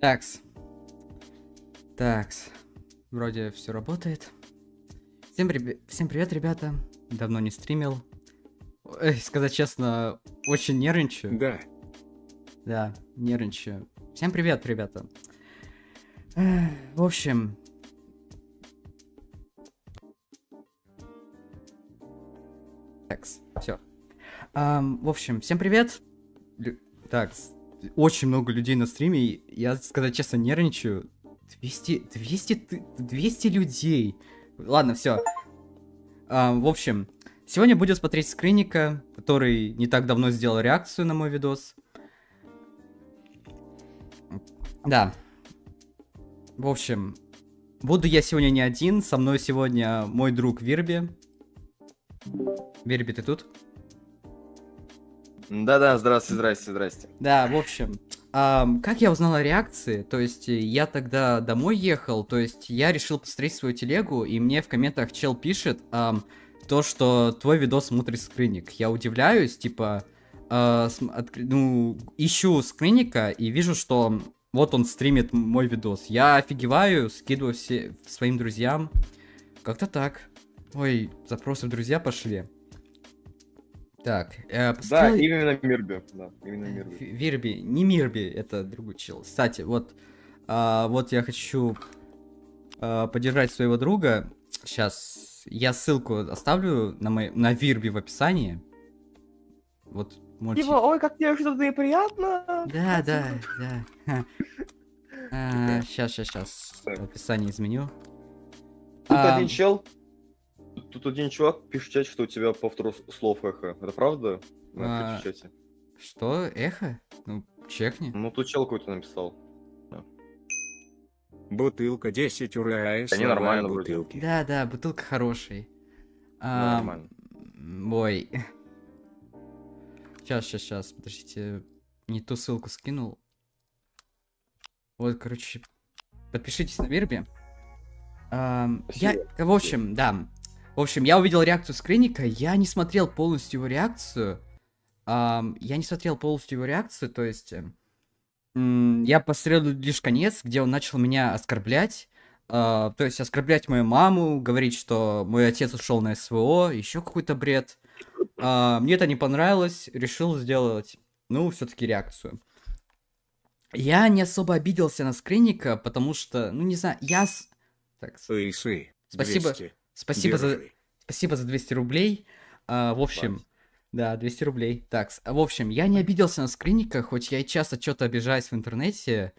Такс. Такс. Вроде все работает. Всем, ребя- Всем привет, ребята. Давно не стримил. Эй, сказать честно, очень нервничаю. Да. Да, нервничаю. Всем привет, ребята. Эх, В общем... Такс, все. в общем, всем привет. Лю- Так, с- очень много людей на стриме. и Я, сказать честно, нервничаю. 200, 200, ты- 200 людей. Ладно, все. в общем, сегодня будем смотреть скринника, который не так давно сделал реакцию на мой видос. Да. В общем, буду я сегодня не один, со мной сегодня мой друг Вирби. Вирби, ты тут? Да-да, здрасте, здрасте, здрасте. Да, в общем, ам, как я узнал о реакции, то есть э, я тогда домой ехал, то есть я решил посмотреть свою телегу, и мне в комментах чел пишет ам, то, что твой видос смотрит скринник. Я удивляюсь, типа, см- откры- ну, ищу скринника и вижу, что вот он стримит мой видос. Я офигеваю, скидываю все своим друзьям. Как-то так. Ой, запросы в друзья пошли. Так, э, Да, посмотрел- именно Мирби. Да, именно Фи- Мирби. Вирби, не Мирби, это другой чел. Кстати, вот, а, вот я хочу а, поддержать своего друга. Сейчас я ссылку оставлю на, мой, на Вирби в описании. Вот, можете... Типа, ой, как мне что-то неприятно. Да, да, да. Сейчас, сейчас, сейчас. В описании изменю. Тут А, один чел, тут один чувак пишет в чате, что у тебя повтор слов эхо. Это правда? На А, чате. Что? Эхо? Ну, чекни. Ну, тут чел какой-то написал. Бутылка 10 ура, Они нормально вроде. бутылки. Да, да, бутылка хороший. А, Нормально. Ой. Сейчас, сейчас, сейчас, подождите. Не ту ссылку скинул. Вот, короче, подпишитесь на Верби. Ам, я, в общем, да. В общем, я увидел реакцию скринника, я не смотрел полностью его реакцию. Ам, я не смотрел полностью его реакцию, то есть... э, м, я посмотрел лишь конец, где он начал меня оскорблять. А, то есть оскорблять мою маму, говорить, что мой отец ушел на СВО, еще какой-то бред. А, мне это не понравилось, решил сделать, ну, все-таки реакцию. Я не особо обиделся на скринника, потому что, ну, не знаю, я... Так, с- Сы-сы. Спасибо. 200. Спасибо за... Держи. Спасибо за 200 рублей. А, в общем, да, 200 рублей. Так, с- в общем, я не обиделся на скринника, хоть я и часто что-то обижаюсь в интернете.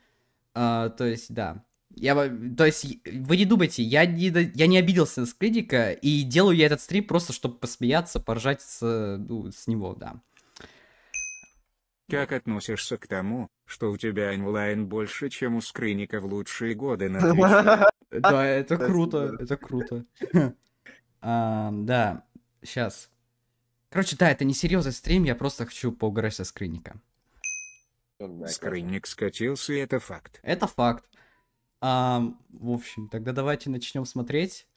А, то есть, да. Я, то есть, вы не думайте, я не, я не обиделся на скринника, и делаю я этот стрим просто, чтобы посмеяться, поржать с, ну, с него, да. Как относишься к тому, что у тебя онлайн больше, чем у скрынника в лучшие годы на Твиче? Да, это круто, это круто. А, Да, сейчас. Короче, да, это не серьезный стрим, я просто хочу поугарать со скринника. Скрынник скатился, и это факт. Это факт. А, в общем, тогда давайте начнем смотреть.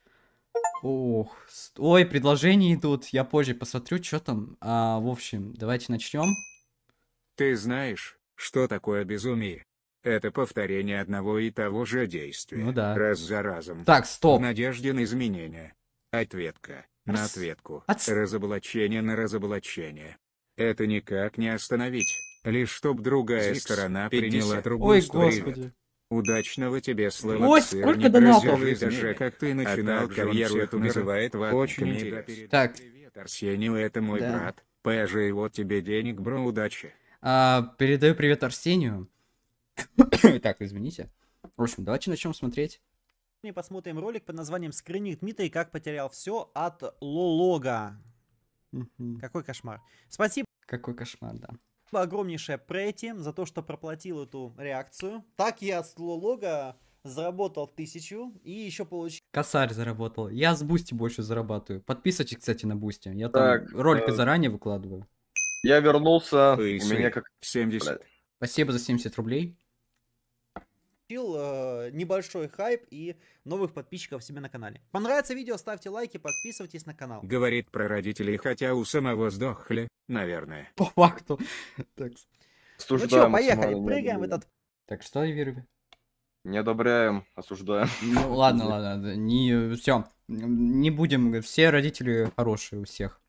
Ох, ой, предложения идут. Я позже посмотрю, что там. А, в общем, давайте начнем. Ты знаешь, что такое безумие? Это повторение одного и того же действия. Ну да. Раз за разом. Так, В стоп. надежде на изменения. Ответка на Отс- ответку. отс- Разоблачение на разоблачение. Это никак не остановить. Лишь чтоб другая Зикс, сторона 50. приняла другую Ой, сторону. господи. Удачного тебе слова. Ой, сыр, сколько не донатов? даже, как ты начинал он карьеру, это называет ватниками. Очень интересно. Так. Привет, Арсению, это мой Да. брат. Пэжи, вот тебе денег, бро, удачи. А, передаю привет Арсению. так, извините. В общем, давайте начнем смотреть. Мы посмотрим ролик под названием «Скрынник Дмитрий как потерял все от Лолога». Какой кошмар. Спасибо Какой кошмар, да. огромнейшее Прети за то, что проплатил эту реакцию. Так я с Лолога заработал тысячу и еще получил Косарь заработал. Я с Boosty больше зарабатываю. Подписывайтесь, кстати, на Boosty. Я там Так, ролики э, заранее выкладываю. Я вернулся, Сы, у меня как... 70. Блядь. Спасибо за 70 рублей. э, небольшой хайп и новых подписчиков себе на канале. Понравится видео, ставьте лайки, подписывайтесь на канал. Говорит про родителей, хотя у самого сдохли, наверное. По факту. Так, Ну что, поехали, прыгаем в этот так что, Вирби? Не одобряем, осуждаем. Ну ладно, ладно, не все. Не будем, все родители хорошие у всех.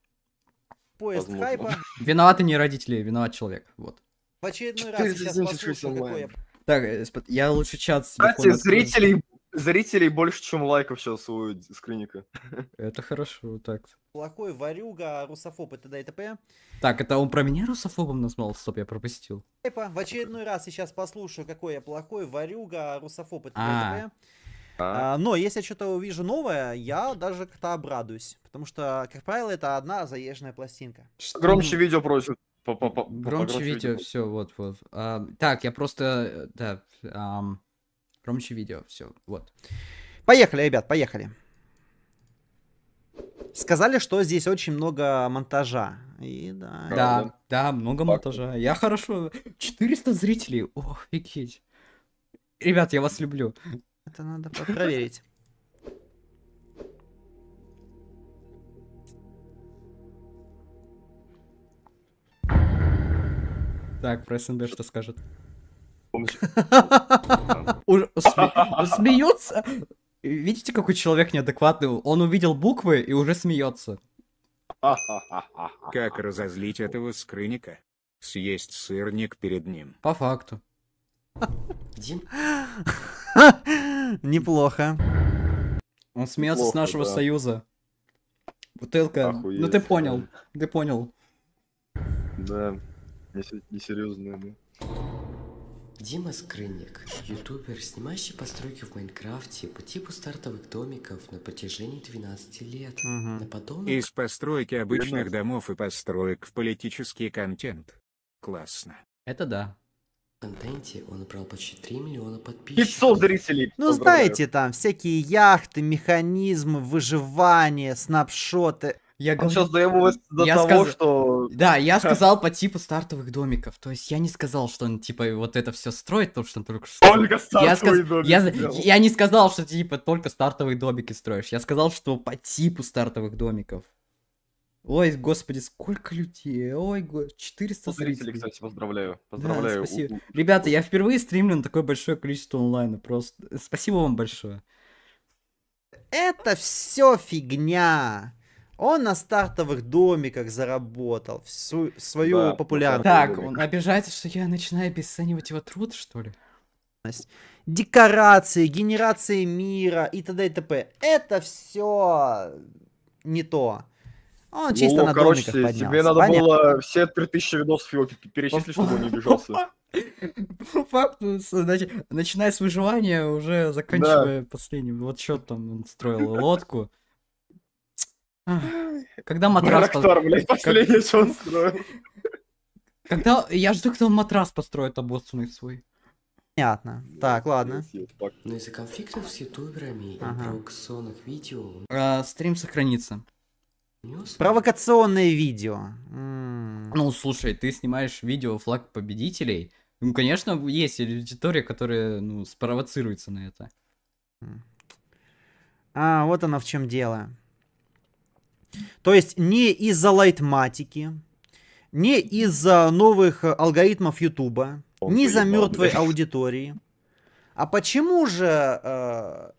Поезд Возможно. хайпа. Виноваты не родители, виноват человек. Вот. В очередной раз сейчас 476 послушаю, какой онлайн. я Так, э, я лучше чат с Кстати, зрителей, зрителей больше, чем лайков сейчас у скринника. Это хорошо, так. плохой варюга, русофоб и т.д. и т.п. Так, это он про меня русофобом назвал? Стоп, я пропустил. Хайпа. В очередной раз сейчас послушаю, какой я плохой варюга, русофоб и т.д. И т.п. А? А, но если я что-то увижу новое, я даже как-то обрадуюсь. Потому что, как правило, это одна заезженная пластинка. Громче видео просят. Громче видео, все, вот, вот. А, так, я просто, да, ам, громче видео, все, вот. Поехали, ребят, поехали. Сказали, что здесь очень много монтажа. И да. Да. Да, Правда. да, много Факт. монтажа. Я хорошо, 400 зрителей, ох, офигеть. Ребят, я вас люблю. Это надо проверить. Так, про СНД что скажет? Смеется. Видите, какой человек неадекватный? Он увидел буквы и уже смеется. Как разозлить этого скрыника? Съесть сырник перед ним. По факту. Дим, Неплохо. Он смеется с нашего да. союза. Бутылка. Ну Охуеть, ты понял. да. Ты понял. Да, несе- несерьезно, да. Дима Скрынник, ютубер, снимающий постройки в Майнкрафте по типу стартовых домиков на протяжении 12 лет. Мгм. На подобном Из постройки обычных домов и построек в политический контент. Классно. Это да. Контенте он набрал почти 3 миллиона подписчиков. 500 зрителей. Ну, поздравляю. знаете, там всякие яхты, механизмы, выживания, снапшоты. Я Он говорю... сейчас доебывается до Я того, сказ- что... Да, я сказал по типу стартовых домиков. То есть я не сказал, что он типа вот это все строит, потому что он только что... Только я, сказ- я, сделал. я не сказал, что типа только стартовые домики строишь. Я сказал, что по типу стартовых домиков. Ой, господи, сколько людей. Ой, го- 400 Зрителей, кстати, поздравляю. Поздравляю. У- спасибо. у- Ребята, я впервые стримлю на такое большое количество онлайна. Просто спасибо вам большое. Это все фигня. Он на стартовых домиках заработал всю свою Да, популярность. Так, он обижается, что я начинаю обесценивать его труд, что ли? Декорации, генерации мира и т.д. и т.п. Это все не то. Он чисто Ну, на короче, домиках поднялся. тебе надо Понятно. было все 3000 видосов его перечислить, чтобы он не обижался. По факту, значит, начиная с выживания, уже заканчивая последним. Вот что там он строил лодку. Когда матрас... Rockstar, блядь, последнее, что он строил. Когда... Я жду, когда он матрас построит обоссанный свой. Понятно. Так, ладно. Но из-за конфликтов с ютуберами и Ага. провокационных видео А, стрим сохранится. Провокационное видео. М. Ну, слушай, ты снимаешь видео флаг победителей. Ну, конечно, есть аудитория, которая, ну, спровоцируется на это. А, вот оно в чем дело. То есть не из-за лайтматики, не из-за новых алгоритмов Ютуба, не из-за мертвой аудитории. А почему же, э,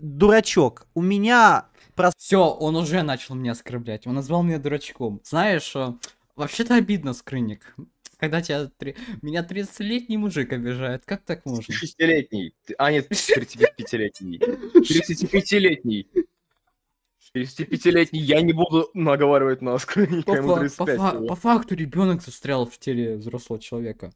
дурачок, у меня Все, он уже начал меня оскорблять. Он назвал меня дурачком. Знаешь, э, вообще-то обидно, скрынник. Когда тебя... три- Меня 30-летний мужик обижает. Как так можно? 36-летний. Ты- А, нет, 35-летний. 35-летний. 35-летний. Я не буду наговаривать на скрынника, По, ему фа- 35 по всего. по факту ребенок застрял в теле взрослого человека.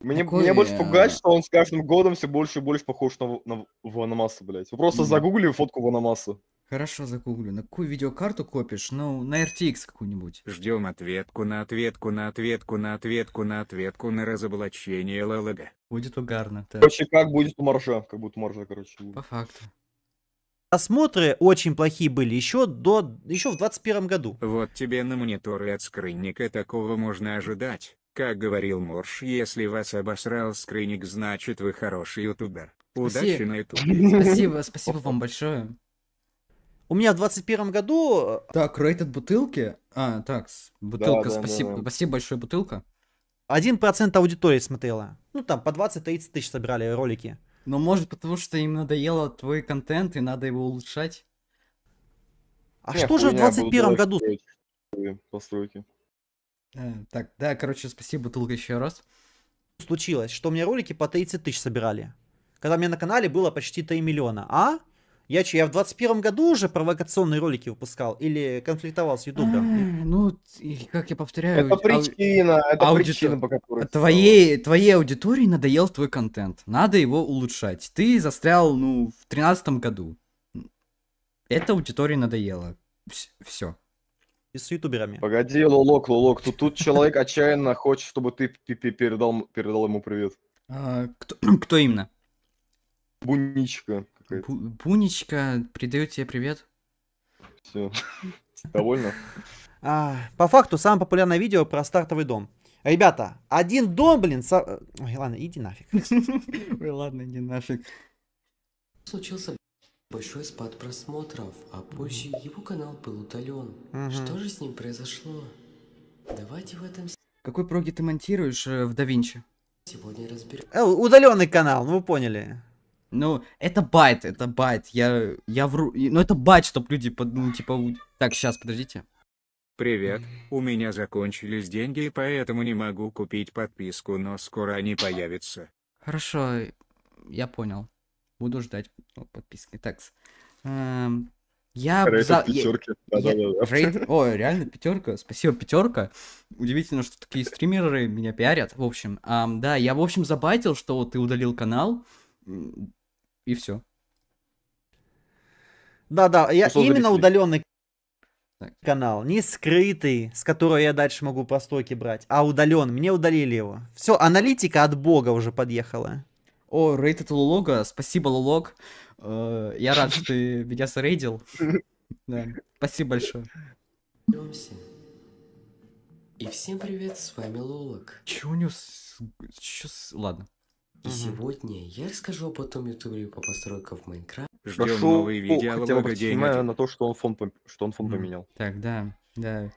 Мне, Какой, меня больше пугает, что он с каждым годом все больше и больше похож на, на Ванамаса, блядь. Вы просто Мгм. загугли фотку Ванамаса. Хорошо, загуглю. На какую видеокарту копишь? Ну, на RTX какую-нибудь. Ждем ответку на ответку на ответку на ответку на ответку на разоблачение ЛЛГ. Будет угарно. так. Короче, как будет у Маржа? Как будет у Маржа, короче. По факту. просмотры очень плохие были еще до еще в 21 году. Вот тебе на мониторы от скрынника такого можно ожидать. Как говорил Морш, если вас обосрал скрынник, значит вы хороший ютубер. Удачи Спасибо. на ютубе. Спасибо, спасибо вам большое. У меня в 21 году э, Так, рейтед бутылки. А, так, бутылка, да, спасибо, да. спасибо большое, бутылка. 1% аудитории смотрела. Ну, там по 20-30 тысяч собирали ролики. Ну, может, потому что им надоело твой контент, и надо его улучшать. А Не, что же в хуйня, буду 21 делать году Постройки. Э, Так, да, короче, спасибо, Бутылка, еще раз. случилось? Что мне ролики по 30 тысяч собирали. Когда у меня на канале было почти 3 миллиона. А? Я че, я в 21 году уже провокационные ролики выпускал? Или конфликтовал с А, ютубом? Ну, и как я повторяю, Это причина, это причина, по которой... твоей, твоей аудитории надоел твой контент. Надо его улучшать. Ты застрял, ну, в тринадцатом году. Это аудитории надоело. Все. И с ютуберами. Погоди, Лулок, Лулок, тут, тут человек отчаянно хочет, чтобы ты передал, передал ему привет. А, кто, кто именно? Буничка какая-то. Бу- Бунечка передает тебе привет. Все. Довольно? А, по факту, самое популярное видео про стартовый дом. Ребята, один дом, блин, со- Ой, ладно, иди нафиг. Ой, ладно, не нафиг. Случился большой спад просмотров, а позже его канал был удален. Что же с ним произошло? Давайте в этом Какой проги ты монтируешь э, в DaVinci? сегодня разберем. Э, удаленный канал, ну вы поняли. Ну, это байт, это байт. Я, я вру. Ну, это байт, чтоб люди, под, ну, типа... Так, сейчас, подождите. Привет, у меня закончились деньги, и поэтому не могу купить подписку, но скоро они появятся. Хорошо, я понял. Буду ждать подписки. Так, эм, я... Рейтинг за- я- пятерки. я- Да-да-да. рейт- О, реально, пятерка. Спасибо, пятерка. Удивительно, что такие стримеры меня пиарят. В общем, ам, да, я, в общем, забайтил, что ты удалил канал. И все. Да-да, я Ну, что за именно зрители? удаленный Так. канал, не скрытый, с которого я дальше могу постройки брать, а удален. Мне удалили его. Все, аналитика от бога уже подъехала. О, рейд это Лулога. Спасибо, Лулог. Э, Я рад, что ты меня зарейдил. Да, спасибо большое. И всем привет, с вами Лолок. Че у него чё с- Ладно. И Мгм. сегодня я расскажу об этом ютубере по постройкам в Майнкрафт. Ждем Прошу новые видео хотя бы внимание на то, что он фон, пом- что он фон поменял. Так, да, да.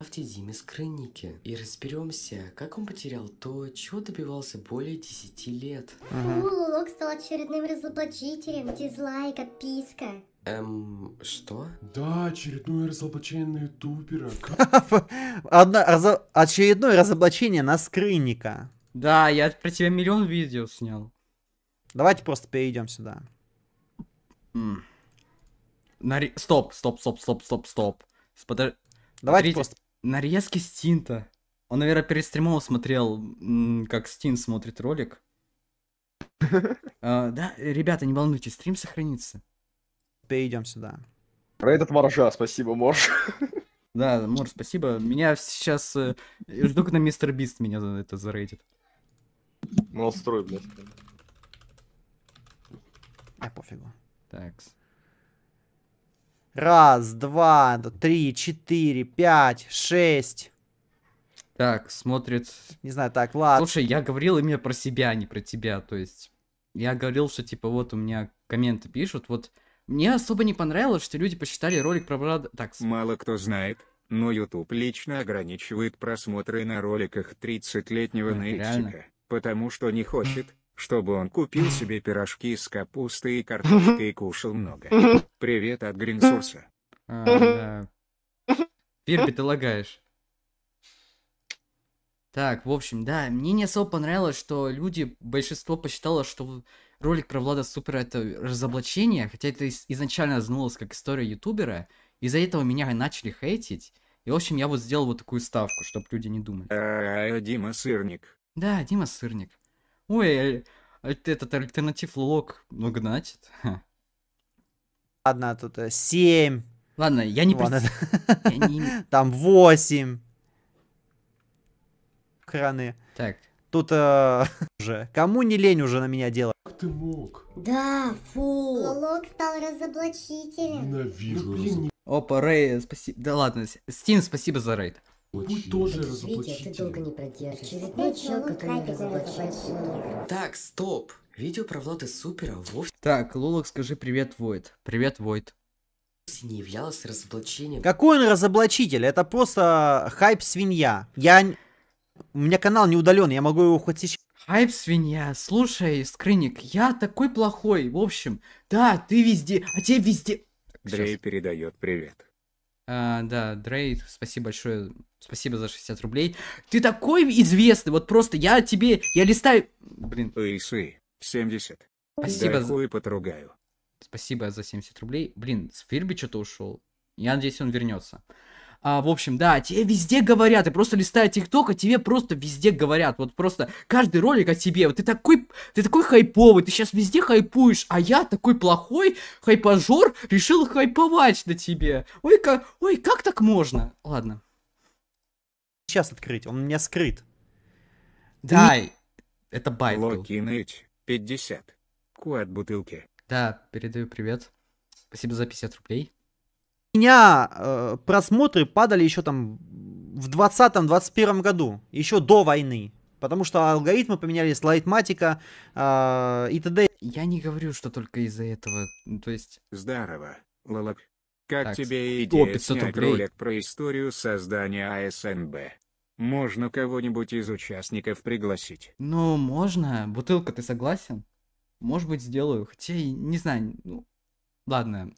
Ставьте Диме Скрынники и разберемся, как он потерял то, чего добивался более 10 лет. Мгм. Лулок стал очередным разоблачителем. Дизлайк, отписка. Эм, что? Да, очередное разоблачение ютубера. Одно- разо- очередное разоблачение на скрынника. Да, я про тебя миллион видео снял. Давайте просто перейдем сюда. М. Наре- Стоп, стоп, стоп, стоп, стоп, стоп. Подож- Давайте Смотрите. просто... Нарезки Стинта. Он, наверное, перед стримом смотрел, как Стин смотрит ролик. А, Да, ребята, не волнуйтесь, стрим сохранится. перейдем сюда. Рейд от Моржа, спасибо, Морж. Да, Мор, спасибо. Меня сейчас... э, Жду, когда мистер Бист меня за это зарейдит. Настрой, блядь. А, пофигу. Так. Раз, два, три, четыре, пять, шесть. Так, смотрит... Не знаю, так, ладно. Слушай, я говорил именно про себя, а не про тебя, то есть... Я говорил, что, типа, вот у меня комменты пишут, вот... Мне особо не понравилось, что люди посчитали ролик про Влада... Так, Мало кто знает, но YouTube лично ограничивает просмотры на роликах 30-летнего Да, реально. Потому что не хочет, чтобы он купил себе пирожки с капустой и картошкой и кушал много. Привет от Гринсурса. а, да. Фирби, ты лагаешь. Так, в общем, да, мне не особо понравилось, что люди, большинство посчитало, что ролик про Влада Супера это разоблачение, хотя это из- изначально задумывалось как история ютубера, из-за этого меня начали хейтить, и, в общем, я вот сделал вот такую ставку, чтобы люди не думали. А, Дима Сырник. Да, Дима Сырник. Ой, аль- аль- этот альтернатив Лулок много. Ха. Ладно, тут э, семь. Ладно, я не... Ладно, пред- я не- Там восемь. Краны. Так, Тут э, уже. Кому не лень уже на меня делать? Как ты мог? Да, фу. Лулок стал разоблачителем. Ненавижу. Ну, блин, не опа, Рэй, спасибо. Да ладно, Стин, спасибо за рейд. Будь тоже ты долго разоблачителем. не продержишься. Очередной чел, который разоблачил. Так, стоп! Видео про Влада Супера вовсе Так, Лулок, скажи привет, Войд. Привет, Войд. не являлось разоблачением. Какой он разоблачитель? Это просто хайп свинья. Я... У меня канал не удален, я могу его хоть сейчас. Хайп свинья, слушай, скрыник, я такой плохой, в общем, да, ты везде, а тебе везде... Дрей передает привет. А, да, Дрей, спасибо большое, спасибо за 60 рублей. Ты такой известный, вот просто я тебе, я листаю... Блин, Исы, 70. спасибо, Дай за- потругаю. спасибо за 70 рублей. Блин, с Фирби что-то ушел. Я надеюсь, он вернется. А, в общем, да, тебе везде говорят, ты просто листая ТикТок, а тебе просто везде говорят, вот просто каждый ролик о тебе, вот ты такой, ты такой хайповый, ты сейчас везде хайпуешь, а я такой плохой хайпажор решил хайповать на тебе. Ой, как, ой, как так можно? Ладно. сейчас открыть, он у меня скрыт. Дай. Это байт был. Локиныть, 50. Ку от бутылки. Да, передаю привет. Спасибо за 50 рублей. Меня э, просмотры падали еще там в 20-21 году, еще до войны. Потому что алгоритмы поменялись, лайтматика э, и т.д. Я не говорю, что только из-за этого. То есть, Здорово, Лолок. Как Так, тебе о, идея 500 снять рублей. ролик про историю создания АСНБ? Можно кого-нибудь из участников пригласить. ну, можно. Бутылка, ты согласен? Может быть, сделаю. Хотя, и не знаю. Ну, ладно.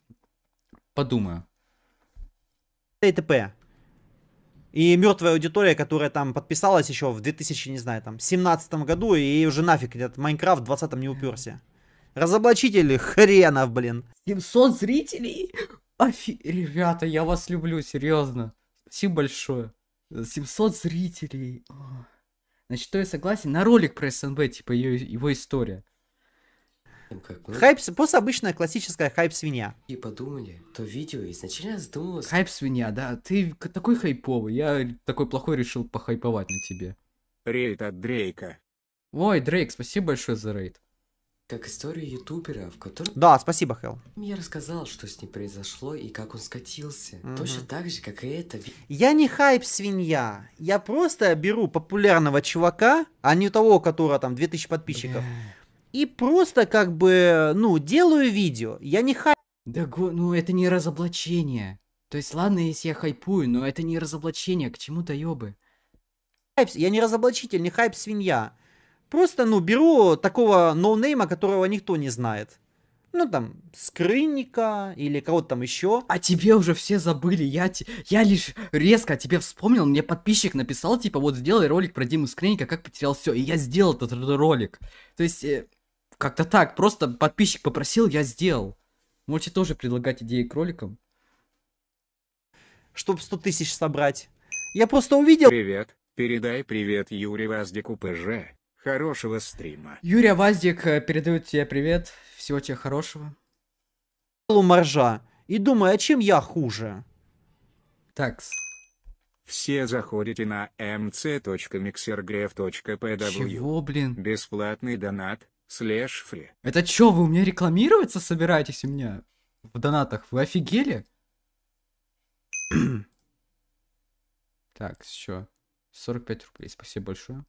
Подумаю. И т.п. И мертвая аудитория, которая там подписалась еще в 2000, не знаю, там, 17 году, и уже нафиг этот Майнкрафт в 20 не уперся. Разоблачители хренов, блин. 700 зрителей? Офи... Ребята, я вас люблю, серьезно. Спасибо большое. 700 зрителей. Значит, что я согласен? На ролик про СНБ, типа, её- его история. Как мы Хайп, просто обычная классическая хайп-свинья. и подумали, то видео изначально задумывалось Хайп свинья, да. Ты такой хайповый. Я такой плохой решил похайповать на тебе. Рейд от Дрейка. Ой, Дрейк, спасибо большое за рейд. как историю ютубера, в котором Да, спасибо, Хелл. я рассказал, что с ним произошло и как он скатился. Мгм. Точно так же, как и это Я не хайп-свинья. Я просто беру популярного чувака, а не того, которого там 2000 подписчиков. И просто как бы, ну, делаю видео. Я не хайп. Да ну это не разоблачение. То есть ладно, если я хайпую, но это не разоблачение, к чему доебы? Я не разоблачитель, не хайп-свинья. Просто, ну, беру такого ноунейма, которого никто не знает. Ну, там, скрынника или кого-то там еще. А тебе уже все забыли, я, я лишь резко о тебе вспомнил, мне подписчик написал, типа, вот сделай ролик про Диму Скрынника, как потерял все, и я сделал этот ролик. То есть, э, как-то так, просто подписчик попросил, я сделал. Можете тоже предлагать идеи к роликам. чтобы 100 тысяч собрать. Я просто увидел Привет. Передай привет Юре Ваздику ПЖ. Хорошего стрима. Юрия Ваздик э, передает тебе привет, всего тебе хорошего. у моржа и думаю, а чем я хуже? Так, Все заходите на mc.mixergref.pw. чего, блин? Бесплатный донат, слэш фри. Это чё, вы у меня рекламироваться собираетесь у меня в донатах? Вы офигели? так, все. 45 рублей, спасибо большое.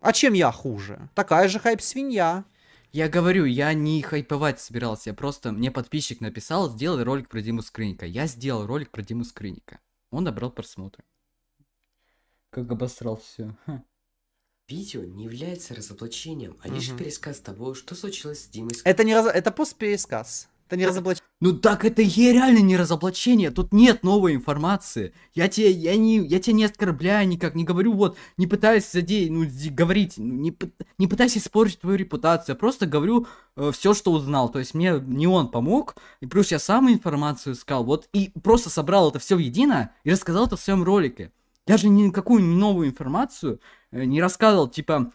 А чем я хуже? Такая же хайп-свинья. Я говорю, я не хайповать собирался, я просто, мне подписчик написал, сделай ролик про Диму Скрынника. Я сделал ролик про Диму Скрынника. Он набрал просмотры. Как обосрал все. Видео не является разоблачением, а лишь Мгм. пересказ того, что случилось с Димой Это не раз... это постпересказ. Это не разоблачение. Ну так это е реально не разоблачение, тут нет новой информации. Я тебе, я не, я тебя не оскорбляю никак, не говорю вот, не пытаюсь задеть, ну, говорить, ну, не, не пытаюсь испортить твою репутацию, я просто говорю все, что узнал. То есть мне не он помог, и плюс я сам информацию искал, вот, и просто собрал это все в едино и рассказал это в своем ролике. Я же никакую новую информацию э, не рассказывал, типа,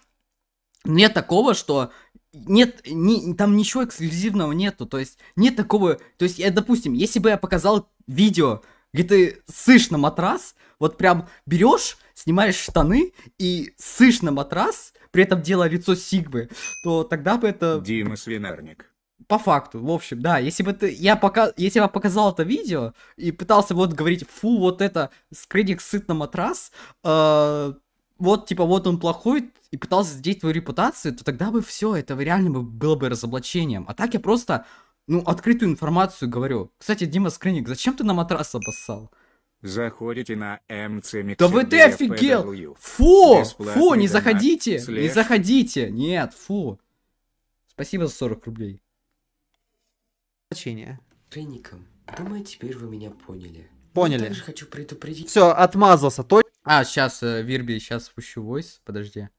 нет такого, что нет, ни, там ничего эксклюзивного нету, то есть нет такого, то есть я, допустим, если бы я показал видео, где ты сышь на матрас, вот прям берешь, снимаешь штаны и сышь на матрас, при этом делая лицо Сигмы, то тогда бы это Дима Свинарник. По факту, в общем, да, если бы ты, я пока, если бы я показал это видео и пытался вот говорить, фу, вот это, скрыник сыт на матрас, э, вот, типа, вот он плохой, и пытался задеть твою репутацию, то тогда бы все, это реально бы было бы разоблачением. А так я просто, ну, открытую информацию говорю. Кстати, Дима Скрыник, зачем ты на матрас обоссал? Заходите на MC Да вы ты офигел! Фу! Фу, не заходите! Не заходите! Нет, фу. Спасибо за 40 рублей. Значение. Скрынником. Думаю, теперь вы меня поняли. Поняли. Я также хочу предупредить Все, отмазался. То... А, сейчас, Вирби, сейчас спущу войс, подожди.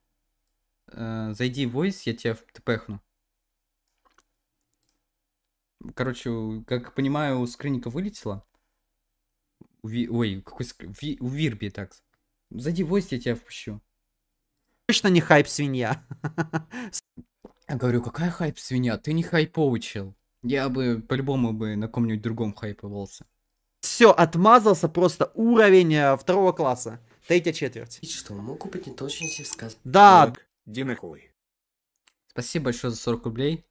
Э, зайди в войс, я тебя тпхну. Короче, как понимаю, у скрынника вылетело. У Ви- Ой, какой ск... Ви- У Вирби, так. Зайди в войс, я тебя впущу. Точно не хайп свинья. Я говорю, какая хайп свинья? Ты не хайповый чел. Я бы по-любому бы на ком-нибудь другом хайповался. Все, отмазался просто уровень э, второго класса. Третья четверть. что могу быть неточности в сказке. Да, Так, Дина хуй. Спасибо большое за 40 рублей.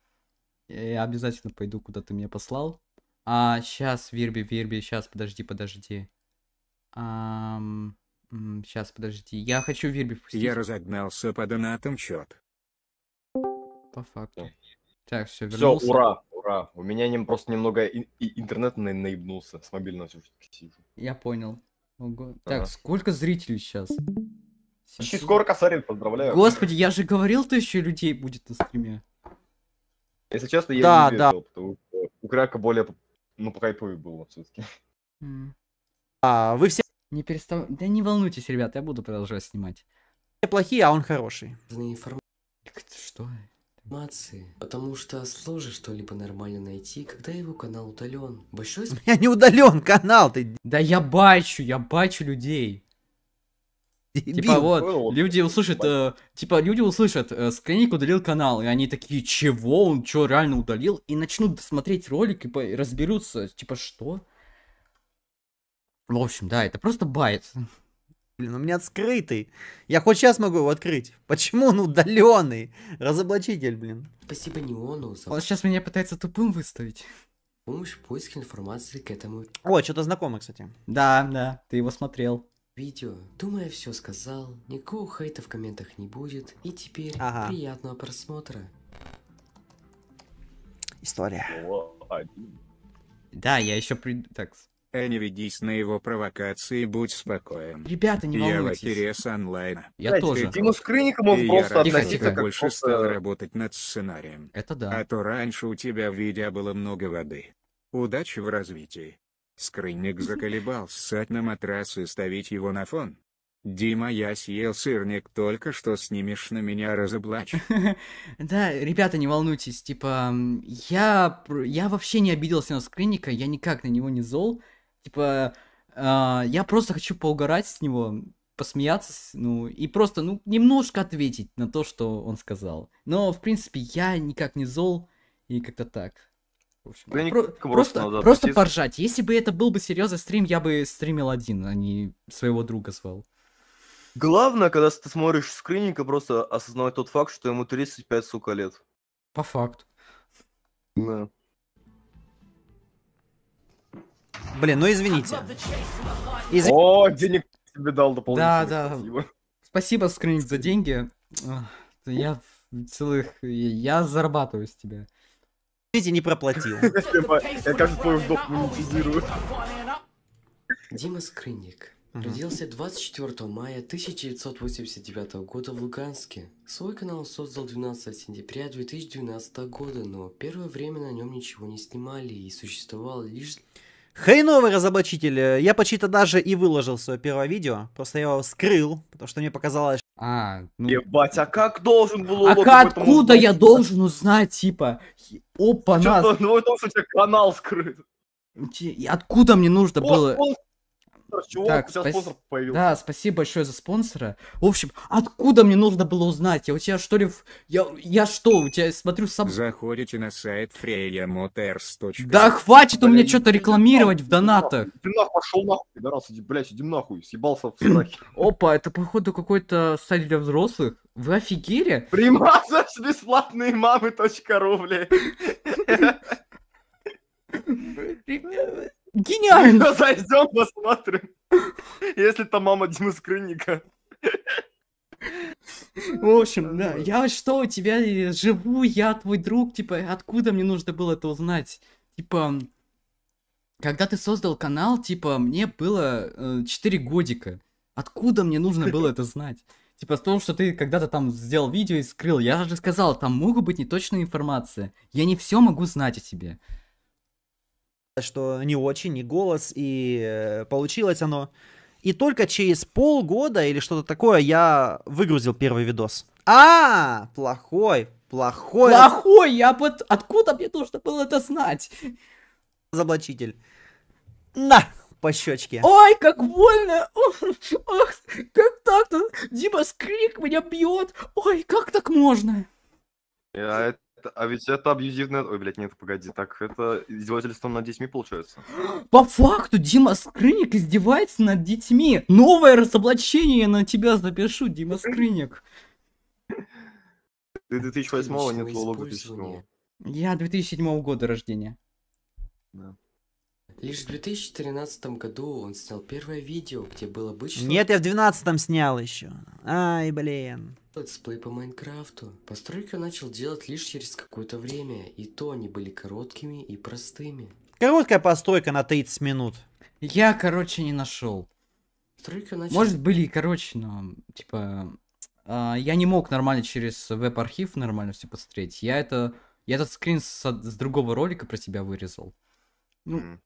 Я обязательно пойду, куда ты меня послал. А, сейчас, Вирби, Вирби, сейчас, подожди, подожди. сейчас, подожди. Я хочу Вирби впустить. Я разогнался по донатам чет. По факту. Так, все, Все, вернулся. ура, ура. У меня нем- просто немного и- и- интернет на- наебнулся. С мобильного всё-таки сижу. Я понял. Ого. Ага. Так, сколько зрителей сейчас? Почти скоро косарин, поздравляю. Господи, я же говорил, то еще людей будет на стриме. Если честно, я Да, не да. верил, потому что у Крака более, ну, по хайповее было все-таки. А, вы все Не перестав... Да не волнуйтесь, ребят, я буду продолжать снимать. плохие, а он хороший. Информации. Потому что сложно что-либо нормально найти, когда его канал удален. Спасибо. Я не удален канал, ты Да я бачу, я бачу людей. Типа дебил. вот, люди услышат, э, типа люди услышат, э, Скринник удалил канал, и они такие, чего, он что, реально удалил? И начнут смотреть ролик и по- и разберутся, типа, что? В общем, да, это просто байт. Блин, у меня скрытый. Я хоть сейчас могу его открыть. Почему он удаленный? Разоблачитель, блин. Спасибо Неону за Он сейчас меня пытается тупым выставить. помощь в поиске информации к этому О, что-то знакомое, кстати. Да, да, ты его смотрел. видео. Думаю, я все сказал. Никакого хейта в комментах не будет. И теперь Ага. приятного просмотра. История. Один. Да, я еще при... Так, А не ведись на его провокации, будь спокоен. ребята, не Я волнуйтесь. Вахерес онлайн. Я Знаете, тоже. Дима Скрынником он И я просто ты как больше стал просто... работать над сценарием. Это да. А то раньше у тебя в видео было много воды. Удачи в развитии. Скрынник заколебался ссать на матрас и ставить его на фон. Дима, я съел сырник, только что снимешь на меня разоблачь. Да, ребята, не волнуйтесь, типа, я, я вообще не обиделся на скринника, я никак на него не зол, типа, а, я просто хочу поугарать с него, посмеяться, ну, и просто, ну, немножко ответить на то, что он сказал. Но, в принципе, я никак не зол, и как-то так. В общем, Скрынник про- просто просто, поржать. Если бы это был бы серьезный стрим, я бы стримил один, а не своего друга звал. Главное, когда ты смотришь Скрынника, просто осознавать тот факт, что ему 35, сука, лет. По факту. Да. Блин, ну извините. Изв- О, денег тебе дал Да, дополнительно. да. спасибо. Спасибо, Скрынник, за деньги. Я целых... Я зарабатываю с тебя. Извините, не проплатил. Я кажется, твой вдох монетизирую. Дима Скрынник. Мгм. Родился 24 мая 1989 года в Луганске. Свой канал создал 12 сентября 2012 года, но первое время на нем ничего не снимали и существовал лишь Хреновый разоблачитель. Э, Я почти-то даже и выложил свое первое видео. Просто я его скрыл, потому что мне показалось, А, ну... Ебать, а как должен был А Улок ка- об этом откуда я должен узнать, типа, опа, нас, Ну, в том, что у тебя канал скрыт. Откуда мне нужно было... спонсор, чувак, Так, у тебя спас- спонсор появился. Да, спасибо большое за спонсора. В общем, откуда мне нужно было узнать? Я у тебя что ли... в- Я, я что, у тебя смотрю сам... Заходите на сайт freya.motors.ru Да хватит у меня что-то рекламировать в донатах. Иди нахуй, пошел нахуй, пидорас, иди, блядь, иди нахуй, съебался в страхе. Опа, это походу какой-то сайт для взрослых. Вы офигели? Примазать бесплатные мамы.ру, блядь. Гениально! Зайдем, посмотрим. Если там мама Димы Скрынника. В общем, да, я что, у тебя э, живу, я твой друг, типа, откуда мне нужно было это узнать? Типа, когда ты создал канал, типа, мне было 4 годика. Откуда мне нужно было это знать? Типа, с того, что ты когда-то там сделал видео и скрыл. Я же сказал, там могут быть неточная информация. Я не все могу знать о тебе. Что не очень, и голос, и э, получилось оно. И только через полгода или что-то такое я выгрузил первый видос. А, плохой, плохой Плохой, я вот... Откуда мне нужно было это знать? разоблачитель. На, по щечке. Ой, как больно! Ох, ох, как так-то? Дима Скрик меня бьет! Ой, как так можно? Это- а ведь это абьюзивное... Ой, блядь, нет, погоди, так это издевательство над детьми получается. По факту Дима Скрыник издевается над детьми. Новое разоблачение на тебя запишу, Дима Скрыник. Ты 2008 нет Лолога использования. 2007 Я 2007 года рождения. Лишь в 2013 году он снял первое видео, где был обычный Нет, я в 12-м снял еще. Ай, блин. летсплей по Майнкрафту. Постройки он начал делать лишь через какое-то время, и то они были короткими и простыми. Короткая постройка на 30 минут. Я, короче, не нашел. Постройки он начал... Может, были и короче, но, типа, а, я не мог нормально через веб-архив нормально все посмотреть. Я это, я этот скрин с, с другого ролика про тебя вырезал. Ну, М.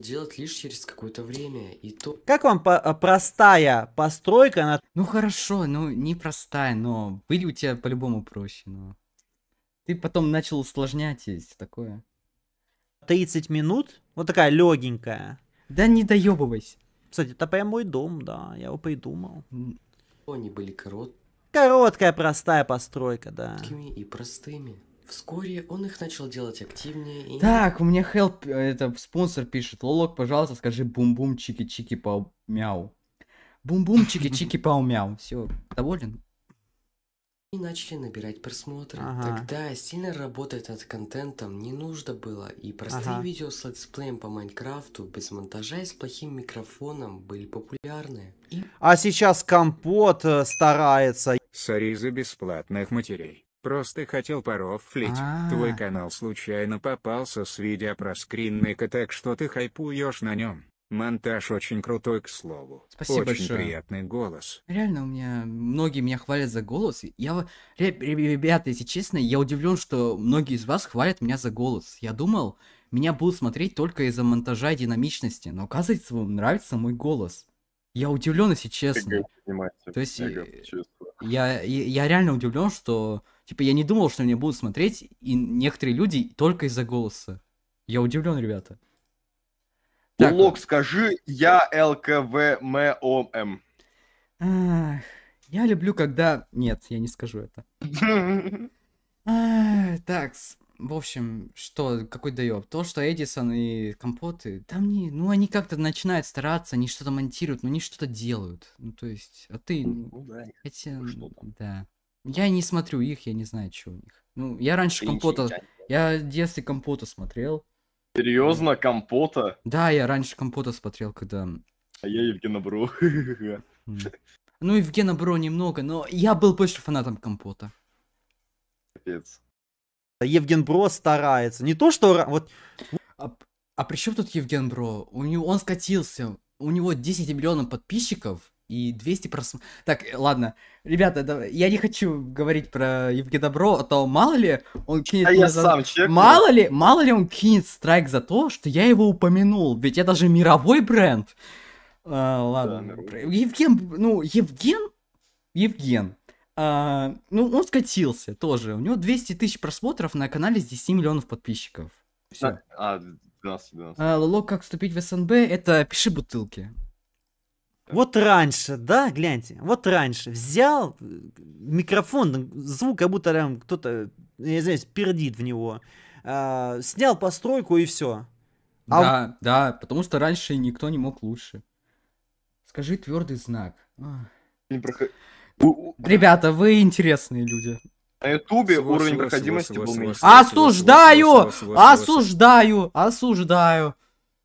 делать лишь через какое-то время, и то Как вам по- а, простая постройка на ну хорошо, ну непростая, но были у тебя по-любому проще, но... Ты потом начал усложнять и такое. 30 минут? Вот такая легенькая. Да не доебывайся. Кстати, это прям мой дом, да, я его придумал. Они были короткими Короткая простая постройка, да. и простыми. Вскоре он их начал делать активнее и... Так, у меня help, э, это спонсор пишет. Лолок, пожалуйста, скажи бум-бум чики-чики пау мяу. Бум-бум чики-чики пау мяу. Все, доволен? И начали набирать просмотры. Ага. Тогда сильно работать над контентом не нужно было, и простые Ага. видео с летсплеем по Майнкрафту без монтажа и с плохим микрофоном были популярны. И А сейчас компот э, старается. Sorry за бесплатных матерей. Просто хотел порофлить. Твой А. канал случайно попался с видео про скринмейка, так что ты хайпуешь на нем. Монтаж очень крутой, к слову. Спасибо очень большое. приятный голос. Реально, у меня многие меня хвалят за голос. Я, ребята, если честно, я удивлен, что многие из вас хвалят меня за голос. Я думал, меня будут смотреть только из-за монтажа и динамичности, но оказывается, вам нравится мой голос. Я удивлен, если честно. То есть, э. Я, я, я реально удивлен, что... Типа, я не думал, что меня будут смотреть, и некоторые люди только из-за голоса. Я удивлен, ребята. Так, Лок, скажи, я ЛКВМОМ. ах, я люблю, когда... Нет, я не скажу это. Ах, Так, в общем, что, какой доеб? То, что Эдисон и Компоты, там не... Ну, они как-то начинают стараться, они что-то монтируют, но они что-то делают. Ну, то есть, а ты... ну, да, Эти... Ну, что там? Да. Я не смотрю их, я не знаю, что у них. Ну, я раньше Компота... Я в детстве Компота смотрел. Серьезно, компота? Да, я раньше Компота смотрел, когда... А я Евгена Бру. м, Ну, Евгена Бро немного, но я был больше фанатом Компота. Капец. Евген Бро старается. Не то, что... Вот А, а при чем тут Евген Бро? У него, он скатился. У него 10 миллионов подписчиков и 200 просмотров. Так, э, ладно. Ребята, да- я не хочу говорить про Евгена Бро, а то мало ли он кинет А я за- сам чекну. Мало ли, мало ли он кинет страйк за то, что я его упомянул. Ведь это же мировой бренд. А, ладно. Про- Евген, ну, Евген, Евген. а, ну, он скатился тоже. У него 200 тысяч просмотров на канале с 10 миллионов подписчиков. Все. А, 12, 12. А, Лолок, как вступить в СНБ, это пиши бутылки. Вот раньше, да, гляньте, вот раньше взял э, микрофон, звук, как будто там кто-то, я не знаю, пердит в него, а, снял постройку и все. А Да, да, потому что раньше никто не мог лучше. Скажи твердый знак. Проход- Ребята, вы интересные люди. На ютубе уровень проходимости был меньше. Осуждаю! Осуждаю! Осуждаю!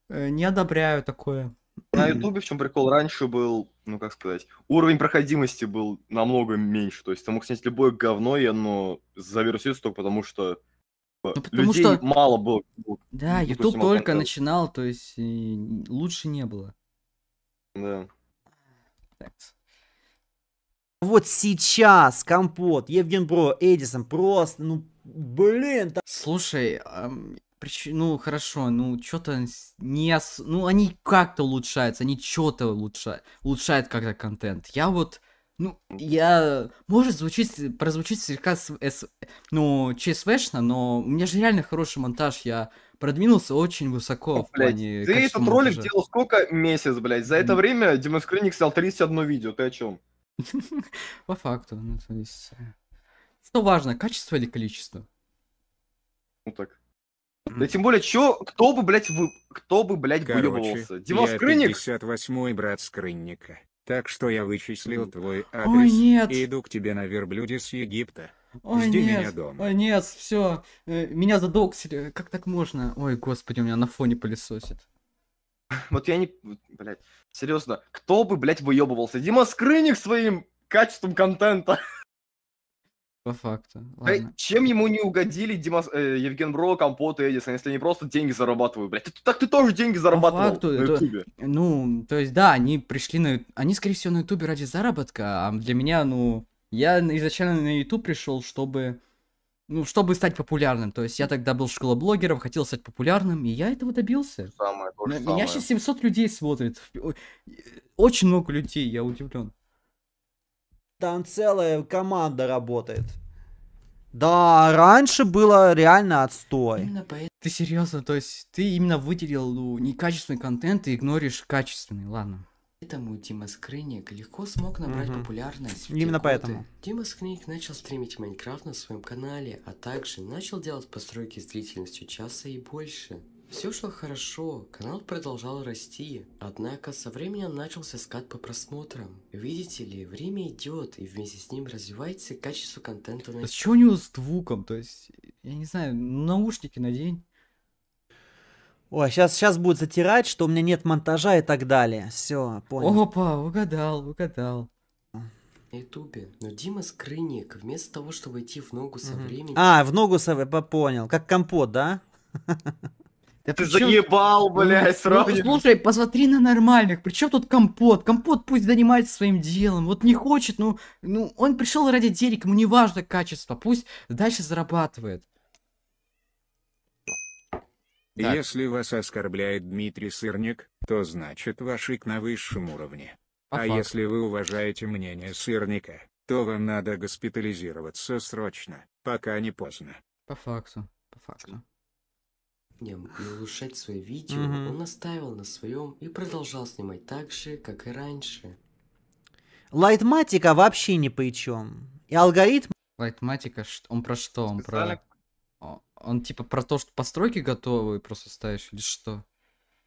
Э, Не одобряю такое. На ютубе в чем прикол раньше был, ну как сказать, уровень проходимости был намного меньше. То есть ты мог снять любое говно, и оно заверсится только потому, что Ну, потому людей что- мало было. Да, Ну, YouTube допустим, только контент. начинал, то есть и лучше не было. Да. Так. Вот сейчас Компот, Евген Бро, Эдисон, просто, ну, блин, та- Слушай, прич- ну хорошо, ну что-то не ос- ну они как-то улучшаются, они что-то улучшают, улучшают как-то контент. Я вот, ну я, может звучит, прозвучит слегка, с- эс- ну ЧСВшно, но у меня же реально хороший монтаж, я продвинулся очень высоко в Блядь, плане ты этот ролик монтажа. делал сколько? Месяц, блядь. За это время Дима Скрынник снял 31 видео. Ты о чем? По факту, ну то есть, э, что важно, качество или количество? Ну так. Да тем более, чё, кто бы, блядь, вы, кто бы, блядь, Короче, выебывался? Дима я Скрынник? 58-й брат Скрынника. Так что я вычислил твой Ой, адрес нет. и иду к тебе на верблюде с Египта. Ой, Жди нет, меня дома. Ой, нет, все, меня задоксили, как так можно? Ой, господи, у меня на фоне пылесосит. Вот я не... Блядь, серьезно, кто бы, блядь, выебывался? Дима Скрынник своим качеством контента. По факту. Ладно. Чем ему не угодили Дима, э, Евген Бро, Компот и Эдисон, если они просто деньги зарабатывают, блядь? Ты- так ты тоже деньги зарабатывал факту, на Ютубе. Ну, то есть, да, они пришли на... Они, скорее всего, на Ютубе ради заработка, а для меня, ну... Я изначально на Ютуб пришел, чтобы... Ну, чтобы стать популярным. То есть, я тогда был школа блогеров, хотел стать популярным, и я этого добился. Самое, то же самое. Меня сейчас 700 людей смотрит. Ой, Очень много людей, я удивлен. Там целая команда работает. Да, раньше было реально отстой. Именно поэтому Ты серьезно, то есть ты именно выделил ну, некачественный контент и игноришь качественный, ладно. Дима Скрынник легко смог набрать Мгм. популярность. Именно годы. поэтому. Дима Скрынник начал стримить Майнкрафт на своем канале, а также начал делать постройки с длительностью часа и больше. Все шло хорошо, канал продолжал расти, однако со временем начался скат по просмотрам. Видите ли, время идет, и вместе с ним развивается качество контента на А что у него с звуком? То есть, я не знаю, наушники надень. Ой, сейчас, сейчас будет затирать, что у меня нет монтажа и так далее. Все, понял. Опа, угадал, угадал. ютубе. Но Дима Скрынник, вместо того, чтобы идти в ногу со Мгм. временем, А, в ногу сов- по- понял. Как компот, да? Да Ты при чём- заебал, Ну, блядь, ну, сравнивать. Слушай, посмотри на нормальных. Причем тут компот? Компот пусть занимается своим делом. Вот не хочет, ну, ну он пришел ради денег, ему не важно качество. Пусть дальше зарабатывает. Так. Если вас оскорбляет Дмитрий Сырник, то значит ваш ик на высшем уровне. По а факту. если вы уважаете мнение Сырника, то вам надо госпитализироваться срочно, пока не поздно. По факту. По факту. И улучшать свои видео, Мгм. он настаивал на своем и продолжал снимать так же, как и раньше. Лайтматика вообще ни по чем. И алгоритм Лайтматика, он про что? Он про... Он типа про то, что постройки готовы просто ставишь или что?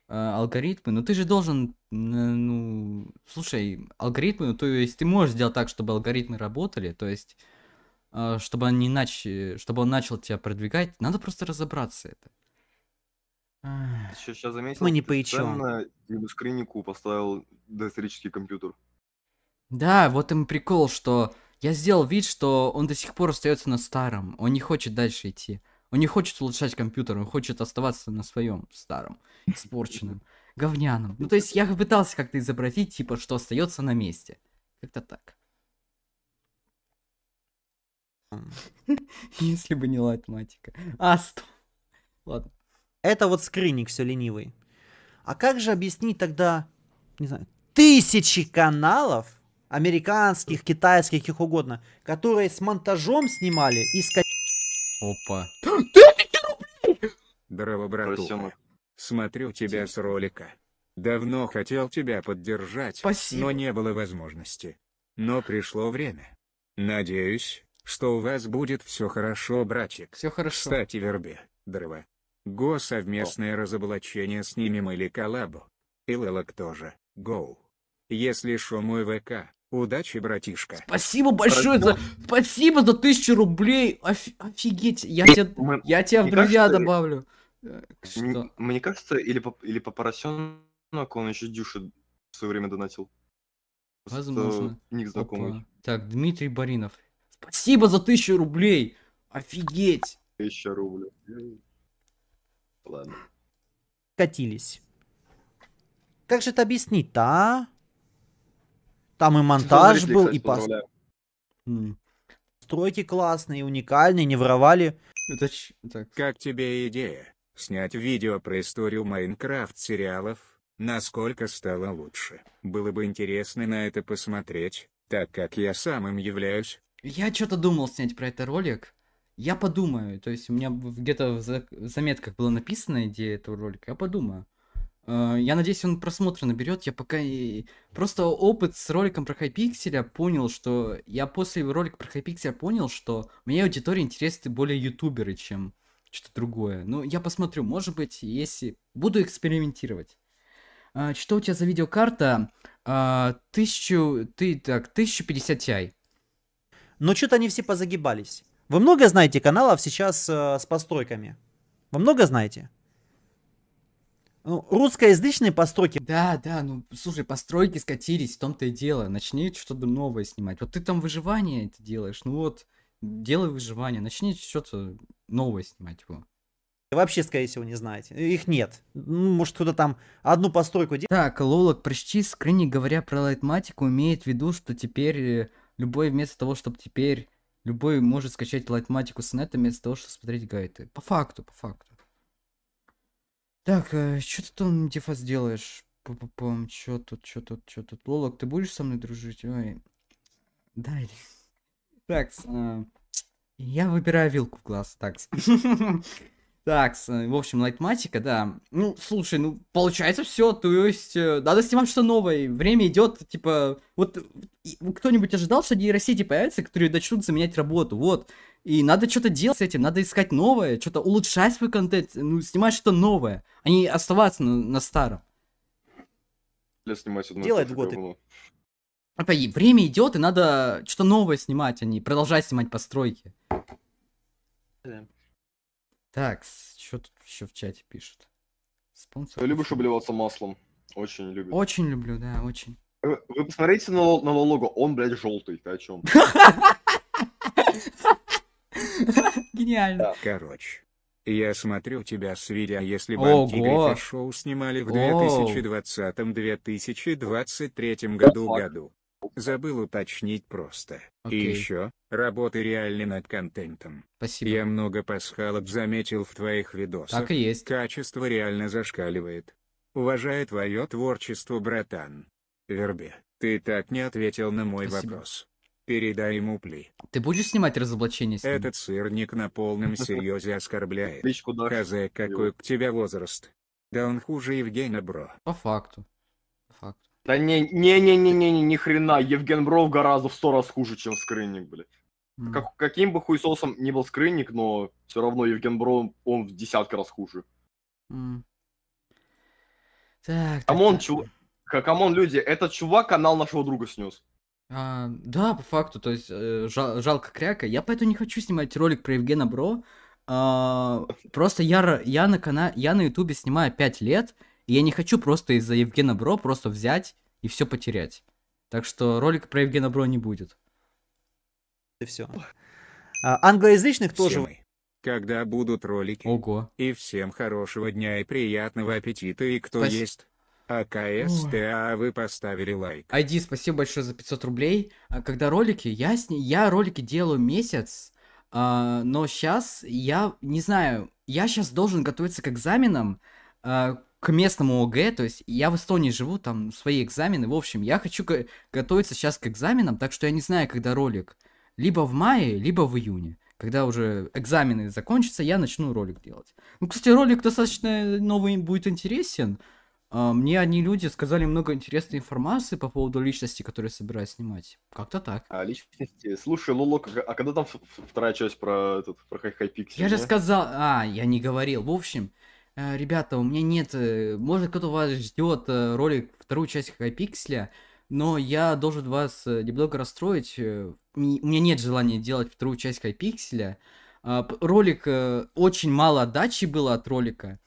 А, алгоритмы? Ну ты же должен, ну... Слушай, алгоритмы, ну то есть ты можешь сделать так, чтобы алгоритмы работали, то есть... а, Чтобы он, не нач... чтобы он начал тебя продвигать, надо просто разобраться это. Ах. Сейчас заметил, Мы не ты по ичу. специально Диму Скрыннику поставил доисторический компьютер. Да, вот им прикол, что я сделал вид, что он до сих пор остается на старом. Он не хочет дальше идти. Он не хочет улучшать компьютер, он хочет оставаться на своем старом, испорченном, говняном. Ну, то есть я пытался как-то изобразить, типа, что остается на месте. Как-то так. Если бы не латматика. А, стоп. Ладно. Это вот скрынник все ленивый. А как же объяснить тогда, не знаю, тысячи каналов, американских, китайских, каких угодно, которые с монтажом снимали и с Опа. Здорово, братуха. Смотрю тебя с ролика. Давно хотел тебя поддержать, Спасибо. но не было возможности. Но пришло время. Надеюсь, что у вас будет все хорошо, братик. Все хорошо. Кстати, Вербе, Дрова. Го совместное разоблачение снимем или коллабу. И Лелок тоже. Гоу. Если шо мой ВК. Удачи, братишка. Спасибо большое за... Спасибо за тысячу рублей. Оф- Офигеть. Я тебя... Мы- Я тебя в Мне друзья кажется, добавлю. Э, Что? Мне кажется, или по, или по поросенок он еще Дюше в свое время донатил. Возможно. Ник знакомый. Опа. Так, Дмитрий Баринов. Спасибо за тысячу рублей. Офигеть. Тысяча рублей. Ладно. Катились. Как же это объяснить-то, а? Там и монтаж Зрители, был, кстати, и поздравляю. М, постройки классные, уникальные, не воровали. Это ч- так. Как тебе идея? Снять видео про историю Майнкрафт сериалов? Насколько стало лучше? Было бы интересно на это посмотреть, так как я сам им являюсь. Я что-то думал снять про это ролик. Я подумаю. То есть у меня где-то в за- в заметках была написана идея этого ролика. Я подумаю. Э, Я надеюсь, он просмотры наберет. Я пока и... Просто опыт с роликом про Хайпикселя понял, что... Я после ролика про Хайпикселя понял, что мне аудитории интересны более ютуберы, чем что-то другое. Ну, я посмотрю. Может быть, если... Буду экспериментировать. А, Что у тебя за видеокарта? А, Тысячу... Ты так, 1050 Ti. Но что-то они все позагибались. Вы много знаете каналов сейчас э, с постройками? Вы много знаете? Ну, русскоязычные постройки. Да, да, ну слушай, постройки скатились, в том-то и дело. Начни что-то новое снимать. Вот ты там выживание это делаешь, ну вот, делай выживание, начни что-то новое снимать его. Вообще, скорее всего, не знаете. Их нет. Ну, может, кто-то там одну постройку делает. Так, Лолок, прочти скрыни, говоря про лайтматику, имеет в виду, что теперь э, любой вместо того, чтобы теперь любой может скачать лайтматику с нета вместо того, чтобы смотреть гайды. По факту, по факту. Так, что ты там, Дефас, делаешь? Пу-пу-пум, чё тут, чё тут, чё тут? Лолок, ты будешь со мной дружить? Ой. Да, или... Так, я выбираю вилку в глаз, так. Так, в общем, лайтматика, да. Ну, слушай, ну, получается все, то есть, э, надо снимать что новое, время идет, типа, вот, и- кто-нибудь ожидал, что нейросети появятся, которые начнут заменять работу, вот, и надо что-то делать с этим, надо искать новое, что-то улучшать свой контент, ну, снимать что-то новое, а не оставаться на, на старом. Для снимать одно и Делает то же в год и Время идет, и надо что-то новое снимать, а не продолжать снимать постройки. Да. Так, что тут еще в чате пишут? Спонсор. Ты любишь обливаться маслом? Очень любит. Очень люблю, да, очень. Вы, вы посмотрите на, на Лолого, он, блядь, желтый, ты о чем? Гениально. Короче. Я смотрю тебя с видео, если бы Ого. Антигриффи шоу снимали в Оу. 2020-2023 году году. Забыл уточнить просто. Окей. И еще, работы реально над контентом. Спасибо. Я много пасхалок заметил в твоих видосах. Так и есть. Качество реально зашкаливает. Уважаю твое творчество, братан. Вербе, ты так не ответил на мой Спасибо. вопрос. Передай ему пли. Ты будешь снимать разоблачение с ним? Этот сырник на полном серьезе оскорбляет. Хз, какой к тебя возраст? Да он хуже Евгена, бро. По факту. По факту. Да не, не, не, не, не, не, ни хрена, Евген Бров гораздо в сто раз хуже, чем Скрынник, блядь. М. Как, каким бы хуесосом ни был Скрынник, но все равно Евген Бров, он в десятки раз хуже. М. Так, так, Come on, так. чувак. Co- Come on, люди, этот чувак канал нашего друга снес. А, да, по факту, то есть э, жал- жалко кряка. Я поэтому не хочу снимать ролик про Евгена Бро. А, просто я, я на кана... я на ютубе снимаю 5 лет, и я не хочу просто из-за Евгена Бро просто взять и все потерять. Так что ролик про Евгена Бро не будет. И все. англоязычных Все тоже. мы. Когда будут ролики? Ого. И всем хорошего дня и приятного аппетита. И кто Спас- есть? АКСТА, вы поставили лайк. Айди, спасибо большое за 500 рублей. А Когда ролики, я, сни- я ролики делаю месяц, а, но сейчас я не знаю, я сейчас должен готовиться к экзаменам, а, к местному ОГЭ, то есть я в Эстонии живу, там свои экзамены, в общем, я хочу го- готовиться сейчас к экзаменам, так что я не знаю, когда ролик, либо в мае, либо в июне. Когда уже экзамены закончатся, я начну ролик делать. Ну, кстати, ролик достаточно новый будет интересен. А, Мне одни люди сказали много интересной информации по поводу личности, которую я собираюсь снимать. Как-то так. А личности. Слушай, Лолок, а когда там вторая часть про этот, про хай хайпиксель? Я же сказал... А, я не говорил. В общем, э, ребята, у меня нет... э, Может, кто-то вас ждет э, ролик, вторую часть Хайпикселя, но я должен вас э, немного расстроить. э, У меня нет желания делать вторую часть Хайпикселя. А, Ролик... э, Очень мало отдачи было от ролика.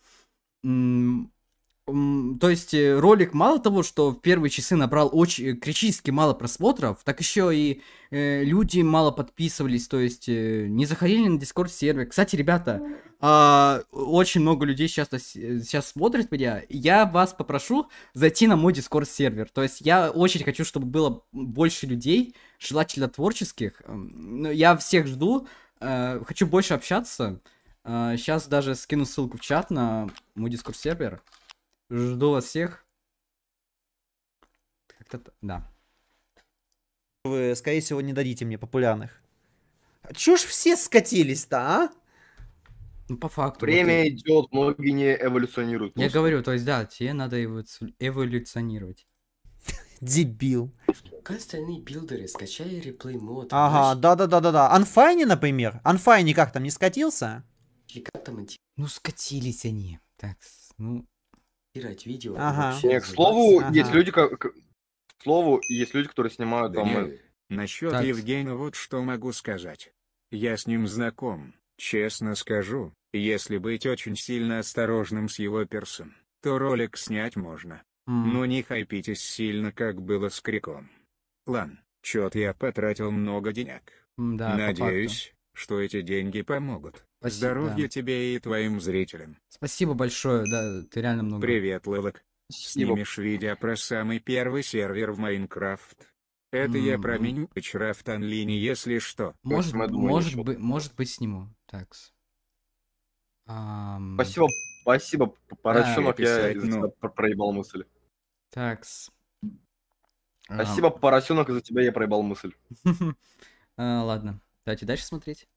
То есть э, ролик мало того, что в первые часы набрал очень критически мало просмотров, так еще и э, люди мало подписывались, то есть э, не заходили на Discord сервер. Кстати, ребята, а, очень много людей сейчас, сейчас смотрят меня. Я вас попрошу зайти на мой Discord сервер. То есть я очень хочу, чтобы было больше людей, желательно творческих. Я всех жду, э, хочу больше общаться. сейчас даже скину ссылку в чат на мой Discord сервер. Жду вас всех. Как-то да. Вы, скорее всего, не дадите мне популярных. Ж все скатились-то, а? Ну, по факту. вот Время и- идет, многие не эволюционируют. Я просто. говорю, то есть, да, тебе надо эволюци- эволюционировать. Дебил. Как остальные билдеры скачали реплей мод. Ага, да-да-да-да-да. Анфайни, например. Анфайни как там, не скатился? Или как там Ну, скатились они. Так, ну, монтировать видео. Ага. вообще Не, к слову, Ага. есть люди, как... к- слову, есть люди, которые снимают там... насчет Так. Евгения вот что могу сказать. Я с ним знаком, честно скажу, если быть очень сильно осторожным с его персон, то ролик снять можно. Но не хайпитесь сильно, как было с Криком. Лан, чё-то я потратил много денег. да. Надеюсь, что эти деньги помогут. Спасибо, Здоровья да. тебе и твоим зрителям. Спасибо большое, да, ты реально много. Привет, Лылок. Спасибо. Снимешь видео про самый первый сервер в Майнкрафт. Это я про меню Крафт онлини, если что. Может, может, быть, может быть, сниму. Так. Ам, Спасибо, спасибо, поросенок, я писать, из-за ну. тебя проебал мысль. Такс. Спасибо, поросенок, из-за тебя я проебал мысль. А, Ладно, давайте дальше смотреть.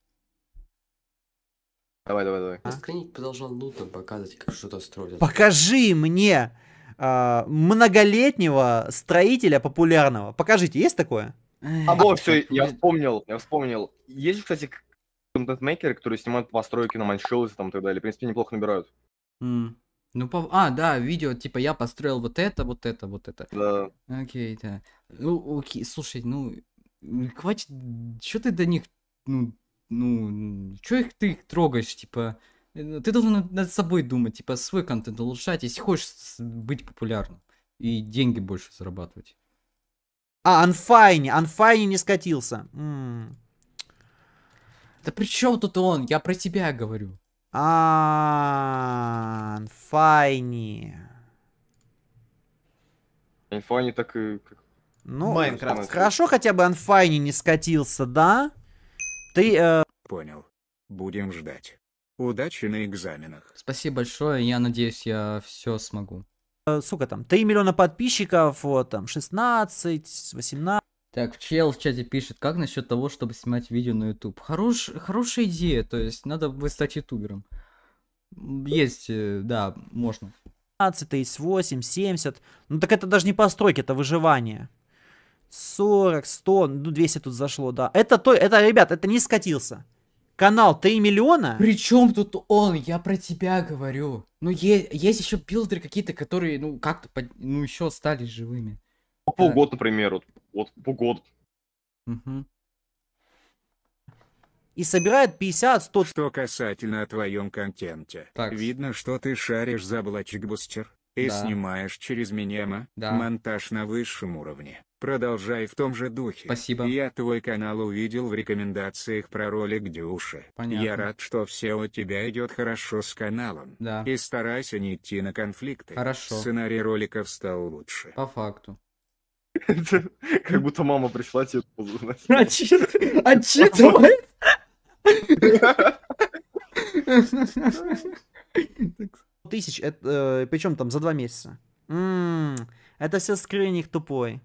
Давай, давай, давай. А? Скрынник продолжал нудно показывать, как что-то строят. Покажи мне а, многолетнего строителя популярного. Покажите, есть такое? А, вот, все, я вспомнил, я вспомнил. Есть кстати, контент-мейкеры, которые снимают постройки на Майншоузе там и так далее. В принципе, неплохо набирают. м. Ну, по... а, да, видео, типа, я построил вот это, вот это, вот это. Да. Окей, да. Ну, окей, слушай, ну, хватит, что ты до них, ну, ну, что их ты их трогаешь, типа, э, ты должен над, собой думать, типа, свой контент улучшать, если хочешь быть популярным и деньги больше зарабатывать. А, Анфайни. Анфайни не скатился. М. Да при чем тут он? Я про тебя говорю. А, Анфайни. Инфо они так и... как- Ну, Майнкрафт. хорошо хотя бы Анфайни не скатился, да? Ты, э, Понял. Будем ждать. Удачи на экзаменах. Спасибо большое, я надеюсь, я все смогу. э, сука, там, 3 миллиона подписчиков, вот, там, 16, 18. Так, чел в чате пишет, как насчет того, чтобы снимать видео на YouTube? Хорош, хорошая идея, то есть надо бы стать ютубером. Есть, э, да, можно. 38, 70. Ну так это даже не постройки, это выживание. 40, 100, ну 200 тут зашло, да. Это то, это, ребят, это не скатился. Канал 3 миллиона. Причем тут он? Я про тебя говорю. Ну, е- есть еще билдеры какие-то, которые, ну, как-то, ну, еще остались живыми. Полгода, например, вот, вот полгода. Мгм. И собирает 50, 100 Что касательно о твоем контенте. Так. Видно, что ты шаришь за блочкбустер и Да. снимаешь через Минема. Да. Монтаж на высшем уровне. Продолжай в том же духе. Спасибо. Я твой канал увидел в рекомендациях про ролик Дюши. Понятно. Я рад, что все у тебя идет хорошо с каналом. Да, И старайся не идти на конфликты. Хорошо. Сценарий роликов стал лучше. по факту. Как будто мама пришла тебе позвонить. Отчитывает? тысяч, это, причем там за два месяца. М, это все скрынник тупой.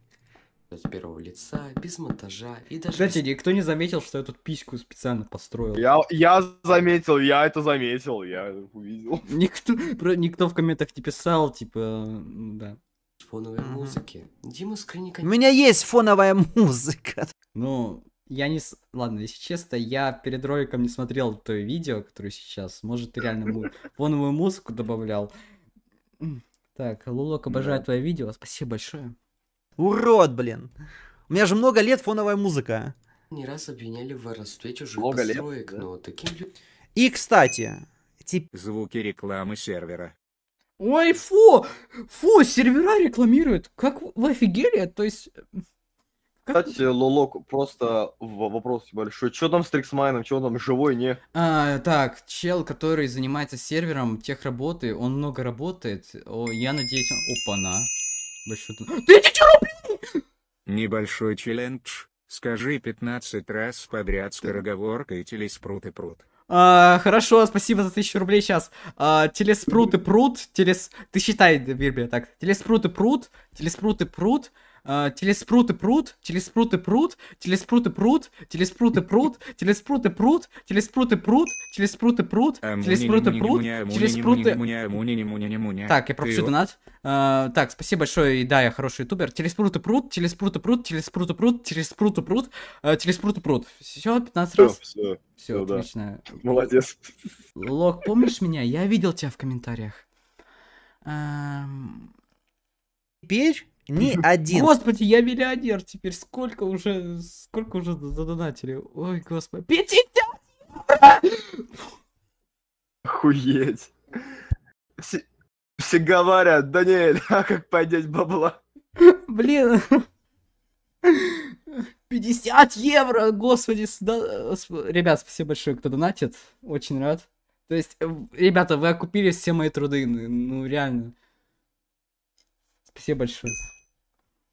С первого лица, без монтажа и даже... Кстати, никто не заметил, что я тут письку специально построил. Я, я заметил, я это заметил, я увидел. Никто, никто в комментах не писал, типа, да. Фоновой Мгм. музыки. Дима Скрынника У меня есть фоновая музыка. Ну, я не... с- Ладно, если честно, я перед роликом не смотрел то видео, которое сейчас. Может, ты реально му- фоновую музыку добавлял. Так, Лулок, обожаю Да. твое видео. Спасибо большое. Урод, блин. У меня же много лет фоновая музыка. не раз обвиняли в воровстве чужих Много лет, построек, да. но таким людям И, кстати, теперь Звуки рекламы сервера. Ой, фу! Фу, сервера рекламируют. Как вы- офигели? То есть... как- Кстати, Лолок, просто вопрос большой. Что там с Триксмайном? Он там живой, не? А, так, чел, который занимается сервером техработы, он много работает. О, я надеюсь, он... Опа-на. Большой... Тысяча рублей! Небольшой челлендж. Скажи 15 раз подряд скороговоркой телеспрут и пруд. А, хорошо, спасибо за тысячу рублей сейчас. А, телеспрут и пруд, телес... Ты считай, Бирби, так. Телеспрут и пруд, телеспрут и пруд, телеспрут и пруд, телеспрут и пруд, телеспрут и пруд, телеспрут и пруд, телеспрут и пруд, телеспрут и пруд, телеспрут и пруд, телеспрут и пруд, телеспрут и... Так, я пропущу донат. А, так, спасибо большое, и да, я хороший ютубер. Телеспрут и пруд, телеспрут и пруд, телеспрут и пруд, телеспрут и пруд, а, телеспрут и пруд. Все, 15 Все, раз. все, отлично. молодец. Лок, помнишь меня? Я видел тебя в комментариях. Эм, Теперь ни один. Господи, я миллионер теперь. Сколько уже, сколько уже задонатили? Ой, господи. 50! Охуеть. Все, все говорят, Даниэль, а как поднять бабла? Блин. 50 евро, господи. сда- Ребят, спасибо большое, кто донатит. Очень рад. То есть, э, ребята, вы окупили все мои труды. Ну, ну, реально. Спасибо большое.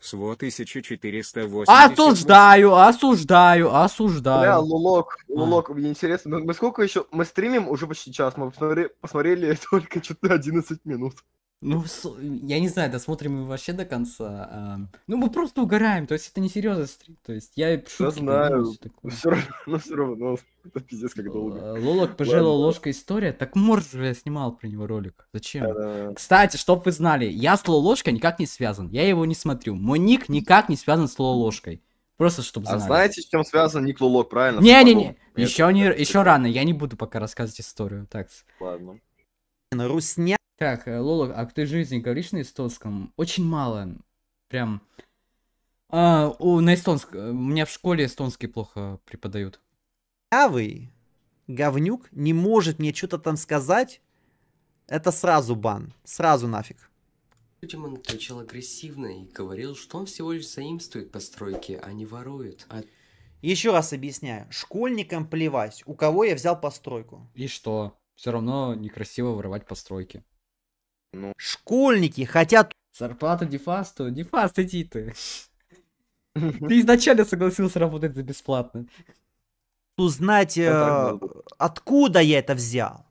СВО 1480. Осуждаю, осуждаю, Бля, осуждаю. Лулок, Лулок, мне интересно, мы, мы сколько еще, мы стримим уже почти час, мы посмотри- посмотрели только что-то 11 минут. Ну, я не знаю, досмотрим мы вообще до конца. а, Ну, мы просто угораем, то есть это не серьезный стрим. То есть я шутки знаю, придумал, всё такое. Все равно, ну все равно, это пиздец как долго. Э, Лолок пожалел Ладно. ложка история. Так может же я снимал про него ролик. Зачем? Э, Кстати, чтоб вы знали, я с Лолошкой никак не связан. Я его не смотрю. Мой ник никак не связан с Лолошкой. Просто чтобы А знали. знаете, с чем связан Ник Лулок, правильно? Не-не-не, еще не, еще рано, я не буду пока рассказывать историю. Так, Ладно. Русня. Так, э, Лолок, а ты жизни говоришь на эстонском? Очень мало. Прям. А, у, на эстонском. У меня в школе эстонский плохо преподают. Явый говнюк не может мне что-то там сказать, это сразу бан. Сразу нафиг. Он отвечал агрессивно и говорил, что он всего лишь заимствует постройки, а не ворует. А Еще раз объясняю. Школьникам плевать, у кого я взял постройку. И что? Все равно некрасиво воровать постройки. Школьники хотят Зарплату Дефасту? Дефаст, иди ты. Ты изначально согласился работать за бесплатно. узнать, э, откуда я это взял.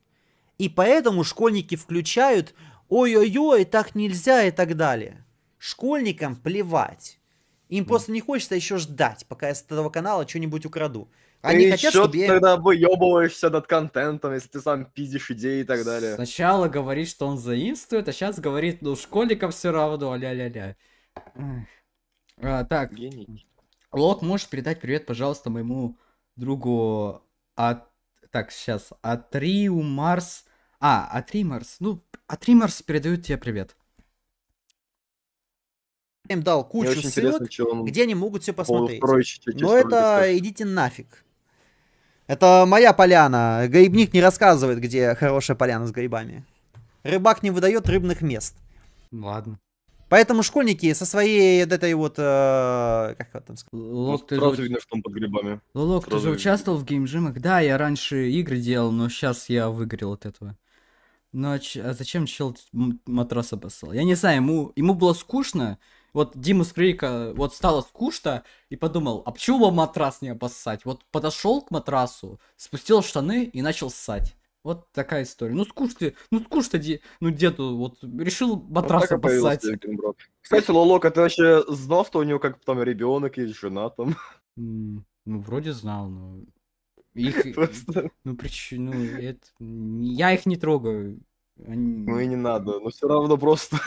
И поэтому школьники включают ой-ой-ой, так нельзя и так далее. Школьникам плевать. Им просто не хочется еще ждать, пока я с этого канала что-нибудь украду. Они Ты хотят, чё чтобы ты я... тогда выебываешься над контентом, если ты сам пиздишь идеи и так далее? Сначала говорит, что он заимствует, а сейчас говорит, ну, школьникам все равно, ля-ля-ля. А, так, Гений. Лок, можешь передать привет, пожалуйста, моему другу от... Так, сейчас. Атриу Марс... А, Атримарс. Ну, Атримарс передают тебе привет. им дал кучу ссылок, что где они могут все посмотреть. Но это идите нафиг. Это моя поляна. Грибник не рассказывает, где хорошая поляна с грибами. Рыбак не выдает рыбных мест. Ладно. Поэтому школьники со своей вот этой вот... э, как это там сказать? Лок, ты же Сразу видно, что он под грибами. Лолок, ты же видно. участвовал в геймджимах? Да, я раньше игры делал, но сейчас я выгорел от этого. Ну а, ч- а зачем чел матрас обоссал? Я не знаю, ему, ему было скучно. Вот Диму Скрейка вот стало скучно и подумал, а почему бы матрас не обоссать? Вот подошел к матрасу, спустил штаны и начал ссать. Вот такая история. Ну скучно, ну скучно, ди- ну деду, вот решил Вот матрас появился обоссать. Кстати, Лолок, а ты вообще знал, что у него как там ребенок есть, жена там? Ну вроде знал, но... Их, Просто, Ну, причем, ну, это... Я их не трогаю. Они- ну и не надо, но все равно просто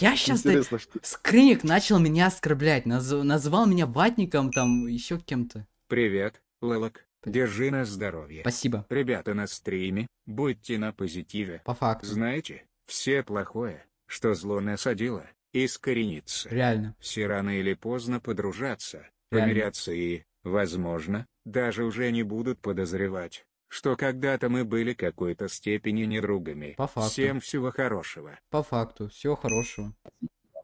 Я сейчас... интересно, что... Скрыник начал меня оскорблять, наз- называл меня ватником, там, еще кем-то. Привет, Лелок. Держи на здоровье. Спасибо. Ребята на стриме, будьте на позитиве. По факту. Знаете, все плохое, что зло насадило, искоренится. Реально. Все рано или поздно подружатся, Реально. помирятся и, возможно, даже уже не будут подозревать, что когда-то мы были какой-то степени недругами. По факту. Всем всего хорошего. По факту, всего хорошего.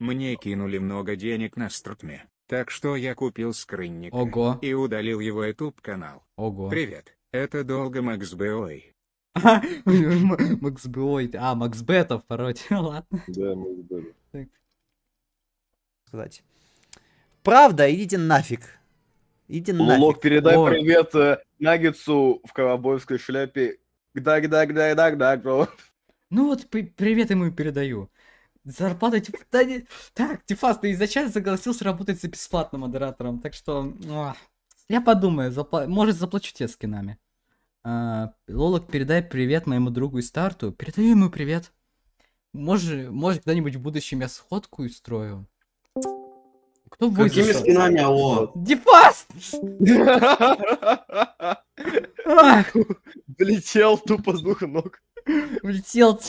Мне кинули много денег на струтме, так что я купил скрынника Ого, и удалил его YouTube канал. ого. Привет, это долго Макс Бой. Макс Бой. А, Макс Бетов, короче, ладно. Да, мы были. сказать. Правда, идите нафиг. Идите нафиг. Лулок, передай Ой. привет э, Наггетсу в ковбойской шляпе. Гдаг, гдаг, гдаг, гдаг, гдаг, бро. Ну вот, при- привет ему и передаю. Зарплата, типа, да не- Так, Тифас, ты изначально согласился работать за бесплатным модератором, так что... ах, Я подумаю, запла- может заплачу тебе скинами. А, Лолок, передай привет моему другу и старту. Передаю ему привет. Может, может когда-нибудь в будущем я сходку устрою. Кто будет? Какими скинами, алло? Дефаст! Влетел тупо с двух ног. Влетел.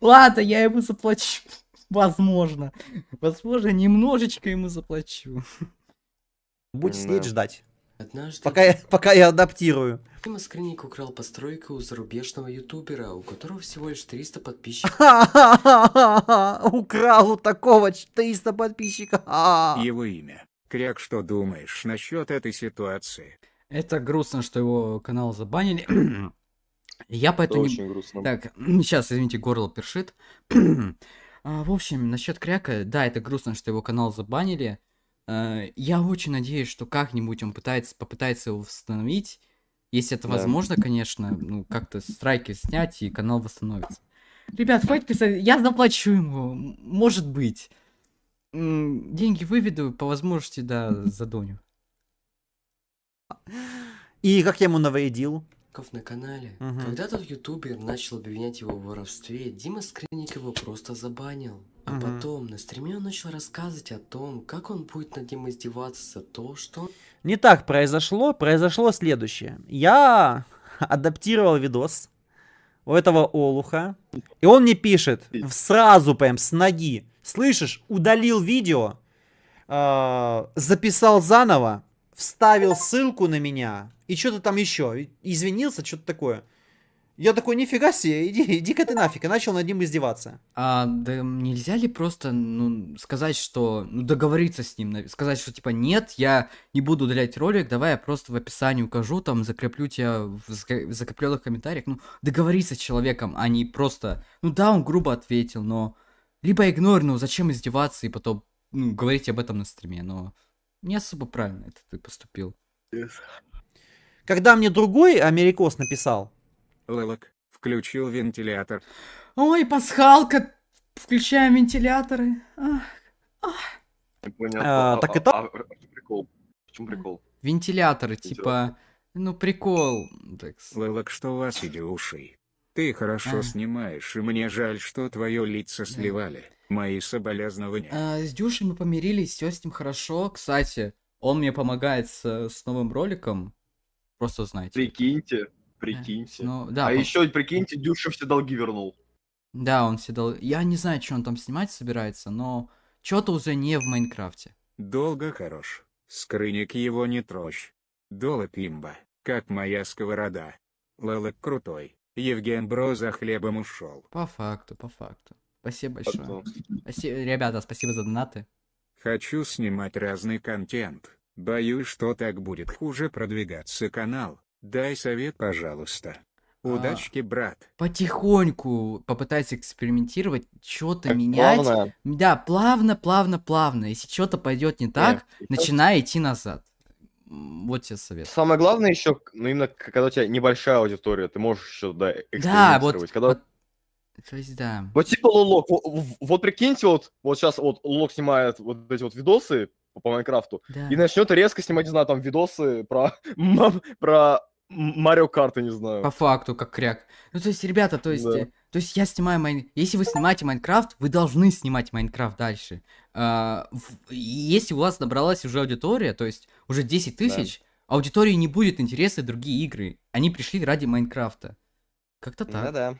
Ладно, я ему заплачу. Возможно. Возможно, немножечко ему заплачу. Будь Да. сидеть ждать. Однажды Пока я, пока я адаптирую. Дима Скрынник украл постройку у зарубежного ютубера, у которого всего лишь 300 подписчиков. Украл у такого 400 подписчиков. Его имя. Кряк, что думаешь насчет этой ситуации? Это грустно, что его канал забанили. Я Это поэтому не... очень грустно. Так, сейчас, извините, горло першит. А, В общем, насчет Кряка, да, это грустно, что его канал забанили. Э, Я очень надеюсь, что как-нибудь он пытается, попытается его восстановить. Если это Да. возможно, конечно, ну, как-то страйки снять и канал восстановится. Ребят, хватит писать, я заплачу ему, может быть. Деньги выведу, по возможности, да, задоню. И как я ему навредил? На канале. Мгм. Когда тот ютубер начал обвинять его в воровстве, Дима Скрынник его просто забанил. А Мгм. потом на стриме он начал рассказывать о том, как он будет над ним издеваться за то, что Не так произошло. Произошло следующее. Я адаптировал видос у этого олуха. И он мне пишет сразу прям с ноги. Слышишь, удалил видео, а, записал заново, вставил ссылку на меня и что-то там еще. Извинился, что-то такое. Я такой, нифига себе, иди, иди-ка ты нафиг. И начал над ним издеваться. А да нельзя ли просто, ну, сказать, что, ну, договориться с ним, сказать, что, типа, нет, я не буду удалять ролик, давай я просто в описании укажу, там, закреплю тебя в зак- в закрепленных комментариях, ну, договориться с человеком, а не просто, ну, да, он грубо ответил, но, либо игнор, ну, зачем издеваться и потом, ну, говорить об этом на стриме, но не особо правильно это ты поступил. Когда мне другой америкос написал, Лелок, включил вентилятор. Ой, пасхалка, включаем вентиляторы. Ах. Непонятно. А, так и так? а, а, Прикол. В чем прикол? Вентиляторы, Вентилятор. типа, ну, прикол. Так, с- Лелок, что у вас идиуший? Ты хорошо А. снимаешь, и мне жаль, что твое лицо сливали. Мои соболезнования. А, с Дюшей мы помирились, все с ним хорошо. Кстати, он мне помогает с, с новым роликом. Просто знаете. Прикиньте, прикиньте. Ну, да, а по- еще, прикиньте, Дюша все долги вернул. да, он все дал. Я не знаю, что он там снимать собирается, но что-то уже не в Майнкрафте. Долго хорош. Скрыник его не трожь. Дола пимба, как моя сковорода. Лелок крутой. Евген Бро за хлебом ушел. По факту, по факту. Спасибо большое. Спасибо, ребята, спасибо за донаты. Хочу снимать разный контент. Боюсь, что так будет хуже продвигаться канал. Дай совет, пожалуйста. А. Удачки, брат. Потихоньку попытайся экспериментировать, что-то менять. плавно. Да, плавно, плавно, плавно. Если что-то пойдет не так, Не, начинай идти назад. Вот тебе совет. Самое главное еще, ну именно когда у тебя небольшая аудитория, ты можешь еще, да, Да, вот, экспериментировать. Когда... вот, то есть, да. Вот типа Лулок, вот, вот прикиньте, вот, вот сейчас вот Лулок снимает вот эти вот видосы по, по Майнкрафту, да. и начнет резко снимать, не знаю, там видосы про, про Mario Kart'а, не знаю. По факту, как кряк. Ну, то есть, ребята, то есть, Да. э, то есть я снимаю майн... Если вы снимаете Майнкрафт, вы должны снимать Майнкрафт дальше. А, в- Если у вас набралась уже аудитория, то есть уже 10 тысяч, аудитории не будет интереса другие игры. Они пришли ради Майнкрафта. Как-то так. Да-да.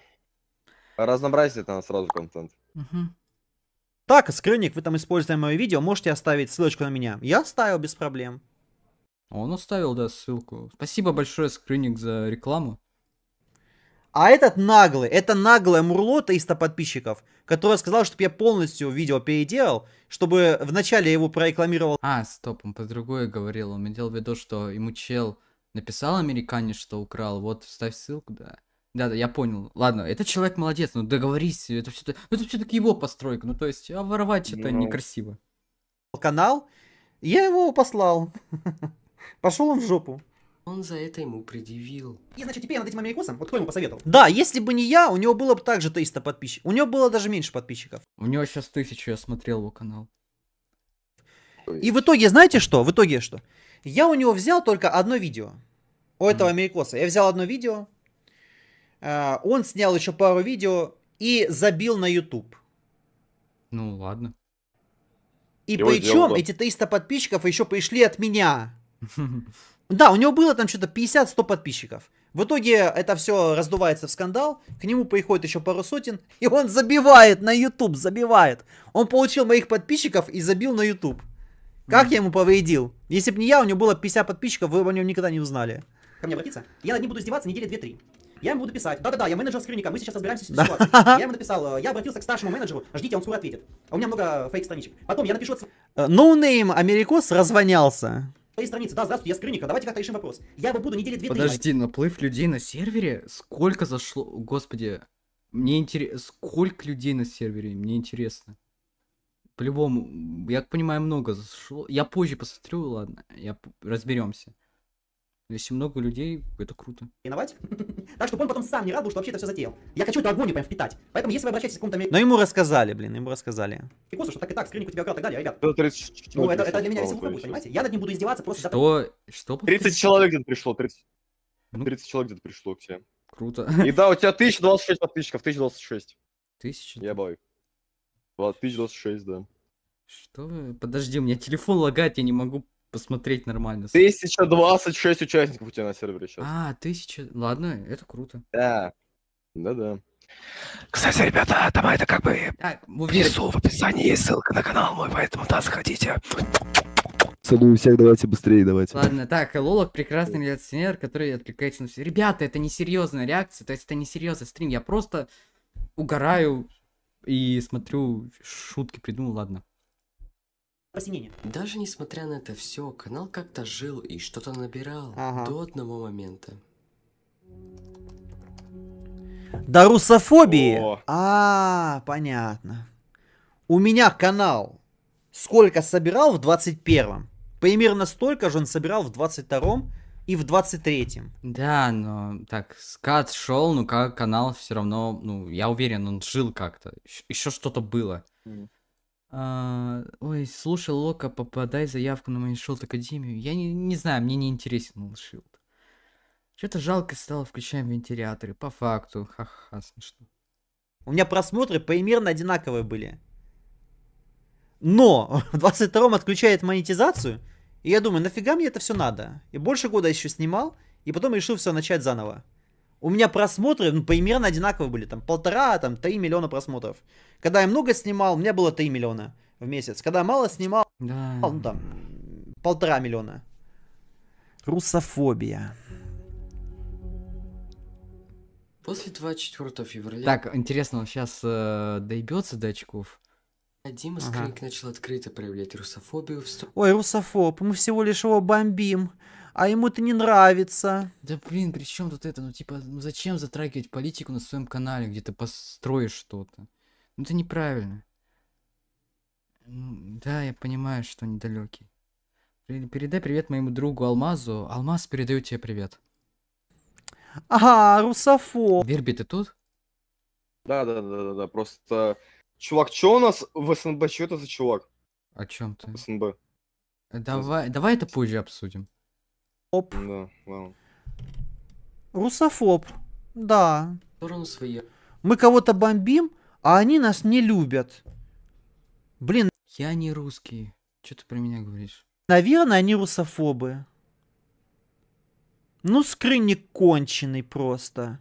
Разнообразие это сразу контент. Мгм. Так, скрынник, вы там используете мое видео, можете оставить ссылочку на меня. Я оставил без проблем. Он оставил, да, ссылку. Спасибо большое, Скрыник, за рекламу. А этот наглый, это наглое мурло 300 подписчиков, который сказал, чтобы я полностью видео переделал, чтобы вначале я его прорекламировал А, стоп, он по другое говорил. Он имел в виду, что ему чел написал американец, что украл. Вот, вставь ссылку, да. Да, да, я понял. Ладно, этот человек молодец, ну договорись, это все это все-таки его постройка. Ну, то есть, а воровать это Ну. некрасиво. канал, я его послал. Пошел он в жопу. Он за это ему предъявил. И, значит, теперь над этим америкосом, вот кто ему посоветовал? Да, если бы не я, у него было бы также 300 подписчиков. У него было даже меньше подписчиков. У него сейчас тысяча, я смотрел его канал. И в итоге, знаете что? В итоге что? Я у него взял только одно видео. У этого америкоса. Я взял одно видео. А, Он снял еще пару видео и забил на YouTube. Ну, ладно. И Его причем сделал, да. эти 300 подписчиков еще пришли от меня. Да, у него было там что-то 50-100 подписчиков. В итоге это все раздувается в скандал, к нему приходит еще пару сотен, и он забивает на YouTube, забивает. Он получил моих подписчиков и забил на YouTube. Как я ему повредил? Если бы не я, у него было 50 подписчиков, вы бы о нем никогда не узнали. Ко мне обратиться? Я над ним буду издеваться недели 2-3. Я ему буду писать, да-да-да, я менеджер скрынника, мы сейчас разбираемся с этой ситуацией. Я ему написал, э, я обратился к старшему менеджеру, ждите, он скоро ответит. А у меня много фейк-страничек. Потом я напишу от Ноунейм Америкос развонялся. своей страницы, да, здравствуйте, я скрынник, а давайте как-то решим вопрос. Я его буду недели 2-3 Подожди, наплыв людей на сервере? Сколько зашло? Господи, мне интересно, сколько людей на сервере? Мне интересно. По-любому, я понимаю, много зашло. Я позже посмотрю, ладно, я разберемся. Если много людей, это круто. именовать. Так, чтобы он потом сам не рад был, что вообще это все затеял. Я хочу эту агонию прям впитать. Поэтому, если вы обращаетесь к какому-то Но ему рассказали, блин, ему рассказали. Америкосу, что так и так, скрынник у тебя украл и так далее, ребят. Это 30 Ну, это, человек это для меня веселуха будет, понимаете? Я над ним буду издеваться просто за Что? Что? 30 человек где-то пришло, 30. Ну. 30 человек где-то пришло к тебе. Круто. И да, у тебя 1026 подписчиков, 1026. Тысяча? Я бой. 1026, да. Что? вы? Подожди, у меня телефон лагает, я не могу посмотреть нормально. 1026 участников у тебя на сервере сейчас. А, тысяча. Ладно, это круто. Да. Да-да. Кстати, ребята, там это как бы Так, уверен. внизу в описании есть ссылка на канал мой, поэтому да, заходите. Целую всех, давайте быстрее, давайте. Ладно, так, Лолок прекрасный реакционер, который откликается на все. Ребята, это не серьезная реакция, то есть это не серьезный стрим, я просто угораю и смотрю, шутки придумал, ладно. Посинение. Даже несмотря на это все, канал как-то жил и что-то набирал Ага. до одного момента. До русофобии. О. А, понятно. У меня канал сколько собирал в 21-м? Примерно столько же он собирал в 22-м и в 23-м. Да, но так, скат шел, ну как канал все равно, ну, я уверен, он жил как-то. Еще что-то было. Мгм. А, ой, слушай, Лока, подавай заявку на MineShield Академию. Я не, не знаю, мне не интересен MineShield. Что-то жалко стало, включаем вентиляторы, по факту. Ха-ха, смешно. У меня просмотры примерно одинаковые были. Но в 22-м отключает монетизацию, и я думаю, нафига мне это все надо? И больше года еще снимал, и потом решил все начать заново. У меня просмотры ну, примерно одинаковые были, там полтора, там 3 миллиона просмотров. Когда я много снимал, у меня было 3 миллиона в месяц. Когда я мало снимал, Да. ну там полтора миллиона. Русофобия. После 24 февраля Так, интересно, он сейчас доебется до очков? Дима Ага. Скрынник начал открыто проявлять русофобию в Ой, русофоб, мы всего лишь его бомбим, а ему это не нравится. Да блин, при чем тут это? Ну типа, ну зачем затрагивать политику на своем канале, где ты построишь что-то? Ну это неправильно. Да, я понимаю, что недалекий. Передай привет моему другу Алмазу. Алмаз передает тебе привет. Ага, русофоб. Верби, ты тут? Да, да, да, да, да. Просто. Чувак, что у нас в СНБ? Что это за чувак? О чем ты? СНБ. Давай, давай это позже обсудим. Оп. Да, ладно. Русофоб. Да. Мы кого-то бомбим, а они нас не любят. Блин, Я не русский. Что ты про меня говоришь? наверное, они русофобы. Ну, скрынник конченый просто.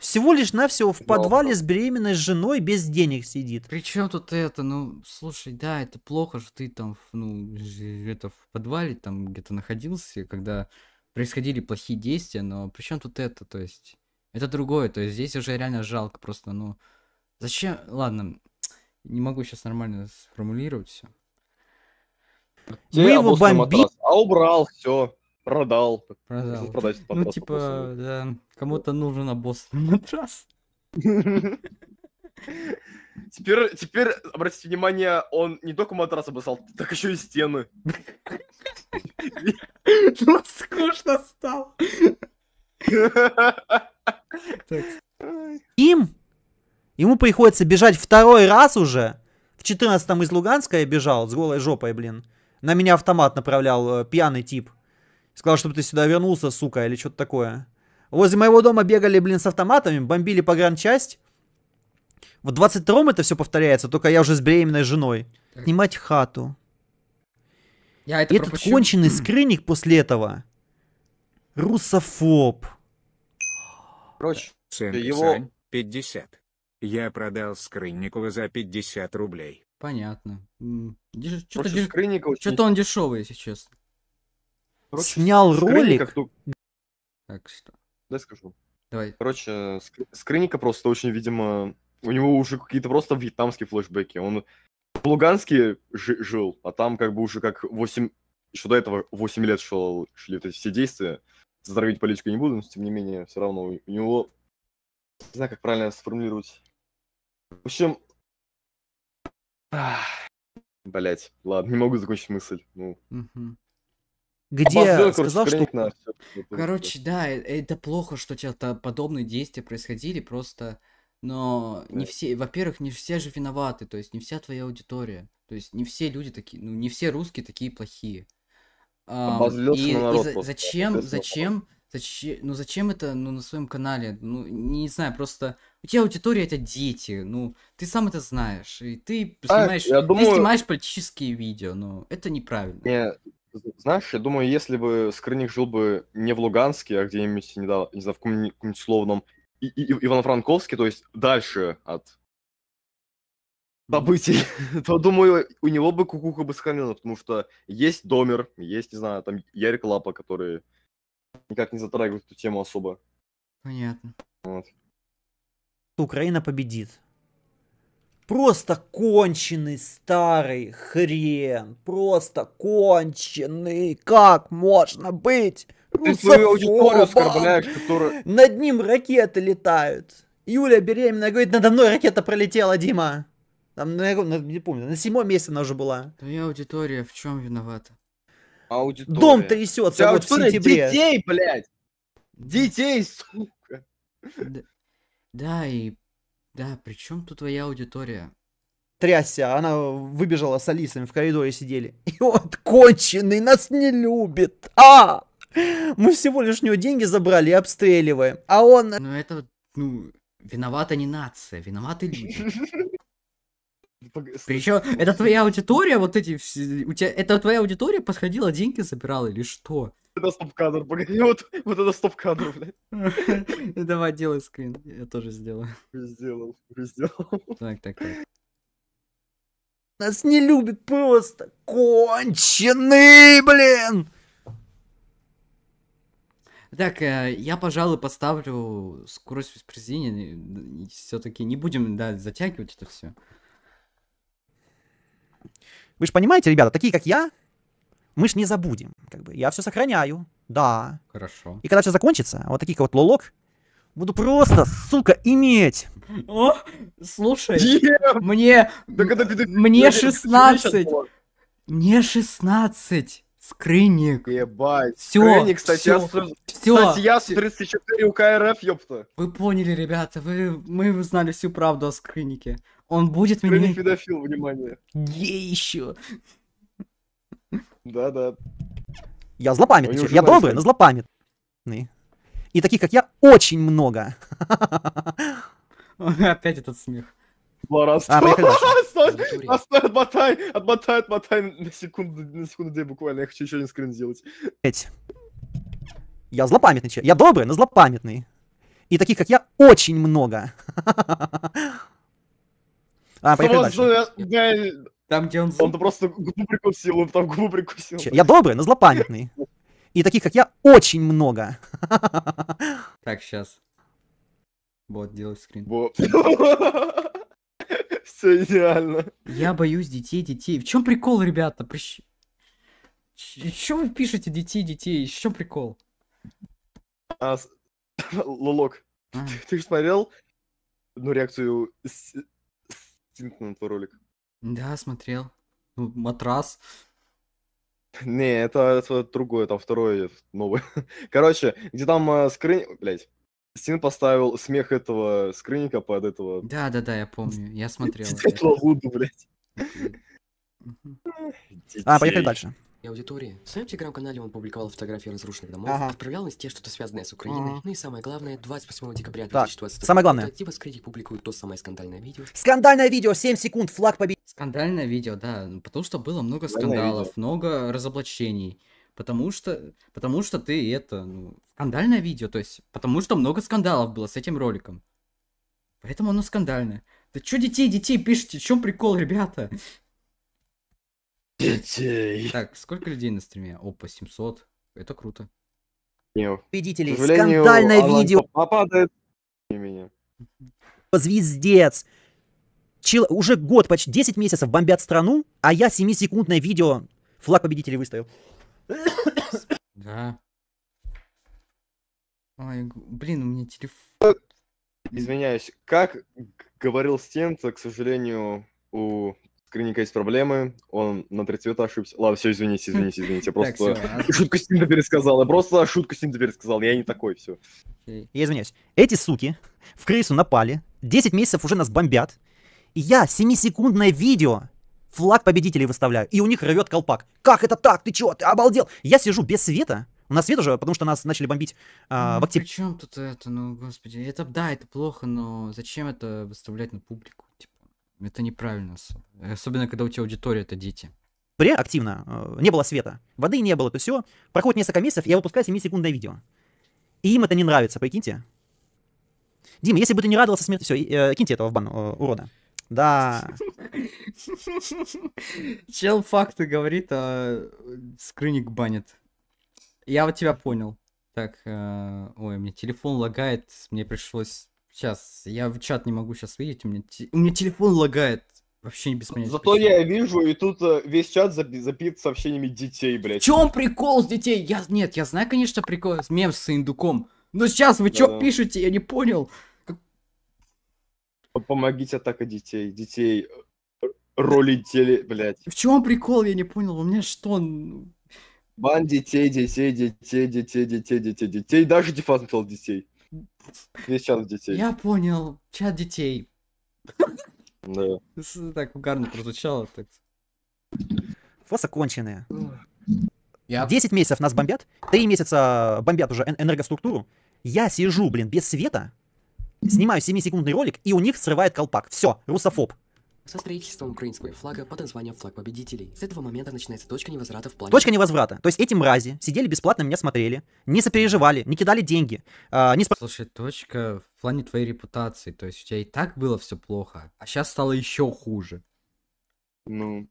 Всего лишь навсего в подвале с беременной женой без денег сидит. Причем тут это, ну, слушай, да, это плохо, что ты там, в- ну, это в подвале там где-то находился, когда происходили плохие действия, но причем тут это, то есть, это другое, то есть здесь уже реально жалко просто, ну, зачем, ладно, не могу сейчас нормально сформулировать все. Мы его обоссанный бомби- матрас. А убрал, все, продал. Продал. Продать этот Ну, типа, да, кому-то нужен обоссанный матрас. Теперь, теперь, обратите внимание, он не только матрас обоссал, так еще и стены. Ну, скучно стало. Так, Им, ему приходится бежать второй раз уже. В 14-м из Луганска я бежал с голой жопой, блин. На меня автомат направлял э, пьяный тип. Сказал, чтобы ты сюда вернулся, сука, или что-то такое. Возле моего дома бегали, блин, с автоматами, бомбили погранчасть. В 22-м это все повторяется, только я уже с беременной женой. Так. Снимать хату. Я это этот пропущу. конченый скрынник после этого. Русофоб. Короче, Его- Сань, 50. Я продал Скрынникову за 50 рублей. Понятно. Что-то короче, скрынника очень... он дешевый, если честно. Короче, Снял ролик. кто- Так что, Дай скажу. давай. Короче, Ск- Скрынника просто очень, видимо, у него уже какие-то просто вьетнамские флешбеки. Он в Луганске жи- жил, а там как бы уже как 8... Еще до этого 8 лет шел, шли вот эти все действия. Затравить политику не буду, но тем не менее, все равно у него... Не знаю, как правильно сформулировать. В общем... Блять, ладно, не могу закончить мысль. Ну, Мгм. Где короче, сказал, что на. Короче, да, э- это плохо, что что-то подобные действия происходили, просто, но не Да. все, во-первых, не все же виноваты, то есть не вся твоя аудитория, то есть не все люди такие, ну не все русские такие плохие. Ам, Обозлётся и, на и народ за- просто, зачем, зачем, зачем, ну зачем это, ну на своем канале, ну не знаю, просто у тебя аудитория это дети, ну ты сам это знаешь, и ты А, снимаешь, ты думаю- снимаешь политические видео, но это неправильно. Не, знаешь, я думаю, если бы Скрынник жил бы не в Луганске, а где-нибудь, не, да- не знаю, в каком-нибудь условном И- И- Ивано-Франковске, то есть дальше от событий, то, думаю, у него бы кукуха бы сохранила, потому что есть Домер, есть, не знаю, там Ярик Лапа, которые никак не затрагивают эту тему особо. Понятно. Вот. Украина победит. Просто конченый старый хрен. Просто конченый. Как можно быть? Ты свою аудиторию оскорбляешь, которая... Над ним ракеты летают. Юля беременная говорит, надо мной ракета пролетела, Дима. Там, на, каком- на- не помню, на седьмом месте она уже была. Твоя аудитория в чем виновата? Аудитория. Дом Вся трясется вот в сентябре. детей, блядь! Детей, сука! Да, да, и... Да, при чем тут твоя аудитория? Трясся, она выбежала с Алисами в коридоре сидели. И он конченый, нас не любит. А! Мы всего лишь у него деньги забрали и обстреливаем. А он... Ну это, ну, виновата не нация, виноваты люди. Причем, это твоя аудитория, вот эти все... У тебя, это твоя аудитория подходила, деньги забирала или что? Это стоп-кадр, погоди, вот, вот это стоп-кадр, блядь. Давай, делай скрин, я тоже сделаю. Сделал, сделал. Так, так, так. Нас не любит просто. Конченый, блин! Так, э, я, пожалуй, поставлю скорость воспроизведения. Все-таки не будем, да, затягивать это все. Вы же понимаете, ребята, такие как я, мы ж не забудем. Как бы, я все сохраняю. Да. Хорошо. И когда все закончится, вот таких вот лолок, буду просто, сука, иметь. О, слушай, мне, Да когда ты- мне ты- ты- ты- 16, мне 16, скрынник. Ебать. Всё, Скрынник, статья, всё, с- статья с 34 УК РФ, ёпта. Вы поняли, ребята, вы, мы узнали всю правду о скрыннике. Он будет меня Скрынник педофил, внимание. гей еще. Да-да. Я злопамятный, я добрый, но злопамятный. И таких как я очень много. Опять этот смех. Два раза. А. Отстой, отмотай, отмотай, отмотай на секунду, на секунду две буквально. Я хочу еще один скрин сделать. Я злопамятный человек. Я добрый, но злопамятный. И таких, как я, очень много. А, поехали дальше. Там, где он... Он то просто губу прикусил, он там губу прикусил. Я добрый, но злопамятный. И таких, как я, очень много. Так, сейчас. Вот, делай скрин. Все идеально. Я боюсь детей, детей. В чем прикол, ребята? Прищ... Что вы пишете детей, детей? В чем прикол? А, Лолок, А. ты- ты же смотрел ну, реакцию с- Стинта на твой ролик? Да, смотрел. Ну, матрас. Не, это, это другое, там второе, новое. Короче, где там э, скрын... Блять. Стин поставил смех этого скрынника под этого... Да, да, да, я помню. Я смотрел. Вуду, блядь. А, поехали дальше. И аудитории. В своем телеграм-канале он публиковал фотографии разрушенных домов, Ага. отправлял на те что-то связанное с Украиной, Ага. ну и самое главное, 28 декабря Так, 2020 самое главное. года Типа Скритик публикует то самое скандальное видео, Скандальное видео, 7 секунд, флаг победителя. Скандальное видео, да. ну, Потому что было много скандалов, много разоблачений. Потому что, потому что ты это, ну, скандальное видео, то есть, потому что много скандалов было с этим роликом. Поэтому оно скандальное. Да чё детей, детей пишете? В чем прикол, ребята? Детей. Так, сколько людей на стриме? Опа, 700. Это круто. Не, к Победителей. Скандальное Алан видео. Попадает меня. Звездец. Чел... Уже год, почти 10 месяцев бомбят страну, а я 7-секундное видео флаг победителей выставил. Да. Ой, блин, у меня телефон. Извиняюсь, как говорил Стент, к сожалению, у скринника есть проблемы, он на три цвета ошибся. Ладно, все, извините, извините, извините, я Так, всё, просто шутку Стинта пересказал, я просто шутку Стинта пересказал, я не такой, все. Я извиняюсь. Эти суки в крысу напали, 10 месяцев уже нас бомбят, и я 7-секундное видео флаг победителей выставляю, и у них рвет колпак. Как это так? Ты чё? Ты обалдел? Я сижу без света. У нас свет уже, потому что нас начали бомбить а, в Ну, октябре. При чем тут это, ну, господи, это да, это плохо, но зачем это выставлять на публику? Это неправильно особо. Особенно, когда у тебя аудитория это дети. активно, э, не было света, воды не было, то все. Проходит несколько месяцев, я выпускаю 7-секундное видео. И им это не нравится, прикиньте. Дима, если бы ты не радовался смерти, все, киньте этого в бан, э, урода. Да. Чел факты говорит, а скрыник банит. Я вот тебя понял. Так, э, ой, меня телефон лагает, мне пришлось... Сейчас, я в чат не могу сейчас видеть, у меня, те- у меня телефон лагает. Вообще не без понятия. Зато почему. я вижу, и тут э, весь чат заби- забит сообщениями детей, В блядь. чем прикол с детей? Я, нет, я знаю, конечно, прикол с мем с индуком. Но сейчас вы что пишете? Я не понял. Помогите атака детей, детей, э, роли теле, блядь. В чем прикол? Я не понял. У меня что? ну, Бан детей, детей, детей, детей, детей, детей, детей, даже дефаз написал детей. Весь чат детей. Я понял. Чат детей. Да. Так угарно прозвучало. Так. Просто конченые. Я 10 месяцев нас бомбят, 3 месяца бомбят уже эн- энергоструктуру. Я сижу, блин, без света, снимаю 7-секундный ролик, и у них срывает колпак. Все, русофоб. Со строительством украинского флага под названием «Флаг победителей». С этого момента начинается точка невозврата в плане... Точка невозврата. То есть эти мрази сидели бесплатно, меня смотрели, не сопереживали, не кидали деньги, а, не спра- Слушай, точка в плане твоей репутации. То есть у тебя и так было все плохо, а сейчас стало еще хуже. Ну,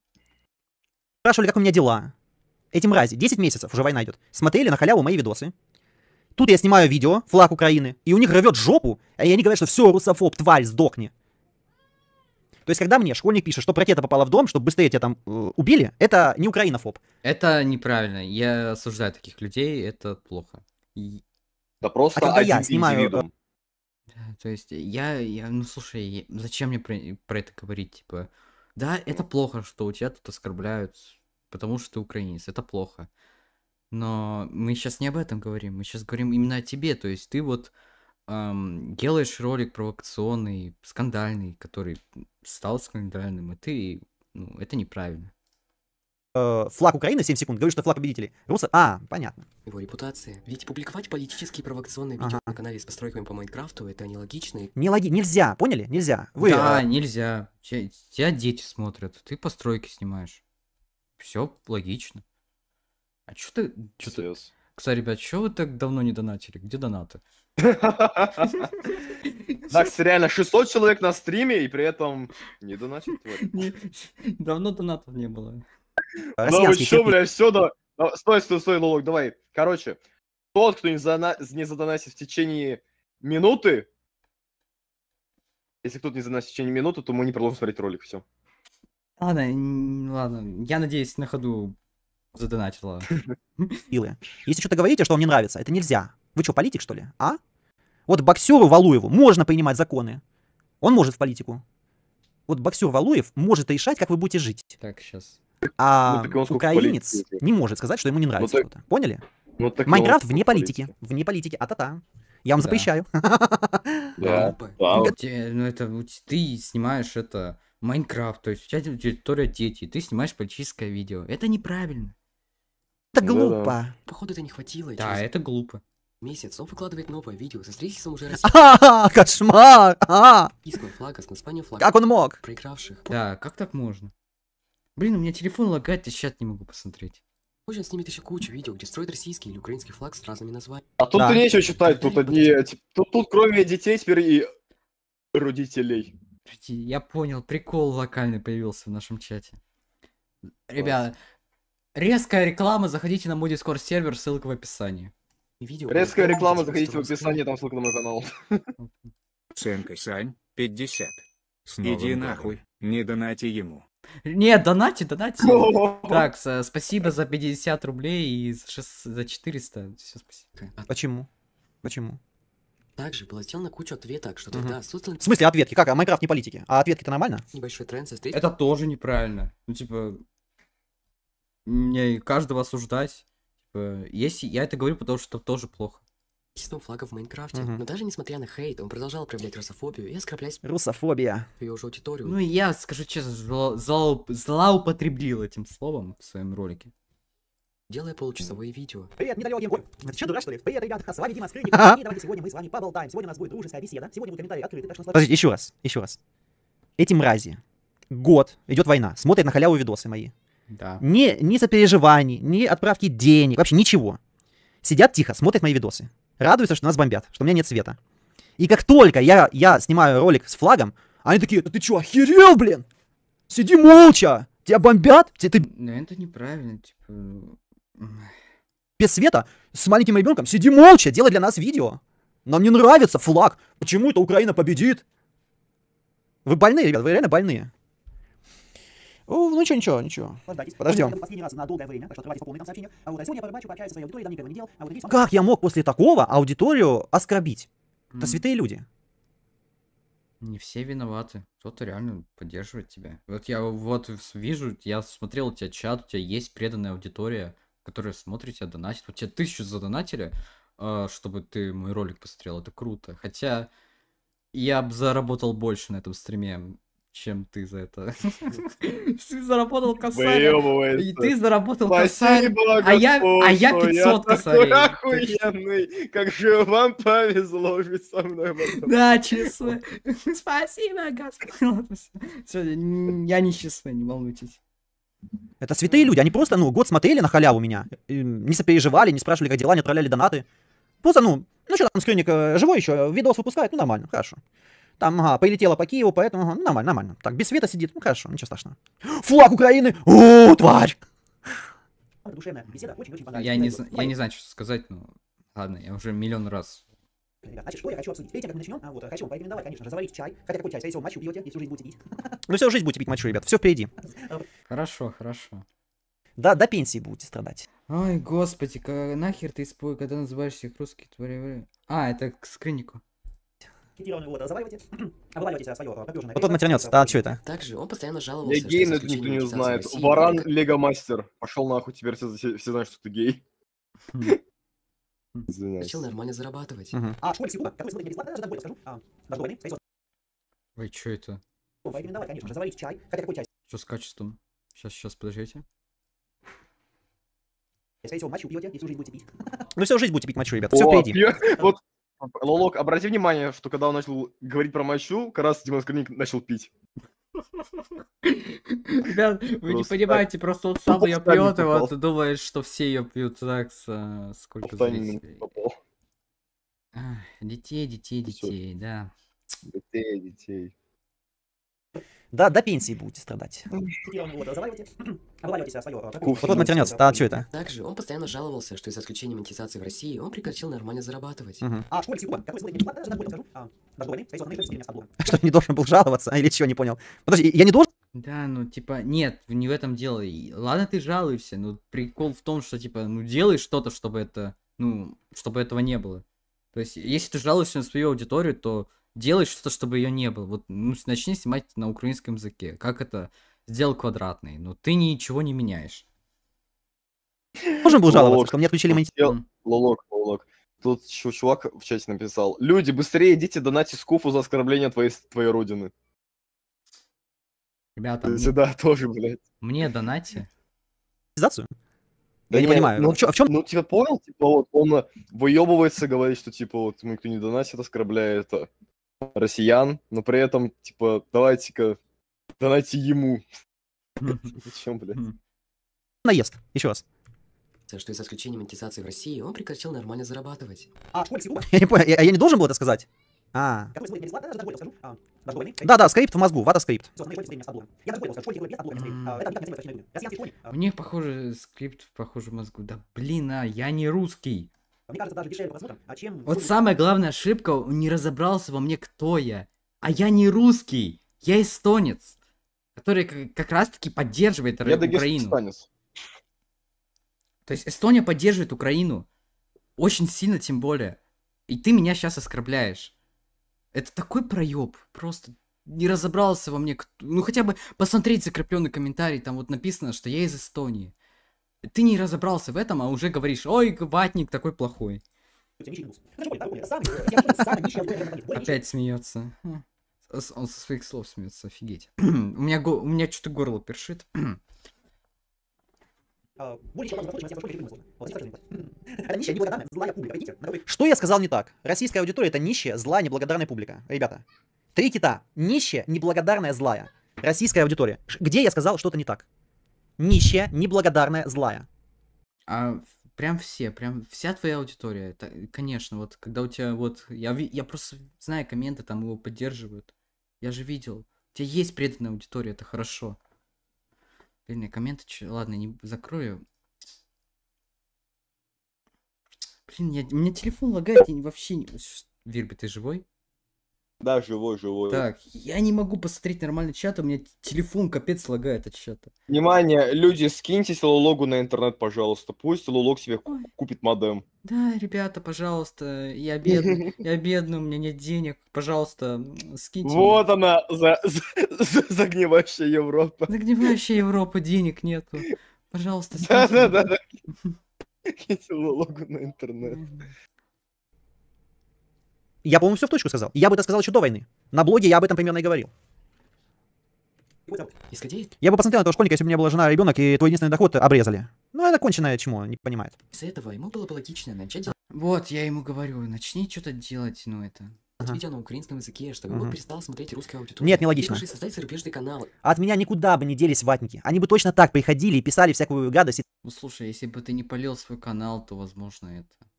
спрашивали, как у меня дела. Эти мрази, 10 месяцев, уже война идет, смотрели на халяву мои видосы. Тут я снимаю видео, флаг Украины, и у них рвет жопу, и они говорят, что все, русофоб, тварь, сдохни. То есть, когда мне школьник пишет, что ракета попала в дом, чтобы быстрее тебя там э, убили, это не украинофоб. Это неправильно. Я осуждаю таких людей, это плохо. Да просто А когда я один снимаю, э, индивидуум. да, То есть я, я, ну слушай, я- зачем мне про, про это говорить, типа, да, это плохо, что у тебя тут оскорбляют, потому что ты украинец, это плохо. Но мы сейчас не об этом говорим, мы сейчас говорим именно о тебе, то есть ты вот ам, делаешь ролик провокационный, скандальный, который стал скандальным, и ты, ну, это неправильно. Э, флаг Украины 7 секунд, говорю, что флаг победителей. Русы... А, понятно. Его репутация. Ведь публиковать политические провокационные Ага. видео на канале с постройками по Майнкрафту это нелогично и Не логи... Нельзя, поняли? Нельзя. Вы... да, э, нельзя. Тебя, тебя дети смотрят, ты постройки снимаешь. Все логично. А что ты, что ты. Кстати, ребят, что вы так давно не донатили? Где донаты? Так, реально 600 человек на стриме, и при этом не донатит. Давно донатов не было. Да вы кирпич. бля, все, да. Стой, стой, стой, Лолок, давай. Короче, тот, кто не, задонатит в течение минуты, если кто-то не задонатит в течение минуты, то мы не продолжим смотреть ролик, все. Ладно, ладно. Я надеюсь, на ходу задонатила. силы. Если что-то говорите, что вам не нравится, это нельзя. Вы что, политик, что ли? А? Вот боксеру Валуеву можно принимать законы. Он может в политику. Вот боксер Валуев может решать, как вы будете жить. Так, сейчас. А Ну, украинец не может сказать, что ему не нравится так- что-то. Поняли? Ну, так Майнкрафт вне в политики. Вне политики. А-та-та. Я вам Да. запрещаю. Да. Те- Ну, это ты снимаешь это Майнкрафт, то есть у тебя территория дети, ты снимаешь политическое видео. Это неправильно. Это Да-да. глупо. Походу это не хватило. Да, через это глупо. месяц он выкладывает новое видео со строительством уже А, Кошмар! А, российского флага с названием флага Как он мог? проигравших. Да, как так можно? Блин, у меня телефон лагает, я чат не могу посмотреть. Позже он снимет еще кучу видео, где строит российский или украинский флаг с разными названиями. А тут Да. нечего читать, тут одни... Тут, тут кроме детей теперь и родителей. Я понял, прикол локальный появился в нашем чате. Ребят, резкая реклама, заходите на мой Discord сервер, ссылка в описании. Видео Резкая было реклама, заходите в описание, там ссылка на мой канал. Оценка Сань, 50. С Новым Иди нахуй, не донати ему. Нет, донати, донати. Так, спасибо за 50 рублей и за шест- за 400. Все, спасибо. Почему? Почему? также была сделана куча ответок, что тогда создан В смысле ответки? Как? А Майнкрафт не политики? А ответки-то нормально? небольшой тренд со Это тоже неправильно. Ну, типа, мне каждого осуждать. Типа, если я это говорю, потому что тоже плохо. строительством флага в Майнкрафте. Мгм. Но даже несмотря на хейт, он продолжал проявлять расофобию и оскорблять Русофобия. свою же аудиторию. Ну, и я, скажу честно, зло- злоупотребил этим словом в своем ролике. делая получасовые видео. Привет, недалекий. Ой, ты что, дурак, что ли? Привет, ребята, с вами Дима Скрынник. И давайте сегодня мы с вами поболтаем. Сегодня у нас будет дружеская беседа. Сегодня будут комментарии открыты, так что... Подождите, еще раз, еще раз. Эти мрази. Год, идет война, смотрят на халяву видосы мои. Да. Ни, ни сопереживаний, ни отправки денег, вообще ничего. Сидят тихо, смотрят мои видосы. Радуются, что нас бомбят, что у меня нет света. И как только я, я снимаю ролик с флагом, они такие, да ты чё, охерел, блин? Сиди молча, тебя бомбят, ты, ты Но это неправильно, типа... без света, с маленьким ребенком, сиди молча, делай для нас видео. Нам не нравится флаг. Почему это Украина победит? Вы больные, ребят, вы реально больные. О, ну ничего, ничего, ничего. Подождем. Как я мог после такого аудиторию оскорбить? Это м, святые люди. Не все виноваты. Кто-то реально поддерживает тебя. Вот я вот вижу, я смотрел у тебя чат, у тебя есть преданная аудитория, которая смотрит тебя, донатит. Вот тебе тысячу задонатили, а, чтобы ты мой ролик посмотрел. Это круто. Хотя я бы заработал больше на этом стриме, чем ты за это. Ты заработал косарь. И ты заработал косарь. А я- а я Господь, 500 такой косарей. охуенный. Как же вам повезло жить со мной. Да, честно. Спасибо, Господь. Все, я несчастный, не волнуйтесь. Это святые люди. Они просто, ну, год смотрели на халяву меня. Не сопереживали, не спрашивали, как дела, не отправляли донаты. Просто, ну, ну что там, скрынник э, живой еще, видос выпускает, ну нормально, хорошо. Там, ага, полетела по Киеву, поэтому, ага, ну, нормально, нормально. Так, без света сидит, ну хорошо, ничего страшного. Флаг Украины! О, тварь! Я не, я не знаю, что сказать, но ладно, я уже миллион раз. Значит, что я хочу обсудить? Перед тем, как мы начнем, а, вот, хочу вам порекомендовать, конечно же, заварить чай. Хотя какой чай? Скорее всего, мочу пьете, и всю жизнь будете пить. Ну всю жизнь будете пить мочу, ребят, все впереди. Хорошо, хорошо. Да, до пенсии будете страдать. Ой, господи, ка- нахер ты спой, когда называешь всех русских тварей? А, это к скрыннику. Вот, заваривайте, обваливайте свое попёрженное. Вот тот матернется, а что это? Также он постоянно жаловался, Я гей, но это никто не агитации знает. России, Варан только- Лего Мастер. Пошел нахуй, теперь все, все, знают, что ты гей. Хм. Извиняюсь. начал нормально зарабатывать. А, школьник Сикуба, который смотрит мне бесплатно, даже на бой скажу. А, даже до войны, скорее всего, Ой, что это? порекомендовать, конечно же, заварить чай. Хотя какой чай? Что с качеством? Сейчас, сейчас, подождите. Скорее всего, мочу пьете, и всю жизнь будете пить. Ну всю жизнь будете пить мочу, ребят, все впереди. Вот, Лолок, обрати внимание, что когда он начал говорить про мочу, как раз Димон Скорник начал пить. Ребят, вы не понимаете, просто он сам ее пьет, и вот думает, что все ее пьют так, с, а, сколько зрителей. Детей, детей, детей, да. Детей, детей. Да, до пенсии будете страдать. Вот вот матернется. А что это? Также он постоянно жаловался, что из-за отключения монетизации в России он прекратил нормально зарабатывать. Мгм. Что, не должен был жаловаться? Или что, не понял? Подожди, я не должен? Да, ну, типа, нет, не в этом дело. Ладно, ты жалуешься, но прикол в том, что, типа, ну, делай что-то, чтобы это, ну, чтобы этого не было. То есть, если ты жалуешься на свою аудиторию, то делай что-то, чтобы ее не было. Вот, ну, начни снимать на украинском языке. Как это сделал квадратный? Но ты ничего не меняешь. Должен был жаловаться, Лолок, что мне отключили дел- Лолок, лолок. Тут чу- чувак в чате написал. Люди, быстрее идите донати Скуфу за оскорбление твоей, твоей родины. Ребята, мне, Да, тоже, блядь. мне донати. Монетизацию? Я не понимаю, Ну, в в чём- Ну, типа, понял? Типа, вот он выебывается, говорит, что, типа, вот, мы кто не донатит, оскорбляет а, россиян, но при этом, типа, давайте-ка донайте ему. Зачем, блядь? Наезд. Еще раз. Что из-за отключения монетизации в России он прекратил нормально зарабатывать. Я не понял, я, я не должен был это сказать? А. Да, да, скрипт в мозгу, вата скрипт. Них, похоже, скрипт, похоже, в мозгу. Да блин, а, я не русский. Вот самая главная ошибка, он не разобрался во мне, кто я. А я не русский, я эстонец, который как, раз-таки поддерживает Я Украину. дагестанец. То есть Эстония поддерживает Украину. Очень сильно, тем более. И ты меня сейчас оскорбляешь. Это такой проеб. Просто не разобрался во мне. кто- Ну хотя бы посмотреть закрепленный комментарий. Там вот написано, что я из Эстонии. Ты не разобрался в этом, а уже говоришь, ой, ватник такой плохой. Опять смеется. Хм. Он со своих слов смеется, офигеть. у меня, го- у меня что-то горло першит. Что я сказал не так? Российская аудитория это нищая, злая, неблагодарная публика. Ребята, три кита. Нищая, неблагодарная, злая. Российская аудитория. Где я сказал что-то не так? Нищая, неблагодарная, злая. А прям все, прям вся твоя аудитория. Это, конечно, вот когда у тебя вот. Я, я просто знаю комменты, там его поддерживают. Я же видел. У тебя есть преданная аудитория, это хорошо. Блин, я комменты, чё- ладно, не закрою. Блин, я, у меня телефон лагает, я вообще не... Вирби, ты живой? Да, живой, живой. Так, я не могу посмотреть нормальный чат, у меня телефон капец лагает от чата. Внимание, люди, скиньтесь Лулогу на интернет, пожалуйста. Пусть Лулог себе Ой. купит модем. Да, ребята, пожалуйста, я бедный, я бедный, у меня нет денег, пожалуйста, скиньте. Вот она, за, за- за- загнивающая Европа. Загнивающая Европа, денег нету. Пожалуйста, скиньте. Да-да-да. Киньте Лулогу на интернет. Я, по-моему, все в точку сказал. Я бы это сказал еще до войны. На блоге я об этом примерно и говорил. Я бы посмотрел на этого школьника, если бы у меня была жена и ребенок, и твой единственный доход обрезали. Ну, это конченое чмо, не понимает. этого ему было бы логично начать Вот, я ему говорю, начни что-то делать, ну это. Ага. видео на украинском языке, чтобы Мгм. его перестал смотреть русская аудитория. Нет, нелогично. Же создать зарубежный канал. А от меня никуда бы не делись ватники. Они бы точно так приходили и писали всякую гадость. и Ну слушай, если бы ты не полил свой канал, то возможно это.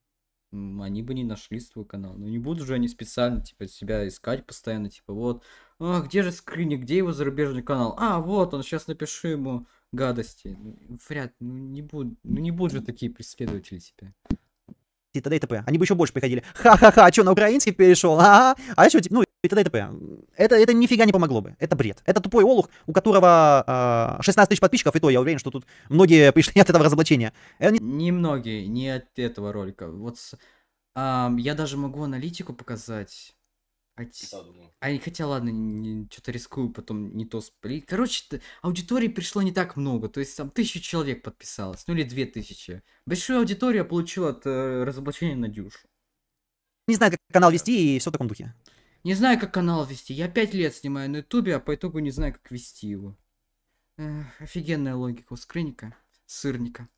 Они бы не нашли свой канал. Ну не будут же они специально, типа, себя искать постоянно, типа, вот, а, где же скрыни, где его зарубежный канал? А, вот он, сейчас напишу ему гадости. Ну, Вряд, ну не будут, ну не будут же такие преследователи тебя. и т.д. и т.п. Они бы еще больше приходили. Ха-ха-ха, что, на украинский перешел? Ага. А что, ну, и т.д. и т.п. Это, это нифига не помогло бы. Это бред. Это тупой олух, у которого а, 16 тысяч подписчиков, и то я уверен, что тут многие пришли от этого разоблачения. Это не- Немногие, не от этого ролика. Вот с- ам, я даже могу аналитику показать. Хот- А, и хотя, ладно, что-то рискую потом не то сплит. Короче, аудитории пришло не так много. То есть там тысяча человек подписалось. Ну или две тысячи. Большую аудиторию я получил от э, разоблачения Надюш. не знаю, как канал вести и все в таком духе. Не знаю, как канал вести. Я пять лет снимаю на ютубе, а по итогу не знаю, как вести его. Эх, офигенная логика у скрынника, сырника.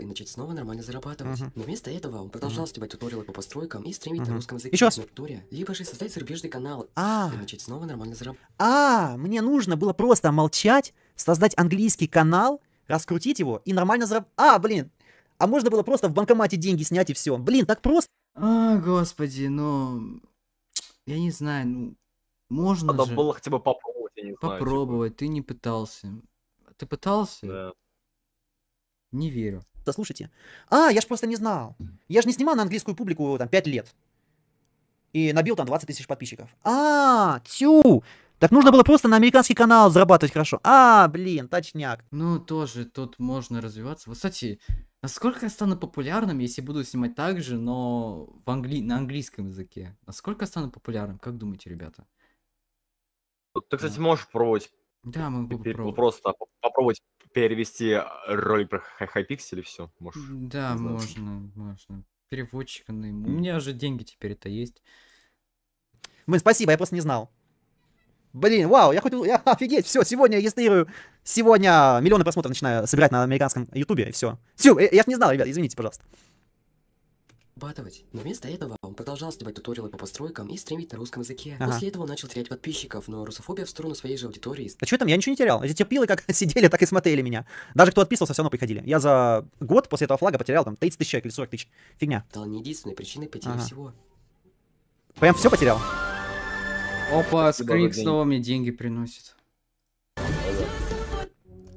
и начать снова нормально зарабатывать. Мгм. Но вместо этого он продолжал снимать туториалы по постройкам и стримить на Мгм. русском языке. Еще раз. на Виктория, либо же создать зарубежный канал А, и начать снова нормально зарабатывать. а, мне нужно было просто молчать, создать английский канал, раскрутить его и нормально заработать. А, блин, а можно было просто в банкомате деньги снять и все. Блин, так просто. А, господи, ну... Я не знаю, ну... Можно Надо же было хотя бы попробовать, я не знаю. типа. попробовать, ты не пытался. Ты пытался? Да. Не верю. Да, слушайте. А, я ж просто не знал. Я же не снимал на английскую публику там 5 лет. И набил там 20 тысяч подписчиков. А, тю! Так нужно было просто на американский канал зарабатывать хорошо. А, блин, точняк. Ну, тоже тут можно развиваться. Вот, кстати, насколько я стану популярным, если буду снимать так же, но в англи... на английском языке? Насколько я стану популярным? Как думаете, ребята? Ты, кстати, можешь пробовать Да, могу попробовать. просто по- попробовать перевести ролик про Хайпиксель и все. Можешь. Да, можно, можно. Переводчика найму. У меня же деньги теперь это есть. Блин, спасибо, я просто не знал. Блин, вау, я хоть... Я, офигеть, все, сегодня я регистрирую. Сегодня миллионы просмотров начинаю собирать на американском ютубе, и все. Все, я ж не знал, ребят, извините, пожалуйста. зарабатывать. Но вместо этого он продолжал снимать туториалы по постройкам и стримить на русском языке. Ага. После этого он начал терять подписчиков, но русофобия в сторону своей же аудитории А что там, я ничего не терял. Эти терпилы как сидели, так и смотрели меня. Даже кто отписывался, все равно приходили. Я за год после этого флага потерял там 30 тысяч человек или 40 тысяч. Фигня. стала не единственной причиной потери Ага. всего. Прям все потерял. Опа, деньги. снова мне деньги приносит.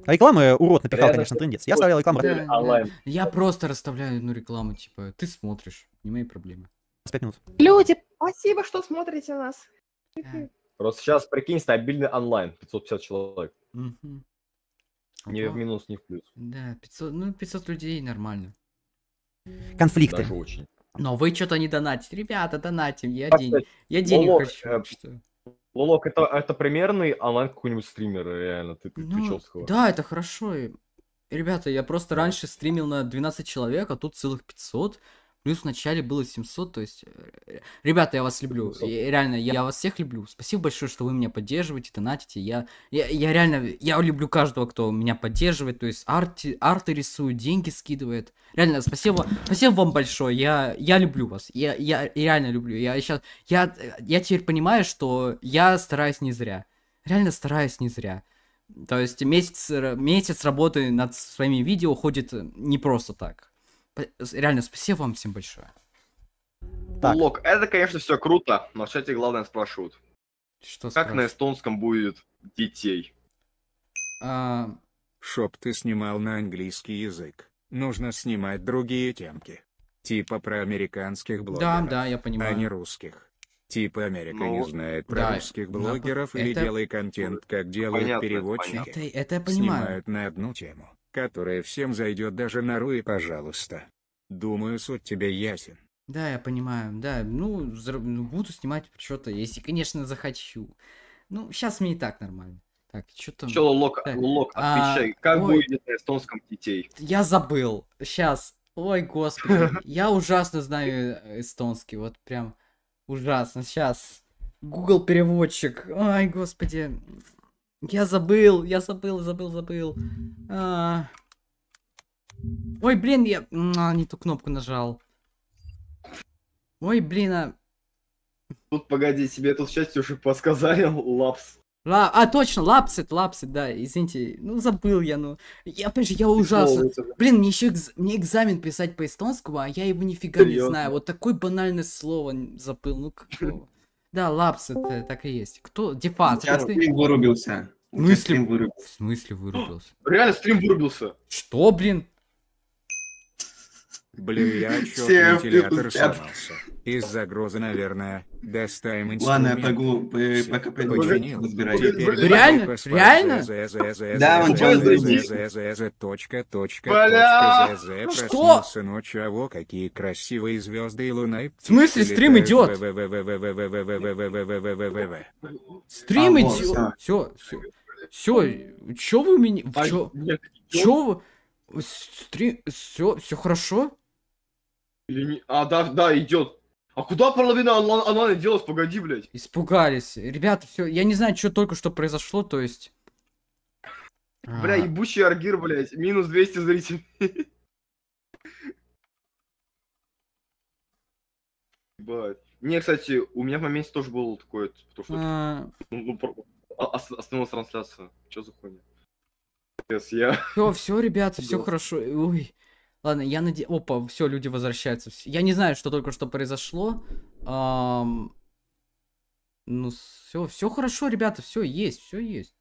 А рекламы урод напихал, конечно, трындец. Я оставлял рекламу Да. раз Да, онлайн. Я просто расставляю ну рекламу, типа, ты смотришь, не мои проблемы. 5 минут. Люди, спасибо, что смотрите нас. Да. Просто сейчас, прикинь, стабильный онлайн. 550 человек. Ни Опа. в минус, ни в плюс. Да, 500, ну 500 людей нормально. Конфликты. Даже очень. Но вы что-то не донатите. Ребята, донатим, я, день... я денег хочу. э, что? Лолок, это, это примерный онлайн какой-нибудь стример, реально, ты, ты Ну, Твичевского. да, это хорошо. Ребята, я просто раньше стримил на 12 человек, а тут целых 500. Плюс в начале было 700, то есть... э, Ребята, я вас люблю. 700. И реально, я, я вас всех люблю. Спасибо большое, что вы меня поддерживаете, донатите. Я, я, я реально, я люблю каждого, кто меня поддерживает. То есть арти, арты рисует, деньги скидывает. Реально, спасибо, спасибо вам большое. Я, я люблю вас. Я, я реально люблю. Я сейчас, я, я теперь понимаю, что я стараюсь не зря. Реально стараюсь не зря. То есть месяц, месяц работы над своими видео ходит э, не просто так. Реально, спасибо вам всем большое. Так. Лок, это, конечно, все круто, но в чате главное спрашивают. Что Как на спрашиваешь? эстонском будет детей? А, Чтоб ты снимал на английский язык, нужно снимать другие темки. Типа про американских да, блогеров, да, я а не понимаю. русских. Типа Америка не Ну, знает про да, русских да, блогеров или это- делай контент, как делают Понятно, переводчики. Это, это я понимаю. Снимают на одну тему, которая всем зайдет даже на Руи, пожалуйста. Думаю, суть тебе ясен. Да, я понимаю. Да, ну, ну, буду снимать что-то, если, конечно, захочу. Ну, сейчас мне и так нормально. Так, что там? Че, Лок, Так, Лок, а, отвечай, как ой. будет на эстонском детей? Я забыл. Сейчас. Ой, господи. Я ужасно знаю э, эстонский. Вот прям ужасно. Сейчас. Google переводчик. Ой, господи. Я забыл, я забыл, забыл, забыл. А. Ой, блин, я а, не ту кнопку нажал. Ой, блин, а... Тут, погоди, тебе тут с чата уже подсказали, laps. Ла- А, точно, lapsed, lapsed, да, извините. Ну, забыл я, ну. Я, опять же, я ужасно. Блин, мне еще мне экзамен писать по эстонскому, а я его нифига не Серьезно? знаю. Вот такое банальное слово забыл. Ну какого? Да, лапс это так и есть. Кто? Дефас, тебя это ты? стрим вырубился. В У тебя смысле? стрим вырубился. В смысле вырубился? Реально стрим вырубился. Что, блин? Блюячок Все вентилятор сломался. Из-за грозы, наверное, доставим Ладно, я пойду, пока пойду разбирать. Реально? Реально? Да, он сейчас Точка, точка, Что? ночью, аво, какие красивые звезды и луна. В смысле, стрим идет? Стрим идет. Все, все. Все, чё вы меня... Чё, вы... Стрим... Все, все хорошо? Или не... А, да, да, идет. А куда половина онлайн, онлайн делась? Погоди, блядь. Испугались. Ребята, все, я не знаю, что только что произошло, то есть... Бля, а. ебучий аргир, блядь. Минус 200 зрителей. Ебать. Не, кстати, у меня в моменте тоже было такое, потому что... А. Ну, ну, а, Остановилась трансляция. Что за хуйня? Я... Все, все, ребята, все хорошо. Ой. Ладно, я надеюсь... Опа, все, люди возвращаются. Я не знаю, что только что произошло. Ам, Ну, все, все хорошо, ребята, все есть, все есть.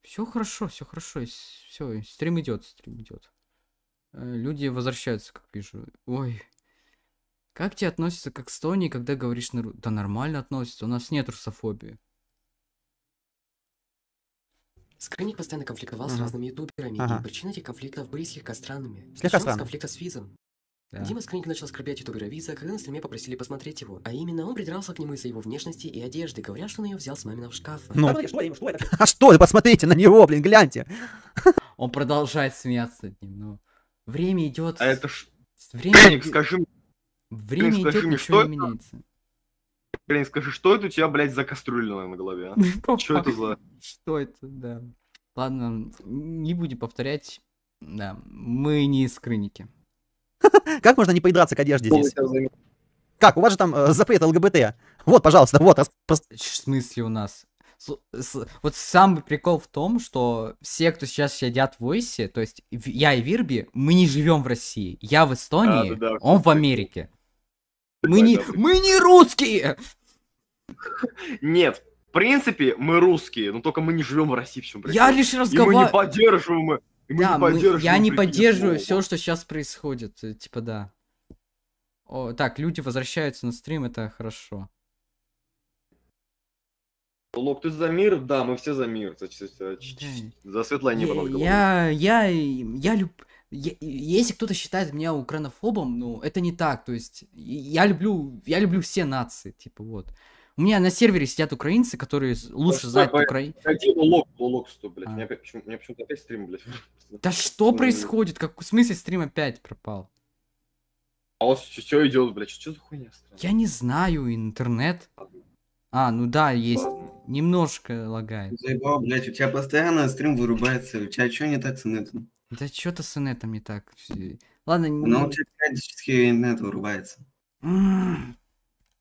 Все хорошо, все хорошо. Все, стрим идет, стрим идет. Э, Люди возвращаются, как вижу. Ой. Как тебе относятся к Эстонии, когда говоришь на Да нормально относятся, у нас нет русофобии. Скрынник постоянно конфликтовал с разными ютуберами, Ага. и причины этих конфликтов были слегка странными. Слегка Началось с странно. конфликта с Визом. Да. Дима Скрынник начал оскорблять ютубера Виза, когда на стриме попросили посмотреть его. А именно, он придрался к нему из-за его внешности и одежды, говоря, что он ее взял с маминого шкафа. Ну. А что, вы посмотрите на него, блин, гляньте. Он продолжает смеяться над ним, но время идет. А это ж... Время, скажи, мне- время идет, ничего что не это? меняется. Скрынник, скажи, что это у тебя, блядь, за кастрюля на голове, а? Что это за... Что это, да. Ладно, не будем повторять. Да, мы не скрынники. Как можно не поидраться к одежде здесь? Как, у вас же там э, запрет ЛГБТ. Вот, пожалуйста, вот. рас- прос- В смысле у нас? С- с- Вот самый прикол в том, что все, кто сейчас сидят в Войсе, то есть я и Вирби, мы не живем в России. Я в Эстонии, да, да, он в. Америке. Мы не, мы не русские! Нет, в принципе, мы русские, но только мы не живем в России, в чем Я лишь И мы не разговариваю. поддерживаем, мы Да, не мы- поддерживаем я не поддерживаю все, что сейчас происходит. э, Типа да. О, так, люди возвращаются на стрим, это хорошо. Лок, ты за мир? Да, мы все за мир. За, за- за- за светлое небо над головой. Я, я, я люб... я- Если кто-то считает меня украинофобом, ну, это не так. То есть, я люблю, я люблю все нации, типа вот. У меня на сервере сидят украинцы, которые лучше Стой, знают Украину. Погоди, Лок, Лок, стоп, блядь. А. У меня опять- почему- у меня почему-то опять стрим, блядь. Да что происходит? Как в смысле стрим опять пропал? А у вас все идет, блядь. Что за хуйня? странная? Я не знаю, интернет. А, ну да, есть. Немножко лагает. Заебал, блядь, у тебя постоянно стрим вырубается. У тебя что не так с инетом? Да что-то с инетом не так. Ладно, Ну, у тебя периодически инет вырубается.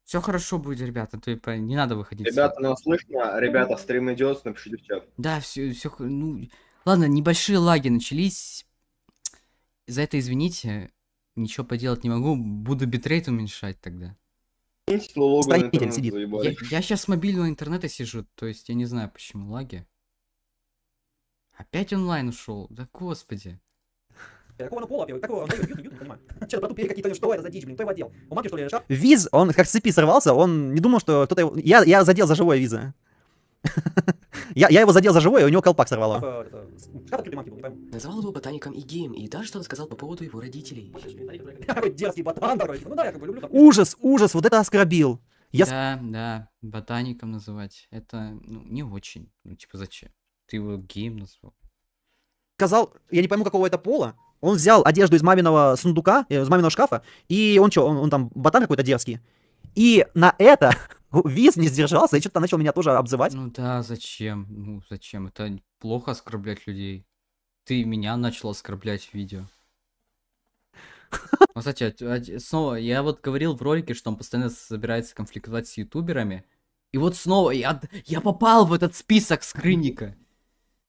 Все хорошо будет, ребята. То по- не надо выходить. Ребята, нас слышно? Ребята, стрим идет, напишите в чат. Да, все, все, ну, ладно, небольшие лаги начались. За это извините, ничего поделать не могу, буду битрейт уменьшать тогда. Строитель сидит. Я, я сейчас с мобильного интернета сижу, то есть я не знаю, почему лаги. Опять онлайн ушел, да господи. Какого он пола, какого он дает, не понимаю. Что, протупили какие-то, что это за дичь, блин, кто его одел? У мамки, что ли, шап? Виз, он как с цепи сорвался, он не думал, что кто-то его... Я, я задел за живое виза. я, я его задел за живое, и у него колпак сорвало. Назвал его ботаником и геем, и даже что рассказал по поводу его родителей. Какой дерзкий ботан, короче. Ну да, я как бы люблю Ужас, ужас, вот это оскорбил. Я Да, да, ботаником называть, это, ну, не очень. Ну, типа, зачем? Ты его гейм назвал. сказал, я не пойму, какого это пола. Он взял одежду из маминого сундука, э, из маминого шкафа, и он что, он, он там ботан какой-то дерзкий. И на это Виз не сдержался и что-то начал меня тоже обзывать. Ну да, зачем? Ну, зачем? Это плохо оскорблять людей. Ты меня начал оскорблять в видео. Ну, Кстати, а- а- снова, я вот говорил в ролике, что он постоянно собирается конфликтовать с ютуберами. И вот снова я, я попал в этот список скрынника.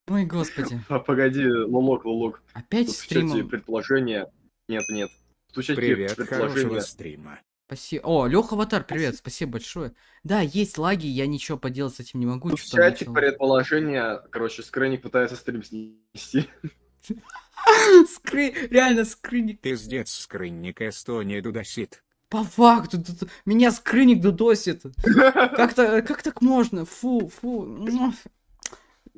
Ой, господи. А, погоди, Лолок, Лолок. Опять Тут в чате стримом. предположение. Нет, нет. Тут в чате Привет, хорошего предположение. стрима. Спасибо. О, Леха Аватар, привет, спасибо большое. Да, есть лаги, я ничего поделать с этим не могу. Тут в чате начал- предположение. Короче, Скрэнник пытается стрим снести. Скры... Реально скрынник. Пиздец, скрынник Эстония дудосит. По факту, тут- меня скрынник дудосит. Как-то, как так можно? Фу, фу.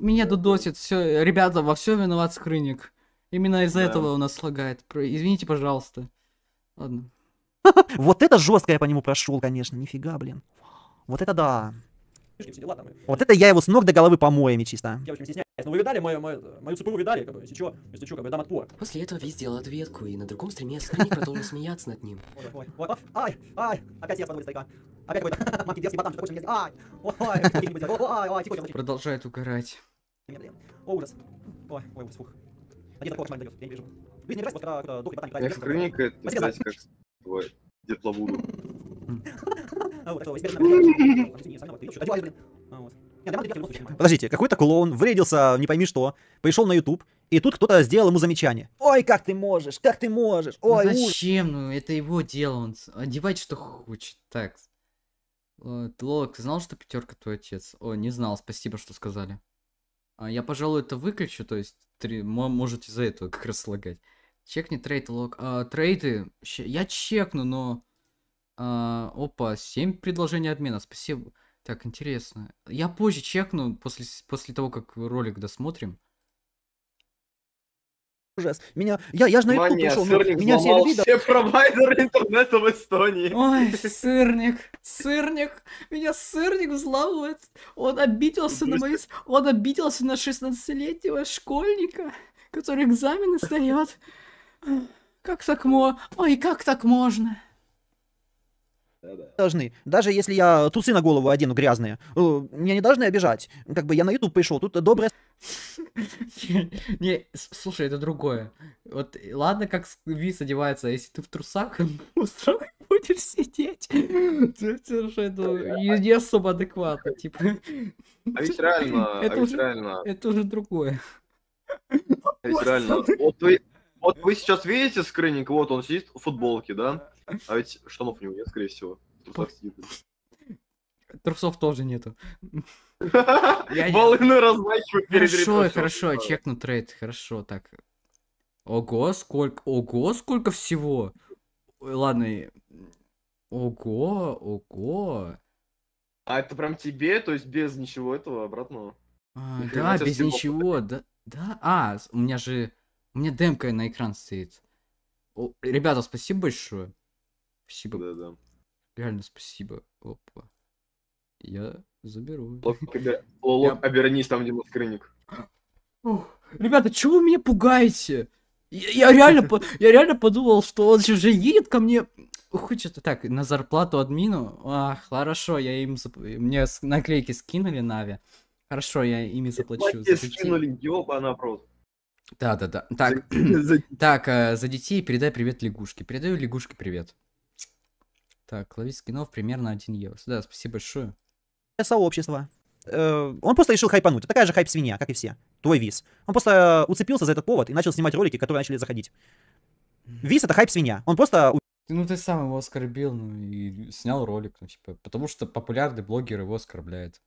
Меня дудосит. Все, ребята, во всем виноват скрынник. Именно из-за Да. этого у нас лагает. Про- Извините, пожалуйста. Ладно. Вот это жестко я по нему прошел, конечно, нифига, блин. Вот это да. Вот это я его с ног до головы помоями чисто. Я очень стесняюсь. Ну вы видали мою, мою, мою цепуру, видали? Как бы, если что, если что, как бы я дам отпор. После этого Виз сделал ответку, и на другом стриме Скрынник продолжил смеяться над ним. Ой, ой, ой, ой, ай, ай, опять я подумал, старика. Опять какой-то маленький дерзкий ботан, что хочет мне сделать. Ай, ой, какие-нибудь делать. ой, ой, тихо, тихо, Продолжает угорать. Блин, О, ужас. Ой, ой, ужас, фух. Надеюсь, такого кошмара не дойдет, я не вижу. Жизнь не нравится, вот когда когда духи ботаника Мне Скрэнник это, Спасибо. знаете, как твой Дед Лабуду. А. А, делать, Подождите, какой-то клоун вырядился, не пойми что, пришел на YouTube, и тут кто-то сделал ему замечание. Ой, как ты можешь, как ты можешь, Ну ой, ужас. зачем? Ну, это его дело, он одевать что хочет. Так. Лолок, ты знал, что пятерка твой отец? О, не знал, спасибо, что сказали. А я, пожалуй, это выключу, то есть три, мо- можете за этого как раз слагать. Чекни трейд, Лолок. А, трейды, я чекну, но... а, опа, 7 предложений обмена, спасибо. Так, интересно. Я позже чекну, после, после того, как ролик досмотрим. Ужас. Меня, я, я же на YouTube пришел, меня все любят. все провайдеры интернета в Эстонии. Ой, сырник, сырник, меня сырник взламывает. Он обиделся на мои... Он обиделся на 16-летнего школьника, который экзамены сдает. Как так мо... Ой, как так можно? Должны. Даже если я тусы на голову одену грязные, э, меня не должны обижать. Как бы я на YouTube пришел, тут добрая Не, слушай, это другое. Вот ладно, как Вис одевается, а если ты в трусах, ну, сразу будешь сидеть. Ну, не особо адекватно, типа. А ведь реально, а Это ведь уже- реально, Это уже другое. а ведь реально. Вот вы, вот вы сейчас видите скрынник, вот он сидит в футболке, да? А ведь штанов у него нет, скорее всего. В трусах сидит. Трусов тоже нету. Волны размахивают перед Хорошо, хорошо, чекну трейд, хорошо, так. Ого, сколько, ого, сколько всего. Ладно, ого, ого. А это прям тебе, то есть без ничего этого обратного? А, да, без ничего, да, да. А, у меня же, у меня демка на экран стоит. Ребята, спасибо большое. Спасибо, Да, да. реально спасибо. Опа. Я заберу. Лок, обер- Лок, обернись там, где. Ух, Ребята, чего вы меня пугаете? Я, реально, я реально подумал, что он же уже едет ко мне. Хочет так, на зарплату админу. А, хорошо, я им зап- мне наклейки скинули Нави. Хорошо, я ими заплачу. За скинули, ёбана в рот. Да, да, да. Так, так, э, за детей передай привет лягушке. Передаю лягушке привет. Так, лови скинов примерно 1 евро. Да, спасибо большое. сообщество. Э, Он просто решил хайпануть. Такая же хайп-свинья, как и все. Твой Виз. Он просто э, уцепился за этот повод и начал снимать ролики, которые начали заходить. Виз это хайп-свинья. Он просто Ну, ты сам его оскорбил, ну, и снял ролик, ну, типа, потому что популярный блогер его оскорбляет.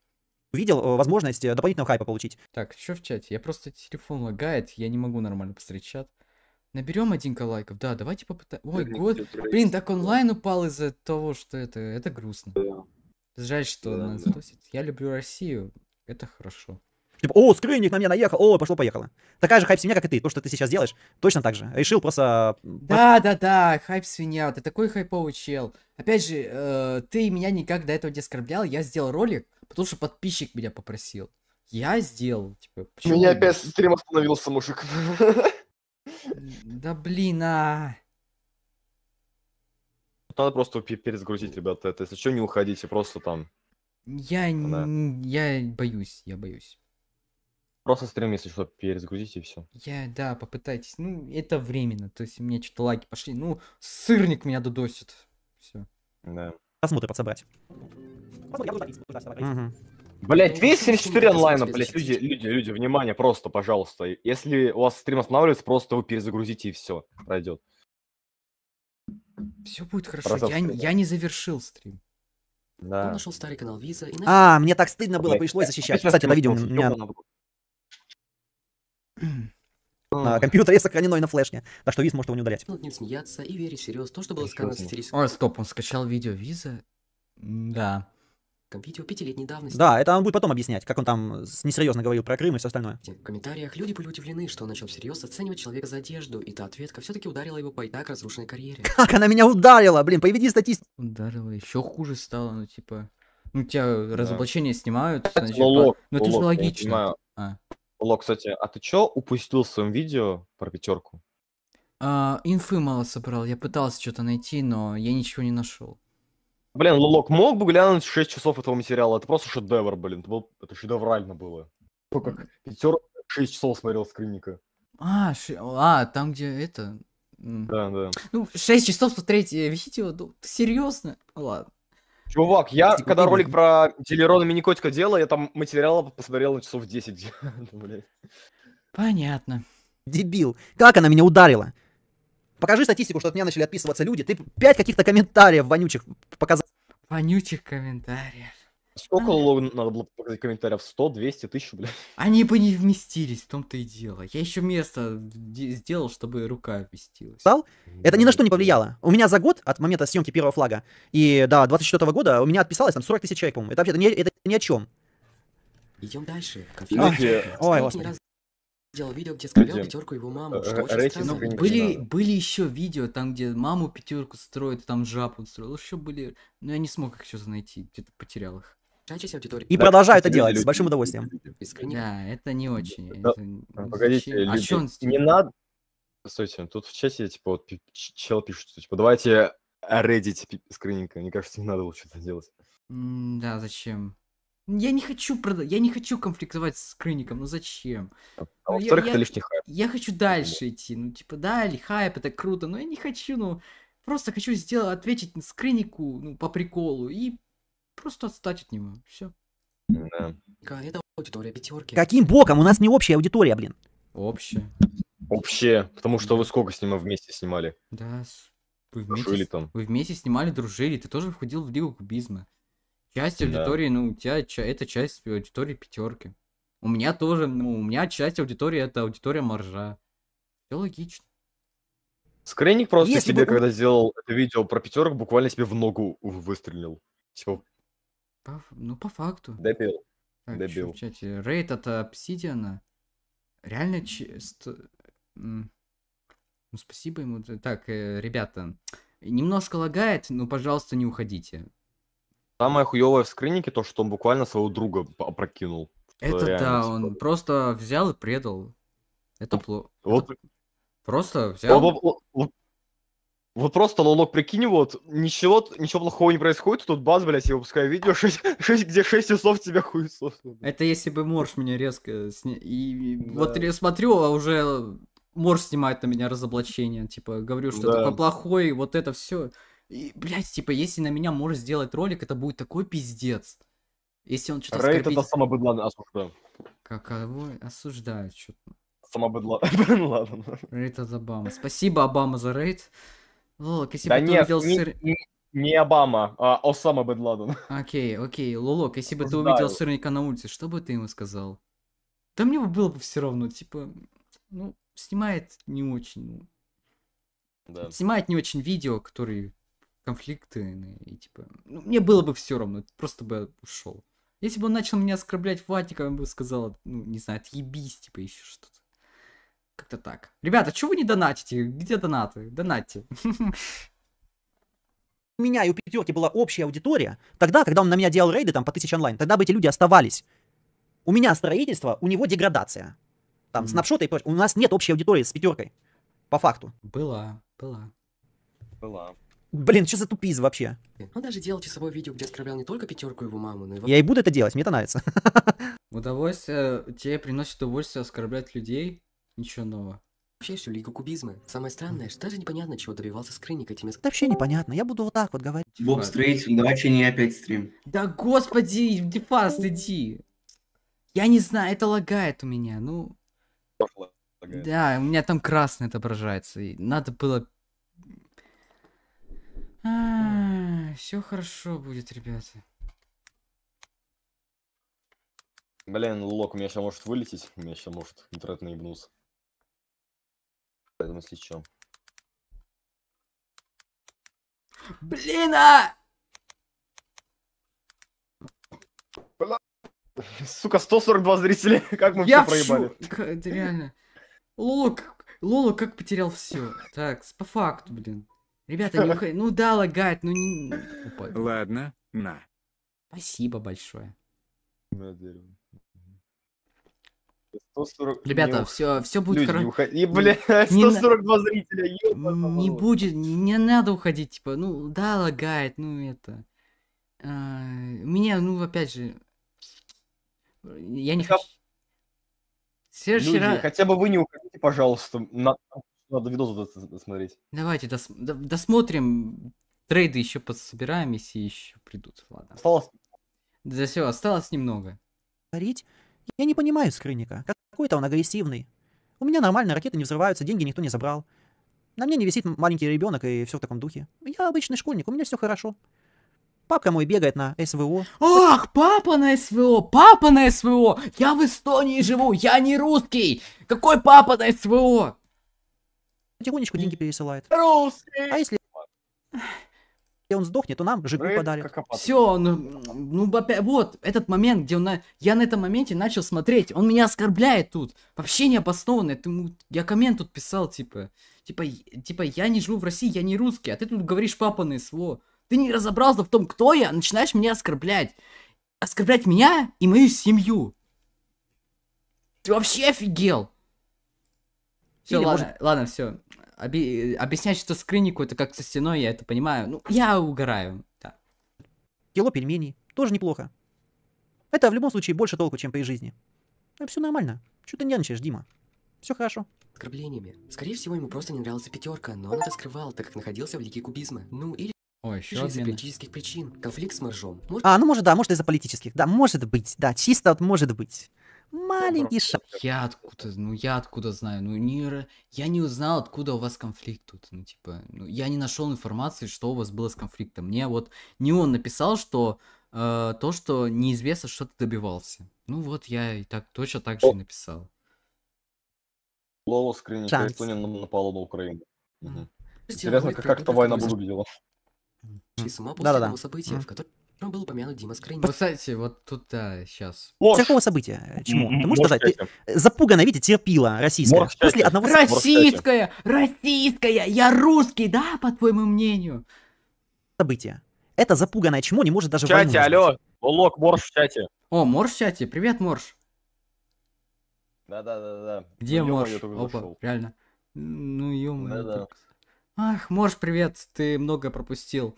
увидел э, возможность э, дополнительного хайпа получить. Так, что в чате? Я просто телефон лагает, я не могу нормально посмотреть чат. Наберем один лайков. Да, давайте попытаем. Ой, год. Блин, так онлайн упал из-за того, что это. Это грустно. Жаль, что Да, нас да. Я люблю Россию. Это хорошо. Типа, о, скрынник на меня наехал, о, пошло-поехало. Такая же хайп-свинья, как и ты. То, что ты сейчас делаешь, точно так же. Решил просто... э, Да, да, да, хайп свинья, ты такой хайповый чел. Опять же, э, ты меня никак до этого не оскорблял, я сделал ролик, потому что подписчик меня попросил. Я сделал, типа, У почему меня опять стрим остановился, мужик. Да блин, а. Надо просто пе- перезагрузить, ребята. Это, если что, не уходите, просто там. Я, Да. я боюсь, я боюсь. Просто стрим, если что, перезагрузите и все. Я, да, попытайтесь. Ну, это временно. То есть у меня что-то лаги пошли. Ну, сырник меня додосит. Все. Да. Просмотры подсобрать. Блять, весь 74 Сколько онлайна, блять, люди, люди, люди, внимание, просто, пожалуйста. Если у вас стрим останавливается, просто его перезагрузите и все, пройдет. Все будет хорошо. Я, я не завершил стрим. Он Да. нашел старый канал Виза и начал А, мне так стыдно было, пришлось защищать. я Кстати, на видео у меня на компьютере сохранено и на флешке. Так что Виз может его не удалять. ним смеяться и верить всерьез в то, что было сказано в Ой, стоп, он скачал видео виза. Да. Видео пятилетней давности. Да, это он будет потом объяснять, как он там несерьезно говорил про Крым и все остальное. В комментариях люди были удивлены, что он начал всерьез оценивать человека за одежду, и та ответка все-таки ударила его по и так разрушенной карьере. Как она меня ударила, блин, приведи статистику. Ударило, еще хуже стало, ну типа. Ну, тебя разоблачение снимают, Кстати, значит, Лолок, по- ну это же Лолок, я не логично. А. Лок, кстати, а ты чё упустил в своем видео про пятерку? А, инфы мало собрал, я пытался что-то найти, но я ничего не нашел. Блин, Лолок, мог бы глянуть 6 часов этого материала? Это просто шедевр, блин. Это, был, это шедеврально было. То, как пятерка 6 часов смотрел скринника. А, ши- а, там где это. Да, да. Ну, 6 часов смотреть э, видео, ну, ты серьезно? Ладно. Чувак, я, Типа, когда ролик про Телерона Миникотика делал, я там материала посмотрел на часов 10. Блядь. Понятно. Дебил. Как она меня ударила? Покажи статистику, что от меня начали отписываться люди. Ты пять каких-то комментариев вонючих показал. Вонючих комментариев. Сколько лол надо было показать комментариев? 100, 200, 1000, блядь. Они бы не вместились, в том-то и дело. Я еще место де- сделал, чтобы рука вместилась. Это ни на что не повлияло. У меня за год от момента съемки первого флага и до 24 года у меня отписалось там 40 тысяч человек, по-моему. Это вообще-то не, это ни о чем. Идем дальше. Конфликт. ой, господи. Делал видео, где Люди, пятерку его маму, э, что очень странно. Ну, были, были еще видео, там, где маму пятерку строит, там жабу строил. Еще были. Но я не смог их еще найти. Где-то потерял их. Большая часть аудитории. И продолжаю это люди, делать с большим удовольствием. люди. И Скрынник Да, это не очень. Да, это н- А, Погодите? А люди, что он не надо... Стойте, тут в чате, типа, вот чел пишет, что, типа, давайте редить скринника. Мне кажется, не надо было что-то делать. М, Да, зачем? Я не хочу прода- я не хочу конфликтовать с Крыником, ну зачем? А Ну, во-вторых, я- это лишний хайп. Я хочу дальше идти, ну типа, да, ли хайп, это круто, но я не хочу, ну, просто хочу сделать, ответить Скрынику, ну, по приколу, и просто отстать от него, все. Да. это аудитория пятерки. Каким боком? У нас не общая аудитория, блин. Общее. Вообще, потому что вы сколько с ним вместе снимали? Да, вы Дружили вместе, с- там. вы вместе снимали, дружили, ты тоже входил в Лигу Кубизма. Часть Да. аудитории, ну, у тебя это часть аудитории пятерки. У меня тоже, ну, у меня часть аудитории это аудитория Моржа. Все логично. Скрейник просто Если себе, бы- когда сделал это видео про пятерок, буквально себе в ногу выстрелил. Типа, По ну, по факту. дебил. Так, ещё Дебил. в чате. Рейд от Обсидиана. Реально чи- ст- м. Ну, спасибо ему. Так, э, ребята, немножко лагает, но, пожалуйста, не уходите. Самое хуевое в скриннике то, что он буквально своего друга опрокинул. Это да, он просто взял и предал. Это плохо. Вот, Просто вот, взял. вот- вот- вот- вот просто лолок, прикинь, вот, ничего, ничего плохого не происходит, тут бац, блядь, я выпускаю видео, 6, где 6 часов тебя хуесос. Это если бы Морж меня резко сня... И и вот Да. я смотрю, а уже Морж снимает на меня разоблачение. Типа, говорю, что Да. такой плохой, вот это все. И, блядь, типа, если на меня Морж сделать ролик, это будет такой пиздец. Если он что-то Рейд оскорбит... это самобыдло, осуждаю. Каково осуждают что-то. Самобыдло. Ну ладно. Рейд от Обамы. Спасибо, Обама, за рейд. Лолок, если Да бы ты нет, увидел не, сыр... не- не Обама, а Осама Бен Ладен. Окей, окей, Лолок, если бы ты Осуждаю. увидел сырника на улице, что бы ты ему сказал? Да мне бы было бы все равно, типа, ну, снимает не очень, ну, Да. снимает не очень видео, которые конфликтны, и типа, ну, мне было бы все равно, просто бы ушел. Если бы он начал меня оскорблять ватиком, я бы сказал, ну, не знаю, отъебись, типа, еще что-то. Как-то так. Ребята, что вы не донатите? Где донаты? Донатьте. У меня и у пятерки была общая аудитория. Тогда, когда он на меня делал рейды там по тысяче онлайн, тогда бы эти люди оставались. У меня строительство, у него деградация. Там снапшоты и прочее. У нас нет общей аудитории с пятеркой. По факту. Была, была. Была. Блин, что за тупиз вообще? Он даже делал часовое видео, где оскорблял не только пятерку его маму, но и Я и буду это делать, мне это нравится. Удовольствие, тебе приносит удовольствие оскорблять людей? Ничего нового. вообще всю лигу кубизма. Самое странное, что даже непонятно, чего добивался Скрынник этими Это вообще непонятно. Я буду вот так вот говорить. Боб строитель, давай че не опять стрим. Да господи, Дефаст, иди. Я не знаю, это лагает у меня, ну... Да, у меня там красный отображается. и надо было... Все хорошо будет, ребята. Блин, лок у меня сейчас может вылететь, у меня сейчас может интернет наебнулся. Поэтому если чё. Блин, а! Сука, 142 зрителя, как мы Я все проебали. Это реально. Лоло, как- Лоло как потерял все. Так, по факту, блин. Ребята, не уходи- Ну да, лагает, ну не... Опа. Ладно, на. Спасибо большое. На дерево. 140 Ребята, не все, все будет Люди, не хорошо. уходи- Бля, Не на- 142 зрителя, ёбаный Не будет, не надо уходить, типа, ну да, лагает, ну это. А, у меня, ну опять же, я не хочу. Следующий Люди, раз. хотя бы вы не уходите, пожалуйста. На... надо видос дос- досмотреть. Давайте дос- до- досмотрим. Трейды еще подсобираем, если еще придут. Ладно. Осталось... Да все, осталось немного. говорить. Я не понимаю Скрынника. Как- Какой-то он агрессивный. У меня нормально, ракеты не взрываются, деньги никто не забрал. На мне не висит маленький ребенок и все в таком духе. Я обычный школьник, у меня все хорошо. Папка мой бегает на СВО. Ах, папа на СВО, папа на СВО! Я в Эстонии живу, я не русский! Какой папа на СВО? Потихонечку деньги пересылает. Русский! А если если он сдохнет, то нам Жигу подарит. Все, ну, ну опять, вот этот момент, где он на... я на этом моменте начал смотреть, он меня оскорбляет тут, вообще необоснованно, ему- я коммент тут писал, типа, типа, типа, я не живу в России, я не русский, а ты тут говоришь папа на СВО, ты не разобрался в том, кто я, начинаешь меня оскорблять, оскорблять меня и мою семью, ты вообще офигел? Все, Или ладно, может- ладно, все. объяснять, что скрыннику это как со стеной, я это понимаю. Ну, я угораю. Да. Кило пельменей. Тоже неплохо. Это в любом случае больше толку, чем при жизни. все нормально. Что ты нервничаешь, Дима? Все хорошо. Оскорблениями. Скорее всего, ему просто не нравилась пятерка, но он это скрывал, так как находился в лиге кубизма. Ну или Ой, еще из-за политических причин. Конфликт с моржом. Может, А, ну может, да, может из-за политических. Да, может быть, да, чисто вот может быть. Маленький шаг. Я откуда, ну я откуда знаю, ну не, я не узнал, откуда у вас конфликт тут, ну типа, ну, я не нашел информации, что у вас было с конфликтом. Мне вот не он написал, что э, то, что неизвестно, что ты добивался. Ну вот я и так точно так же и написал. Лоло скринника Шанс. Эстония напала на Украину. Сделал Интересно, ролик как, как эта война выглядела. сошли с ума после Да-да-да. одного события, в котором был упомянут Дима Скрынник. Вот, кстати, вот тут, да, сейчас. С какого события? Чему? Ты можешь сказать? Ты запугана, видите, терпила российская. Морг в После одного... Российская! Российская! Я русский, да, по твоему мнению? события. Это запуганное чмо не может даже В чате, алло! Лолок, Морж в чате. О, Морж в чате, привет, Морж. Да-да-да-да. Где Ну, Морж? Опа, зашел. реально. Ну, ё Да-да. Ах, Морж, привет, ты много пропустил.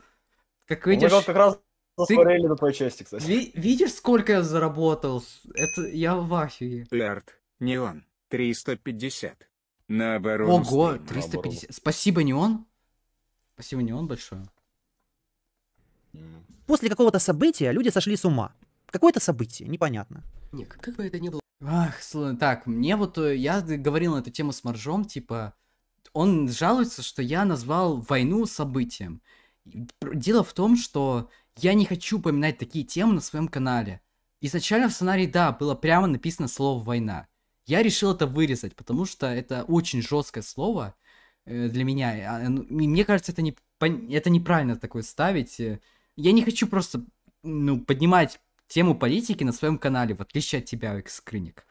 Как Мы видишь, вот как раз ты- засмотрели на твоей части, кстати. ви- видишь, сколько я заработал? Это я в ахере. Лярд, неон, 350. Наоборот. Ого, стрим. 350. Спасибо, не он. Спасибо, не он большое. После какого-то события люди сошли с ума. Какое-то событие, непонятно. Ник, как бы это ни было Ах, так, мне вот, э, я говорил на эту тему с Моржом, типа, он жалуется, что я назвал войну событием. Дело в том, что я не хочу упоминать такие темы на своем канале. Изначально в сценарии, да, было прямо написано слово «война». Я решил это вырезать, потому что это очень жесткое слово э, для меня. А, ну, и Мне кажется, это, не, это неправильно такое ставить. э. Я не хочу просто ну, поднимать тему политики на своем канале, в отличие от тебя, Экскрыник.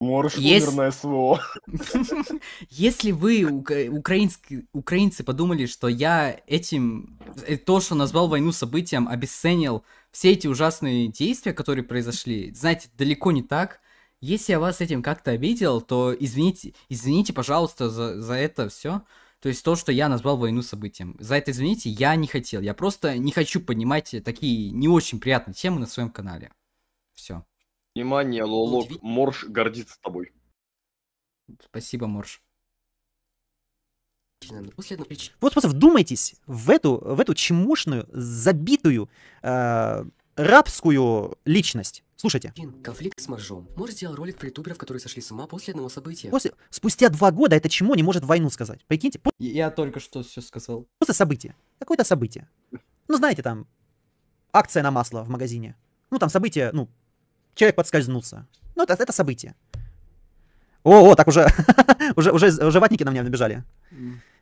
Морж Есть- умер на СВО. Если вы, украинские, украинцы, подумали, что я этим, э, то, что назвал войну событием, обесценил все эти ужасные действия, которые произошли, знаете, далеко не так. Если я вас этим как-то обидел, то извините, извините, пожалуйста, за, за это все. То есть то, что я назвал войну событием. За это извините, я не хотел. Я просто не хочу поднимать такие не очень приятные темы на своем канале. Все. Внимание, Лолок, Морж гордится тобой. Спасибо, Морж. но после одной причины. Вот просто вдумайтесь в эту, в эту чмошную, забитую, э, рабскую личность. Слушайте, Конфликт с моржом. Морж сделал ролик про ютуберов, которые сошли с ума после одного события. после, спустя два года это чмо не может войну сказать. Прикиньте, по- Я только что все сказал. просто событие. Какое-то событие. Ну, знаете, там, акция на масло в магазине. Ну, там событие, ну, человек подскользнулся. Ну, это, это событие. О, о, так уже, уже, уже, уже ватники на меня набежали.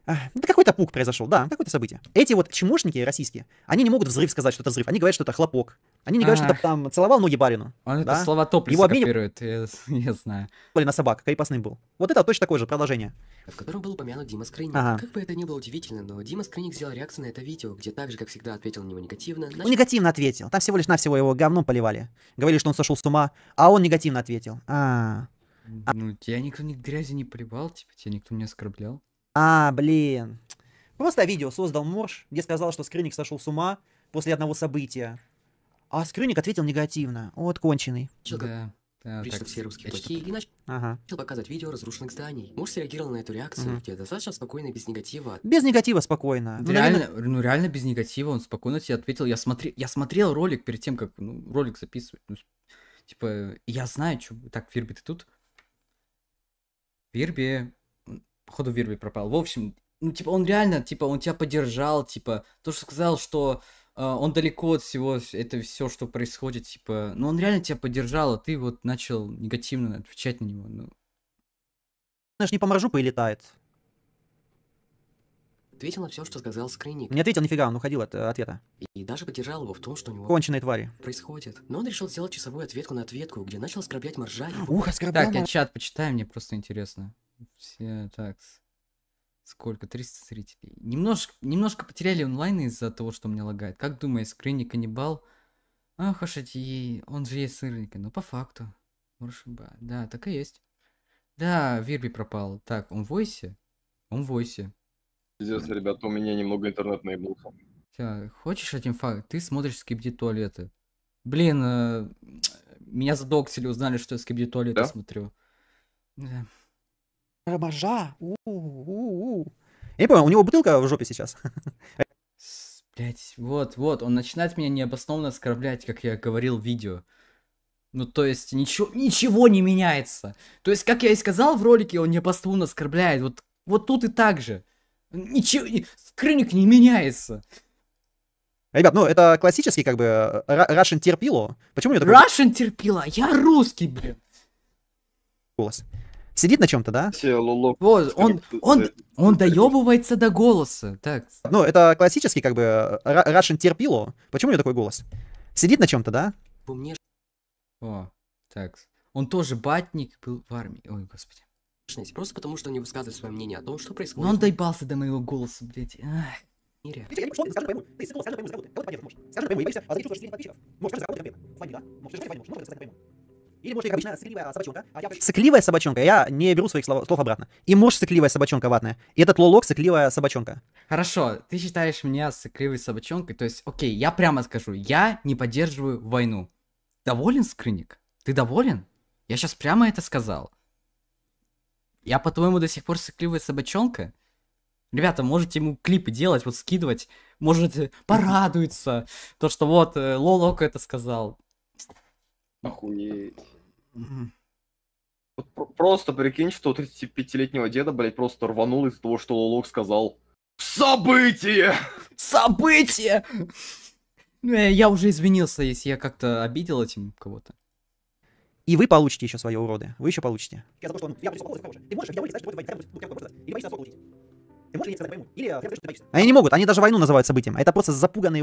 Да какой-то пук произошел, да, какое-то событие. Эти вот чмошники российские, они не могут взрыв сказать, что это взрыв. Они говорят, что это хлопок. Они не говорят, что Ах. это там целовал ноги барину. Он да? это слова топлиса Его обменив- копирует, я, я знаю. на собак, крепостным был. Вот это точно такое же продолжение. в котором был упомянут Дима Скрынник. Ага. Как бы это ни было удивительно, но Дима Скрынник сделал реакцию на это видео, где так же, как всегда, ответил на него негативно. Он негативно ответил. Там всего лишь навсего его говном поливали. Говорили, что он сошел с ума, а он негативно ответил. А, Ну, тебя никто ни грязи не поливал, типа, тебя никто не оскорблял. а, блин. Просто видео создал Морж, где сказал, что Скрынник сошел с ума после одного события. А Скрынник ответил негативно. Вот конченый. Да, Да, так, все русские плохие, и начал Ага. показывать видео разрушенных зданий. Муж среагировал на эту реакцию, Мгм. где достаточно спокойно и без негатива. Без негатива спокойно. Ну, реально, наверное, ну реально без негатива, он спокойно тебе ответил. Я, смотри, я смотрел ролик перед тем, как ну, ролик записывать. Ну, типа, я знаю, что... Так, Вирби, ты тут? Вирби... Походу, Вирби пропал. В общем, ну, типа, он реально, типа, он тебя поддержал, типа, то, что сказал, что он далеко от всего, это все, что происходит, типа, ну, он реально тебя поддержал, а ты вот начал негативно отвечать на него, ну, знаешь, не по моржу летает. Ответил на все, что сказал Скрынник. Не ответил нифига, он уходил от э, ответа. И даже поддержал его в том, что у него Конченые твари. происходит. Но он решил сделать часовую ответку на ответку, где начал оскорблять моржа. и Ух, оскорблял Так, я чат почитаю, мне просто интересно. Все, так, с- сколько? 300 зрителей. Немножко, немножко потеряли онлайн из-за того, что у меня лагает. Как думаешь, скрынник каннибал? Ах, ошати, он же есть сырника. Ну, по факту. Может, ба- Да, так и есть. Да, Вирби пропал. Так, он в войсе? Он в войсе. Пиздец, ребята, у меня немного интернет наебнулся. Всё, хочешь один факт? Ты смотришь скибди туалеты. Блин, э, меня задоксили, узнали, что я скибди туалеты Да? смотрю. Да. У-у-у. Я не понял, у него бутылка в жопе сейчас. Блять, вот, вот, он начинает меня необоснованно оскорблять, как я говорил в видео. Ну, то есть, ничего, ничего не меняется. То есть, как я и сказал в ролике, он необоснованно оскорбляет. Вот, вот тут и так же. Ничего, скрынник не меняется. Ребят, ну это классический как бы Russian терпило. Почему у него такой Russian терпила, я русский, блин. голос? Сидит на чем-то, да? Все, лоло. Вот, он, он, он доебывается до голоса. Так, Ну, это классический как бы э, Russian терпило. Почему у него такой голос? Сидит на чем-то, да? Внешность, о, так. Он тоже батник был в армии. Ой, господи. просто потому, что не высказывает свое мнение о том, что Но происходит он доебался до моего голоса, блядь. Ах. мире. Скажи, Или можешь, как обычно, сыкливая собачонка. А я... Сыкливая собачонка, я не беру своих слов, слов обратно. И муж сыкливая собачонка ватная. И этот лолок сыкливая собачонка. Хорошо, ты считаешь меня сыкливой собачонкой, то есть, окей, я прямо скажу, я не поддерживаю войну. Доволен, Скрыник? Ты доволен? Я сейчас прямо это сказал. Я, по-твоему, до сих пор сыкливая собачонка? Ребята, можете ему клипы делать, вот скидывать, может, э, порадуется, то, что вот э, Лолок это сказал. Охуеть. Мгм. Вот про- просто прикинь, что у 35-летнего деда, блядь, просто рванул из-за того, что Лолок сказал «Событие!» Событие! Ну, я уже извинился, если я как-то обидел этим кого-то. И вы получите еще свои уроды. Вы еще получите. Я забыл, что он... Я против свободы, хороший. Ты можешь официально сказать, что твой война, ну, как бы просто, или боишься особо получить. Ты можешь или сказать войну, или хотя бы, что ты боишься. Они не могут, они даже войну называют событием. Это просто запуганные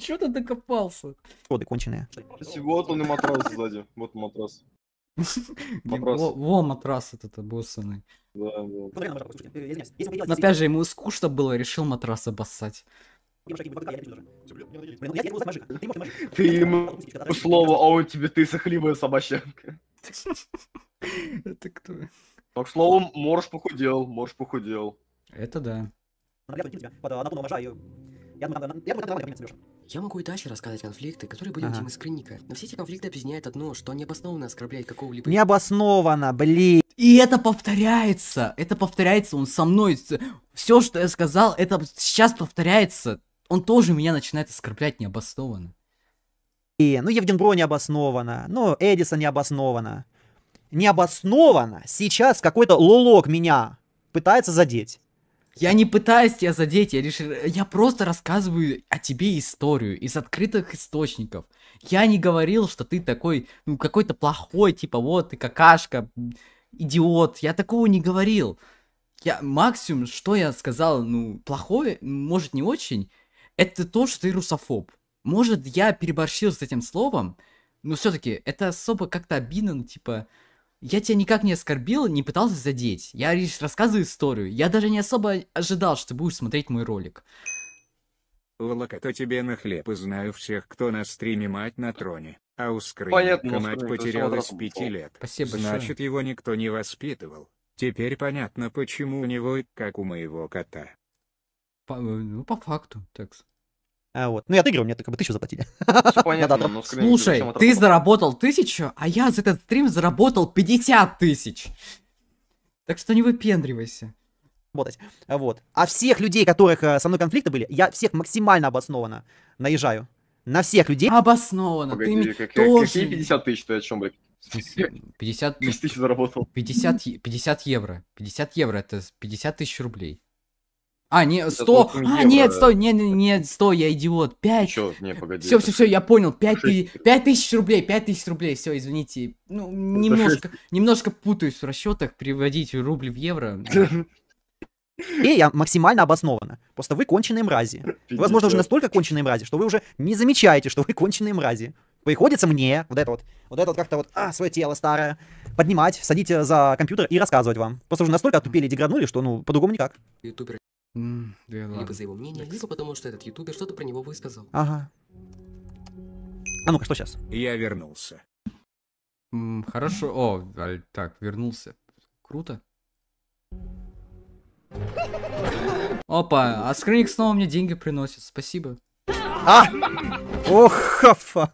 Чё ты докопался? уроды конченые. Вот он и матрас сзади. Вот матрас. Матрас. Во, во матрас этот обоссанный. Да, да. Послушайте. Э, Но опять же, ему скучно было, решил матрас обоссать. Ну я. Ты можешь ему слово, а он тебе ты сахливая собачонка. Это кто? Так, к слову, Морж похудел, Морж похудел. Это да. А, мажа. и- Я могу и дальше рассказать конфликты, которые были у Ага. Димы Скрынника. Но все эти конфликты объединяет одно, что необоснованно оскорбляет какого-либо Необоснованно, блин. И это повторяется. Это повторяется. Он со мной. Все, что я сказал, это сейчас повторяется. Он тоже меня начинает оскорблять необоснованно. И, ну, Евгенбро необоснованно, ну, Эдисон необоснованно. Необоснованно сейчас какой-то лолок меня пытается задеть. Я не пытаюсь тебя задеть, я лишь... Я просто рассказываю о тебе историю из открытых источников. Я не говорил, что ты такой, ну, какой-то плохой, типа, вот, ты какашка, идиот. Я такого не говорил. Я максимум, что я сказал, ну, плохое, может, не очень, это то, что ты русофоб. Может, я переборщил с этим словом, но все-таки это особо как-то обидно, ну, типа, я тебя никак не оскорбил, не пытался задеть. Я лишь рассказываю историю. Я даже не особо ожидал, что ты будешь смотреть мой ролик. Лолок, это тебе на хлеб и знаю всех, кто на стриме мать на троне. А у скрынника Понятно, мать скрынник, потерялась пяти лет. Спасибо большое. Значит, его никто не воспитывал. Теперь понятно, почему у него, как у моего кота. По- ну, по факту, так. А, вот. Ну, я отыгрываю, мне как бы тысячу заплатили. Понятно, скрынник Слушай, ты заработал тысячу, а я за этот стрим заработал 50 тысяч. Так что не выпендривайся. работать. А, Вот. А всех людей, которых э, со мной конфликты были, я всех максимально обоснованно наезжаю. На всех людей. Обоснованно. Ты Погоди, ми- как- тоже... какие 50 тысяч, ты о чем, блядь? 50, 50 тысяч заработал. 50, е- 50 евро. 50 евро это с- 50 тысяч рублей. А, не, Это 100. толком А, нет, 100, не, не, не, 100, я идиот. 5. Чё? Не, погоди. Все, все, все, я понял. 5, шесть. тысяч рублей, 5 тысяч рублей. Все, извините. Ну, немножко, немножко путаюсь в расчетах. Переводить рубли в евро. И я максимально обоснованно. Просто вы конченые мрази. Вы, возможно, уже 50. настолько конченые мрази, что вы уже не замечаете, что вы конченые мрази. Приходится мне вот это вот, вот это вот как-то вот, а, свое тело старое, поднимать, садить э, за компьютер и рассказывать вам. Просто уже настолько отупели и деграднули, что, ну, по-другому никак. ютубер, Да ладно. либо за его мнение, либо потому что этот ютубер что-то про него высказал. Ага. А ну-ка, что сейчас? Я вернулся. М, Хорошо. О, так, вернулся. Круто. Опа, а скрыник снова мне деньги приносит. Спасибо. А! Ох, хафа.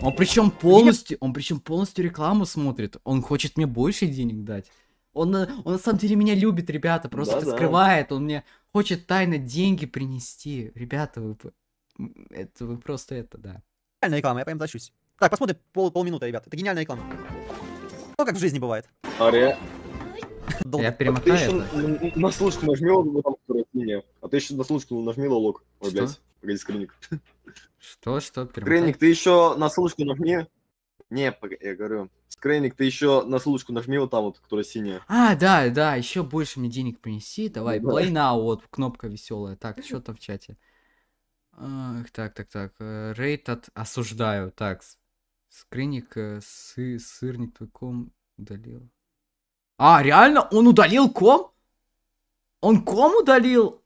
Он причем полностью, он причем полностью рекламу смотрит. Он хочет мне больше денег дать. Он, на- он на самом деле меня любит, ребята, просто это Да-да. скрывает. Он мне хочет тайно деньги принести. Ребята, вы, это вы просто это, да. Гениальная реклама, я прям тащусь. Так, посмотрим пол, полминуты, ребят. Это гениальная реклама. Ну, как в жизни бывает. А, ре- Долго. Я Ты перемотаю еще это. н- на слушку нажми вот там, синяя. А ты еще на слушку нажми лолок. Ой, блядь. Погоди, скрынник. Что, что, перемотать? Скрынник, ты еще на слушку нажми. Не, я говорю. Скрынник, ты еще на слушку нажми вот там вот, которая синяя. А, да, да, еще больше мне денег принеси. Давай, Да. play now, вот кнопка веселая. Так, что там в чате? Ах, так, так, так. э, Рейд от осуждаю. Так, с- скрыник, э, сы, сырник твой ком удалил. А, реально? Он удалил ком? Он ком удалил?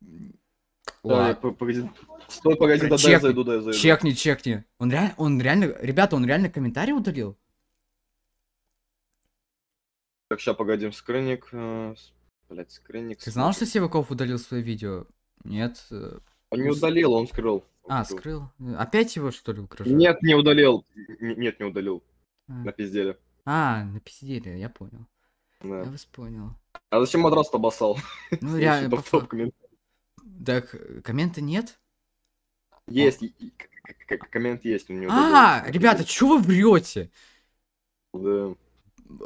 Да, Ладно. Стой, погоди, да, Чекни, зайду, дай я зайду. Чекни, чекни. Он реально, он реально, ребята, он реально комментарий удалил? Так, сейчас погодим, скрынник. э, с- Блядь, скрынник. Ты знал, что Севаков удалил свое видео? Нет. э, Он не удалил, он скрыл. А, скрыл. Опять его, что ли, угрожают? Нет, не удалил. Н- Нет, не удалил. А. На пизделе. А, на пизделе, я понял. Да. Я вас понял. А зачем матрас-то обоссал? Ну, реально, Так, коммента нет? Есть, коммент есть, он не А, ребята, чего вы врете? Да.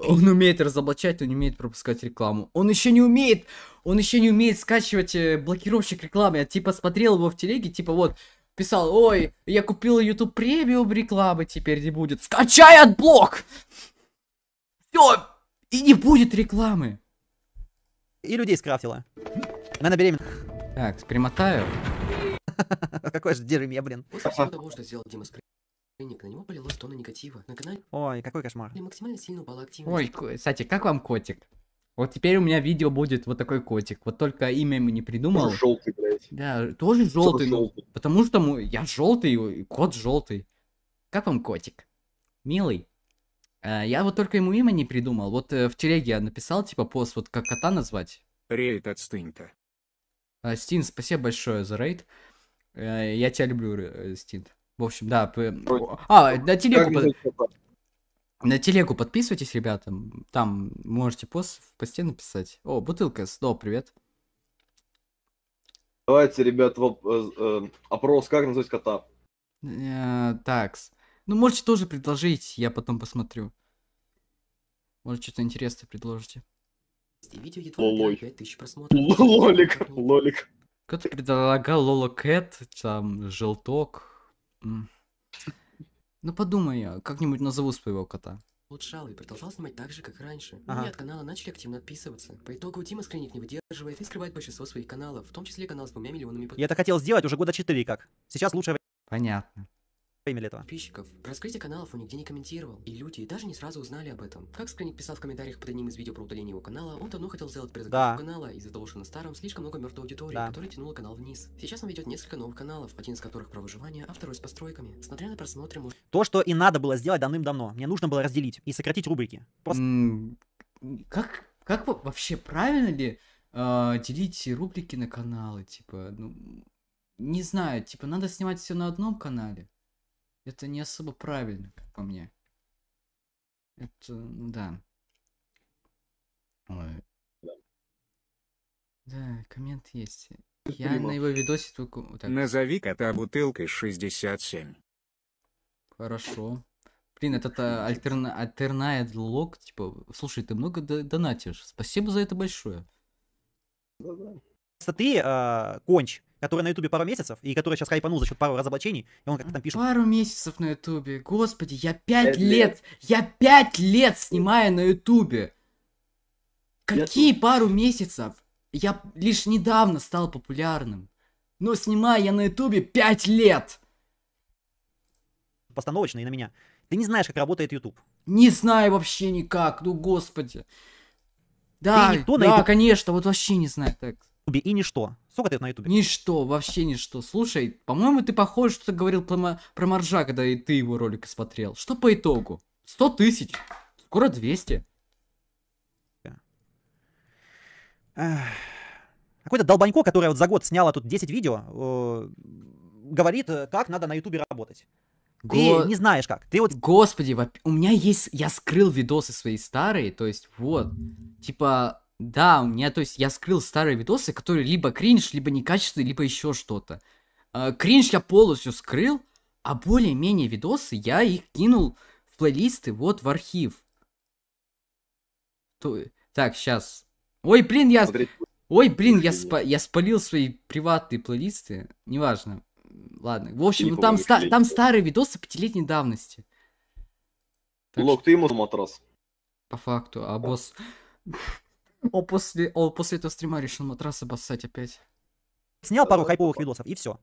Он умеет разоблачать, он умеет пропускать рекламу. Он еще не умеет, он еще не умеет скачивать э, блокировщик рекламы. Я типа смотрел его в телеге, типа вот, писал, ой, я купил YouTube Premium рекламы, теперь не будет. Скачай AdBlock! Все, и не будет рекламы. И людей скрафтила. Наверное, беременна. Так, перемотаю. Какой же Джереми, блин. После всего того, что сделал Дима Скрынник, на него полилось тонна негатива. На канале Ой, какой кошмар. максимально сильно упала активность. Ой, кстати, как вам котик? Вот теперь у меня видео будет вот такой котик. Вот только имя ему не придумал. Желтый, блядь. Да, тоже желтый. ну, желтый? потому что му- я желтый, и кот желтый. Как вам котик? Милый. Э, я вот только ему имя не придумал. Вот э, в телеге я написал, типа, пост, вот как кота назвать. Рейд отстынь-то. А, Стин, спасибо большое за рейд. Э, я тебя люблю, э, Стин. В общем, да. п- А, на телегу, под- на телегу подписывайтесь, ребята. Там можете пост в посте написать. О, бутылка, снова привет. Давайте, ребят, воп- э, э, опрос, как назвать кота? Э, такс. Ну, можете тоже предложить, я потом посмотрю. Может, что-то интересное предложите. И видео едва Лолой. набирает 5000 просмотров. Лолик, лолик. Кто-то предлагал Лоло Кэт, там, Желток. Ну, подумай, я как-нибудь назову своего кота. Улучшал и продолжал снимать так же, как раньше. Ага. Ага. от канала начали активно отписываться. По итогу Дима Скрынник не выдерживает и скрывает большинство своих каналов, в том числе канал с двумя миллионами Я это хотел сделать уже года 4 как. Сейчас лучшее Понятно. Для этого. подписчиков. Про раскрытие каналов он нигде не комментировал, и люди даже не сразу узнали об этом. Как Скрынник писал в комментариях под одним из видео про удаление его канала, он давно хотел сделать перезагрузку Да. канала из-за того, что на старом слишком много мертвой аудитории, Да. которая тянула канал вниз. Сейчас он ведет несколько новых каналов, один из которых про выживание, а второй с постройками. Смотря на просмотры, может То, что и надо было сделать давным-давно. Мне нужно было разделить и сократить рубрики. Просто Как, как во- вообще правильно ли а, делить рубрики на каналы, типа, ну, не знаю, типа, надо снимать все на одном канале. Это не особо правильно, как по мне. Это, ну да. Ой. Да, коммент есть. Я на его видосе только... вот так, Назови кота бутылкой 67. Хорошо. Блин, этот а, альтерна... альтернает лог, типа, слушай, ты много д- донатишь. Спасибо за это большое. Ты э, конч, который на ютубе пару месяцев, и который сейчас хайпанул за счет пару разоблачений, и он как-то там пишет... Пару месяцев на ютубе. Господи, я пять лет, лет. я пять лет снимаю на ютубе. Какие пару месяцев? Я лишь недавно стал популярным. Но снимаю я на ютубе пять лет. постановочно и на меня. Ты не знаешь, как работает YouTube. Не знаю вообще никак, ну господи. Да, да, ютуб- конечно, вот вообще не знаю. Так. И ничто. Сколько ты на ютубе? Ничто, вообще ничто. Слушай, по-моему, ты похож, что говорил про, про Моржа, когда и ты его ролик смотрел. Что по итогу? 100 тысяч. Скоро 200. Эх. Какой-то долбанько, который вот за год сняла тут 10 видео, э, говорит, э, как надо на ютубе работать. Ты Го- не знаешь как. Ты вот Господи, у меня есть... Я скрыл видосы свои старые, то есть вот. Типа, да, у меня, то есть я скрыл старые видосы, которые либо кринж, либо некачественные, либо еще что-то. А, кринж я полностью скрыл, а более-менее видосы я их кинул в плейлисты, вот в архив. То- Так, сейчас. Ой, блин, я... Ой, блин, я, спа- я спалил свои приватные плейлисты. Неважно. Ладно. В общем, ну там, ста- там старые видосы пятилетней давности. Лок, ты ему матрас. По факту, а босс... О, после, о, после этого стрима решил матрас обоссать опять. снял пару хайповых видосов, и все.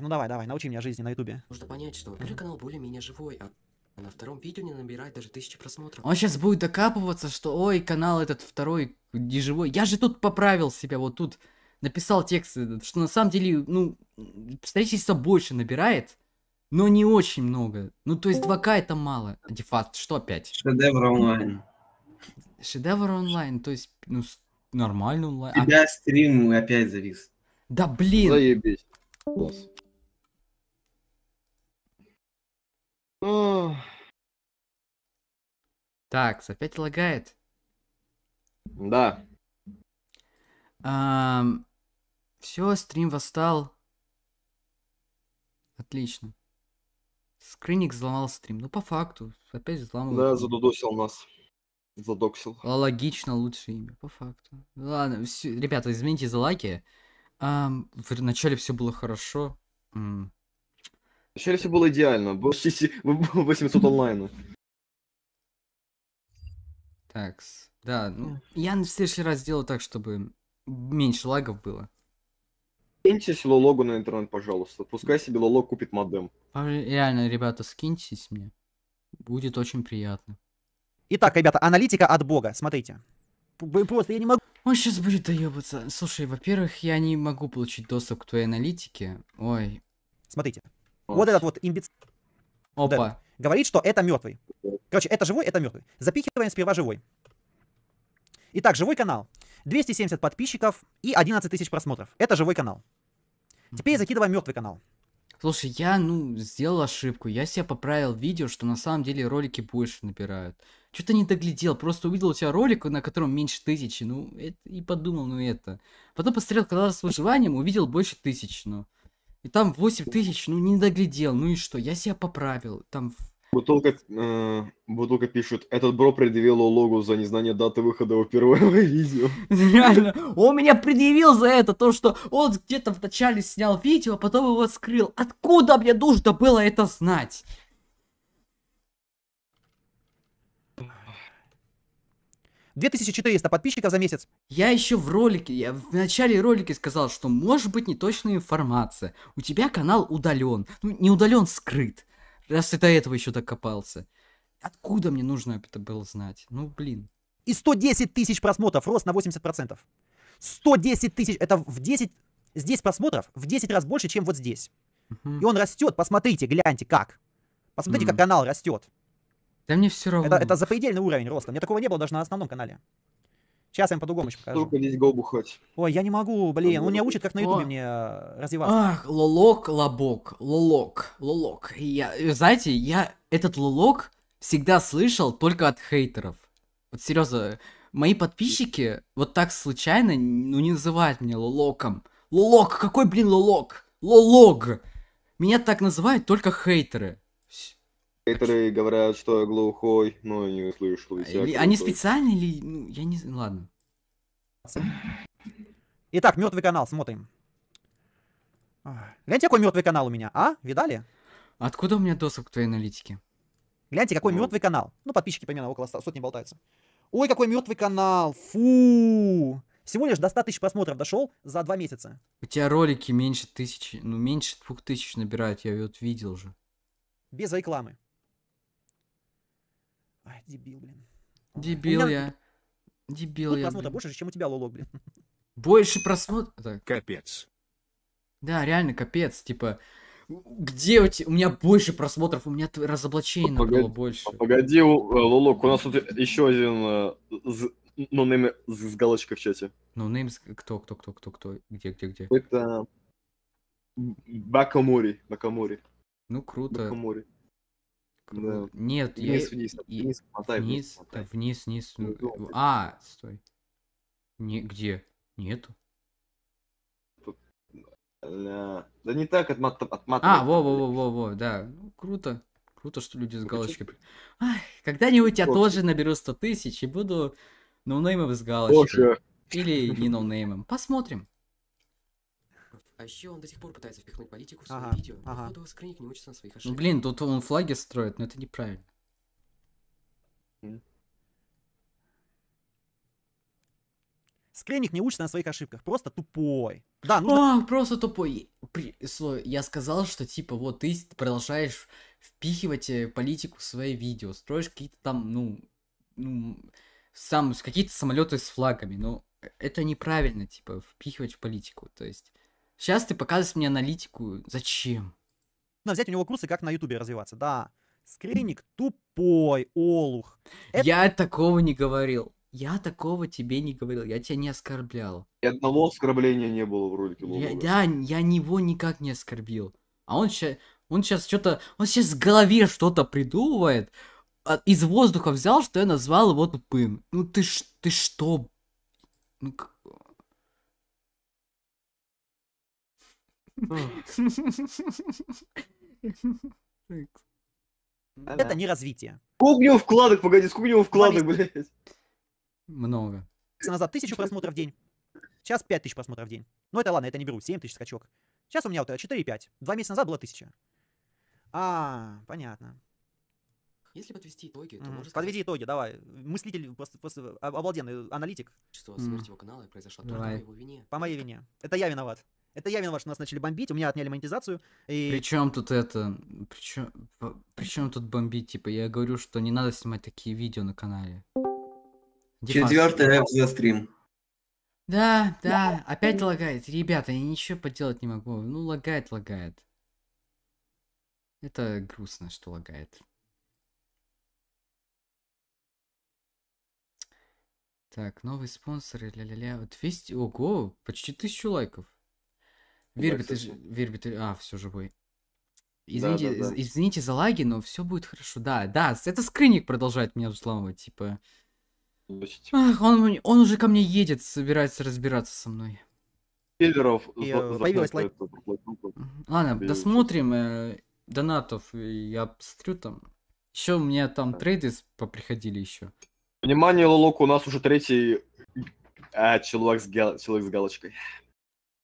ну давай, давай, научи меня жизни на ютубе. Нужно понять, что первый канал более-менее живой, а на втором видео не набирает даже тысячи просмотров. Он сейчас будет докапываться, что ой, канал этот второй не живой. Я же тут поправил себя, вот тут написал текст, этот, что на самом деле, ну, строительство больше набирает, но не очень много. Ну, то есть 2К это мало. Дефакт, что опять? Шедевр онлайн. Шедевр онлайн, то есть, ну, нормально онлайн. У А, тебя стрим опять завис. да блин! Заебись. Ах, Так, опять лагает. Да. все, стрим восстал. Отлично. Скрыник взломал стрим. Ну, по факту. Опять взламывает. Да, задудосил нас. Задоксил. Л- Логично, лучше имя, по факту. Ладно, всё- ребята, извините за лайки. Ам, в начале все было хорошо. М, Вначале все было идеально. Было почти си- 800 онлайна. Так, да, ну, я в следующий раз сделаю так, чтобы меньше лагов было. Киньте логу на интернет, пожалуйста. Пускай себе лолог купит модем. А, Реально, ребята, скиньтесь мне. Будет очень приятно. Итак, ребята, аналитика от бога, смотрите. Просто я не могу... Он сейчас будет доебаться. Слушай, во-первых, я не могу получить доступ к твоей аналитике. Ой. Смотрите. Вот этот вот имбецил Опа. говорит, что это мертвый. Короче, это живой, это мертвый. Запихиваем сперва живой. Итак, живой канал. 270 подписчиков и 11 тысяч просмотров. Это живой канал. Теперь закидываем мертвый канал. Слушай, я, ну, сделал ошибку. Я себе поправил видео, что на самом деле ролики больше набирают. Что-то не доглядел, просто увидел у тебя ролик, на котором меньше тысячи, ну, это- и подумал, ну, это. Потом посмотрел канал с выживанием, увидел больше тысяч, ну. И там 8 тысяч, ну, не доглядел, ну и что, я себя поправил. Там Бутылка, э, Бутылка пишет, этот бро предъявил логу за незнание даты выхода его первого видео. Реально, он меня предъявил за это, то, что он где-то в начале снял видео, а потом его скрыл. Откуда мне нужно было это знать? — 2400 подписчиков за месяц. Я еще в ролике, я в начале ролика сказал, что может быть неточная информация. У тебя канал удален. Ну, не удален, скрыт. Раз ты до этого еще докопался. Откуда мне нужно это было знать? Ну, блин. И 110 тысяч просмотров, рост на 80%. 110 тысяч, это в 10, здесь просмотров в 10 раз больше, чем вот здесь. И он растет, посмотрите, гляньте как. Посмотрите, как Мгм. канал растет. Да мне все равно. Это, это запредельный уровень роста. У меня такого не было даже на основном канале. Сейчас я вам по-другому еще покажу. Только здесь го бухать. Ой, я не могу, блин. Он меня учит, как на ютубе О. мне э, развиваться. Ах, лолок, лобок, лолок, лолок. Я, э, знаете, я этот лолок всегда слышал только от хейтеров. Вот серьезно, мои подписчики вот так случайно, ну, не называют меня лолоком. Лолок, какой, блин, лолок? Лолог. Меня так называют только хейтеры. Хейтеры говорят, что я глухой, но я не слышал. Или всякое они специально или, ну, я не знаю, ладно. Итак, мертвый канал, смотрим. Ах, Гляньте, какой мертвый канал у меня, а? Видали? Откуда у меня доступ к твоей аналитике? Гляньте, какой Ну. мертвый канал. Ну, подписчики примерно около ста- сотни болтаются. Ой, какой мертвый канал. Фу. Всего лишь до 100 тысяч просмотров дошел за два месяца. У тебя ролики меньше тысячи, ну, меньше двух тысяч набирают, я вот видел же. Без рекламы. Ай, дебил, блин. Дебил меня- я. Дебил Тут я. просмотров блин. больше, чем у тебя, Лолок, блин. Больше просмотров. Капец. да, реально, капец. Типа, где у тебя... У меня больше просмотров, у меня т- разоблачений Погоди, набрало больше. Погоди, у- э, Лолок, у нас тут еще один э, нонейм с с галочкой в чате. Ну, names... Кто, кто, кто, кто, кто? Где, где, где? Это Бакамори. Бакамори. Ну, круто. Бакамори. Да. Нет, я... Вниз, вниз, и- вниз, мотай, вниз, Вниз, мотай. вниз, вниз. ну. А, стой. Не, где? Нету. Ля. Да не так отмат, отматывай. А, во, во, во, во, во, да. Ну, круто. Круто, что люди с галочкой. при- Ай, когда-нибудь я тоже наберу 100 тысяч и буду no name'ом с галочкой. Или не ноунеймом. Посмотрим. А еще он до сих пор пытается впихнуть политику в свои Ага, видео. ага. Походу, скрыник не учится на своих Ну, ошибках. блин, тут он флаги строит, но это неправильно. Скринник не учится на своих ошибках, просто тупой. Да, ну А, просто тупой. При- Я сказал, что типа вот ты продолжаешь впихивать э, политику в свои видео, строишь какие-то там, ну, ну, сам с- какие-то самолеты с флагами, но это неправильно, типа, впихивать в политику. То есть, сейчас ты показываешь мне аналитику, зачем? надо взять у него курсы, как на ютубе развиваться. Да, скринник тупой, олух. Это- Я такого не говорил. Я такого тебе не говорил, я тебя не оскорблял. Ни одного оскорбления не было в ролике Я, да, я его никак не оскорбил. А он сейчас, он сейчас что-то, он сейчас в голове что-то придумывает. а из воздуха взял, что я назвал его тупым. Ну ты ж, ты что? Ну, Это не развитие. Сколько у него вкладок, погоди, сколько у него вкладок, блядь? Много. Назад тысячу просмотров в день. Сейчас 5 тысяч просмотров в день. Ну это ладно, это не беру, 7 тысяч скачок. Сейчас у меня вот 4,5. Два месяца назад было 1000. А, понятно. Если подвести итоги, то Мгм. можно сказать, Подведи итоги, давай. Мыслитель просто, просто об- обалденный аналитик. что смерть его канала произошла только Давай. по его вине. По моей вине. Это я виноват. Это я виноват, что нас начали бомбить, у меня отняли монетизацию. И Причем тут это, причем, причем тут бомбить, типа, я говорю, что не надо снимать такие видео на канале. Дефас. Четвертый рэп за стрим. Да, да, опять лагает. Ребята, я ничего поделать не могу. Ну, лагает, лагает. Это грустно, что лагает. Так, новые спонсоры, ля-ля-ля. 200, ого, почти тысячу лайков. Верби, ты же. Верби, ты, а, все живой. Извините, Да-да-да. из- извините за лаги, но все будет хорошо. Да, да, это скрынник продолжает меня взламывать, типа. Ах, он, он уже ко мне едет, собирается разбираться со мной. Киллеров И, э, появилась лайк-. Ладно, Без досмотрим э, донатов. и Я посмотрю там. Еще у меня там трейды поприходили еще. Внимание, Лолок, у нас уже третий а, человек, с гал- человек с галочкой.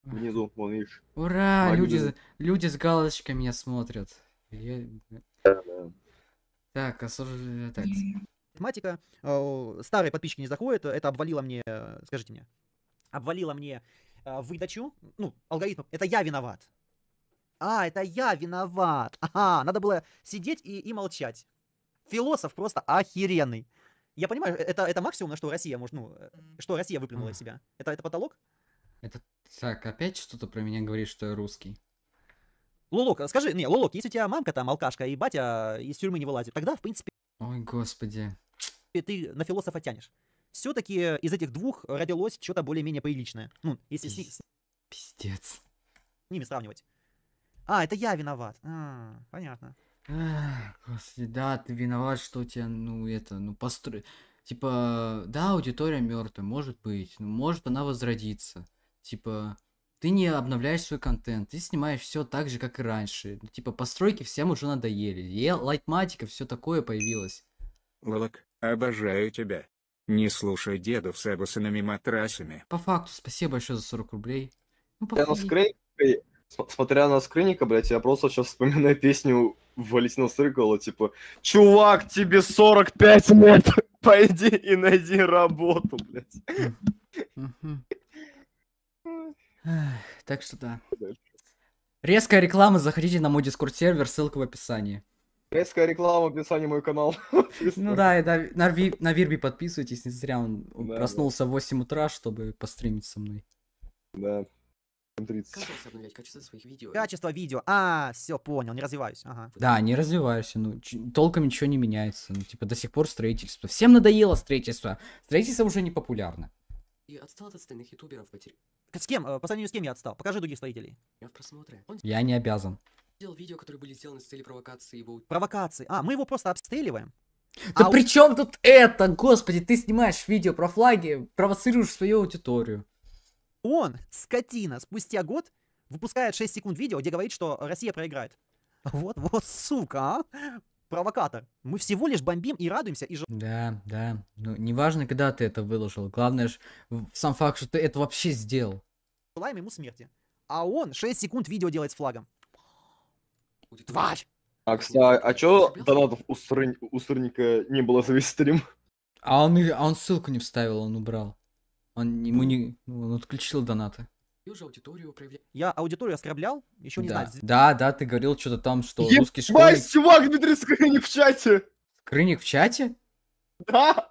Внизу, вон видишь. Ура! Люди, с- люди с галочкой меня смотрят. Я-. Так, осуждаю. Так. математика. э, Старые подписчики не заходят. Это обвалило мне, э, скажите мне, обвалило мне э, выдачу. Ну, алгоритм. Это я виноват. А, это я виноват. Ага, надо было сидеть и, и молчать. Философ просто охеренный. Я понимаю, это, это максимум, на что Россия может, ну, что Россия выплюнула из себя. Это, это потолок? Это так, опять что-то про меня говорит, что я русский. Лолок, а скажи, не, Лолок, если у тебя мамка там алкашка и батя из тюрьмы не вылазит, тогда, в принципе, Ой, господи. ты на философа тянешь. все-таки из этих двух родилось что-то более-менее приличное. Ну, если ни- с Пиздец. ними сравнивать. А, это я виноват. А, понятно. Ах, Господи, да, ты виноват, что у тебя, ну, это, ну, построй... Типа, да, аудитория мертвая, может быть, ну, может она возродится. Типа, ты не обновляешь свой контент, ты снимаешь все так же, как и раньше. Ну, типа, постройки всем уже надоели. И лайтматика, все такое появилось. Лолок, обожаю тебя. Не слушай дедов с обоссанными матрасами. По факту, спасибо большое за 40 рублей. Ну, Смотря на походи. скрынника, см- смотря на скрынника, блядь, я просто сейчас вспоминаю песню Валентина Стрыкала, типа, чувак, тебе 45 лет, пойди и найди работу, блядь. Так что да. Резкая реклама, заходите на мой дискорд сервер, ссылка в описании. Резкая реклама, описание мой канал. Ну да, и да, на, Ви- на Вирби подписывайтесь, не зря он Да, проснулся в 8 утра, чтобы постримить со мной. Да. 30. Как вас обновлять качество своих видео? Качество видео. А, все, понял, не развиваюсь. Ага. Да, не развиваешься, ну, толком ничего не меняется, ну, типа, до сих пор строительство. Всем надоело строительство. Строительство уже не популярно. И отстал от остальных ютуберов потерял С кем? э, По сравнению с кем я отстал? Покажи других строителей. в просмотре. Он Я не обязан. делал видео, которые были сделаны с целью провокации его Провокации. А, мы его просто обстреливаем. Да А у- при чем тут это, господи, ты снимаешь видео про флаги, провоцируешь свою аудиторию. Он, скотина, спустя год выпускает 6 секунд видео, где говорит, что Россия проиграет. Вот, вот, сука, а? Провокатор. Мы всего лишь бомбим и радуемся, и Да, да. Ну, неважно, когда ты это выложил. Главное ж в- сам факт, что ты это вообще сделал. желаем ему смерти. А он 6 секунд видео делает с флагом. Тварь! А, кстати, а чё донатов у, сырн- у сырника не было за весь стрим? А он, а он ссылку не вставил, он убрал. Он ему не... Он отключил донаты. И уже аудиторию. Я аудиторию оскорблял, еще не да. знаю. да, да, ты говорил что-то там, что русский Ебать, школьник... чувак, Дмитрий Скрыник в чате! Скрыник в чате? Да!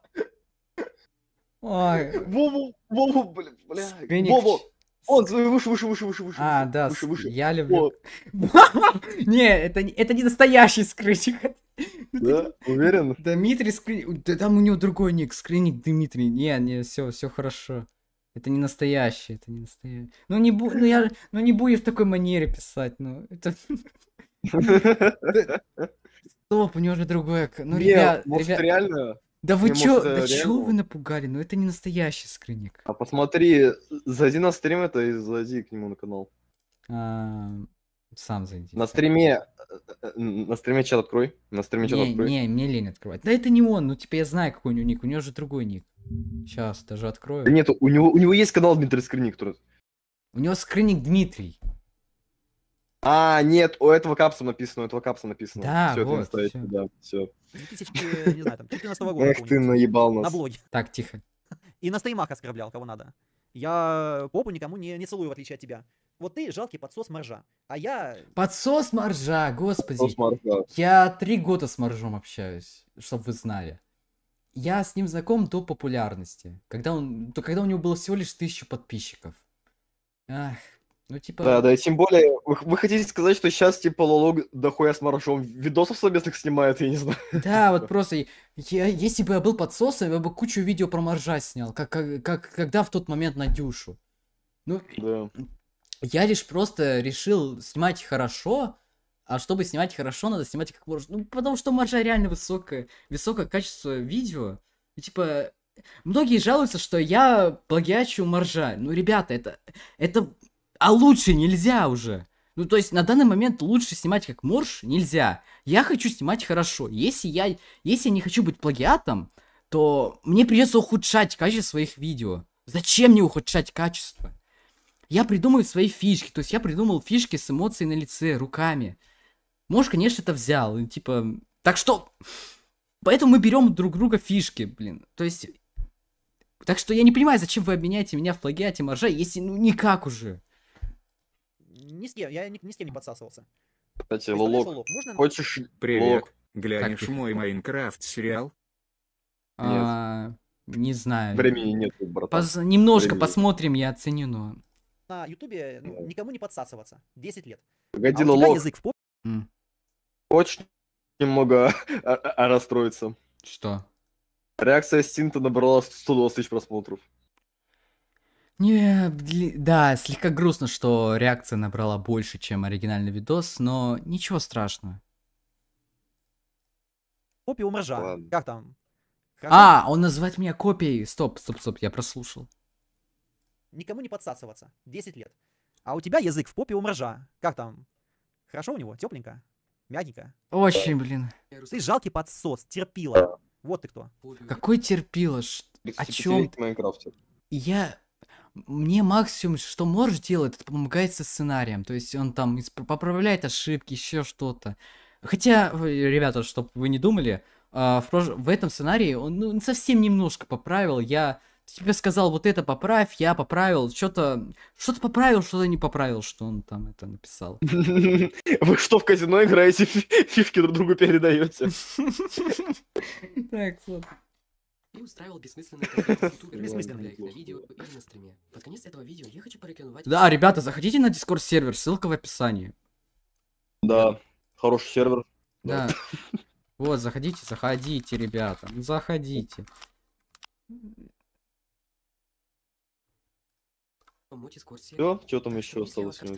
Ой, Вову, Вову, бля, бля, Скрыник Вову! Он, выше, выше, выше, выше, выше. А, да, выше, выше. я люблю... Не, это, не- это не настоящий скрытик. да, уверен? Дмитрий Скрыник... Да там у него другой ник, Скрыник Дмитрий. Не, не, все, все хорошо. Это не настоящий, это не настоящий. Ну не, бу... ну, я... ну не будешь в такой манере писать, ну это... Стоп, у него же другой... ак- Ну, Не, ребят, может, ребят- реально? Да вы чё, может, да чё вы напугали? Ну это не настоящий скрыник. А посмотри, зайди на стрим это и зайди к нему на канал. А, Сам зайди. На стриме, э, э, на стриме чат открой. На стриме чат Не, открой. не, мне лень открывать. Да это не он, ну типа я знаю, какой у него ник, у него же другой ник. Сейчас, даже открою. Да нет, у него, у него есть канал Дмитрий Скрыник, который... У него скрыник Дмитрий. А, нет, у этого капса написано, у этого капса написано. Да, это вот, настоящий, всё. да, все. 2000, не знаю, там, 14 года. Эх ты наебал На нас. блоге. Так, тихо. И на стримах оскорблял, кого надо. Я попу никому не, не целую, в отличие от тебя. Вот ты жалкий подсос моржа. А я... Подсос моржа, господи. Подсос моржа. Я три года с моржом общаюсь, чтобы вы знали. Я с ним знаком до популярности. Когда он, то когда у него было всего лишь тысячу подписчиков. Ах, ну типа... Да, да, и тем более, вы, вы хотите сказать, что сейчас, типа, Лолог дохуя с Маршом видосов совместных снимает, я не знаю. Да, вот просто, я, если бы я был подсосом, я бы кучу видео про моржа снял, как, как, как- когда в тот момент Надюшу. Ну, Да. Я лишь просто решил снимать хорошо, а чтобы снимать хорошо, надо снимать как можно. Ну, потому что Маржа реально высокое, высокое качество видео. И, типа, многие жалуются, что я плагиачу Маржа. Ну, ребята, это, это... А лучше нельзя уже. Ну, то есть, на данный момент лучше снимать как Морж нельзя. Я хочу снимать хорошо. Если я, если я не хочу быть плагиатом, то мне придется ухудшать качество своих видео. Зачем мне ухудшать качество? Я придумаю свои фишки. То есть я придумал фишки с эмоцией на лице, руками. Мож, конечно, это взял. И, типа. Так что. Поэтому мы берем друг друга фишки, блин. То есть. Так что я не понимаю, зачем вы обменяете меня в плагиате моржа, если ну никак уже. Ни с кем, я ни, ни с кем не подсасывался. Кстати, Лолог, можно- хочешь... Привет. Лолог, Глянешь тихо. мой Майнкрафт сериал? А, не знаю. Времени нет, братан. Поз- Немножко Времени. посмотрим, я оценю, но. На ютубе ну, никому не подсасываться. 10 лет. Погоди, а тебя Лолог, язык в поп... хочешь немного а- а- расстроиться? Что? Реакция Стинта набрала 120 тысяч просмотров. Не, да, слегка грустно, что реакция набрала больше, чем оригинальный видос, но ничего страшного. Копия у моржа. Ладно. Как там? Хорошо? А, он называет меня копией. Стоп, стоп, стоп, я прослушал. Никому не подсасываться. 10 лет. А у тебя язык в попе у моржа. Как там? Хорошо у него? Тепленько? Мягенько? Очень, блин. Ты жалкий подсос, терпила. Вот ты кто. Какой терпила? ш- О чем? 35-летний Майнкрафтер. Я... Мне максимум, что Морж делает, это помогает со сценарием. То есть он там исп- поправляет ошибки, еще что-то. Хотя, ребята, чтобы вы не думали, а, в, прож- в этом сценарии он ну, совсем немножко поправил. Я тебе сказал, вот это поправь, я поправил. Что-то что-то поправил, что-то не поправил, что он там это написал. Вы что, в казино играете, фи- фишки друг другу передаете? Так, вот. И устраивал бессмысленные Бессмысленные. на видео или на стриме. Под конец этого видео я хочу порекомендовать... Да, ребята, заходите на Discord сервер, ссылка в описании. Да, хороший сервер. Да. Вот, заходите, заходите, ребята. Заходите. мой Discord Всё? сервер. Чё там Так ещё что если осталось вас минут устраивает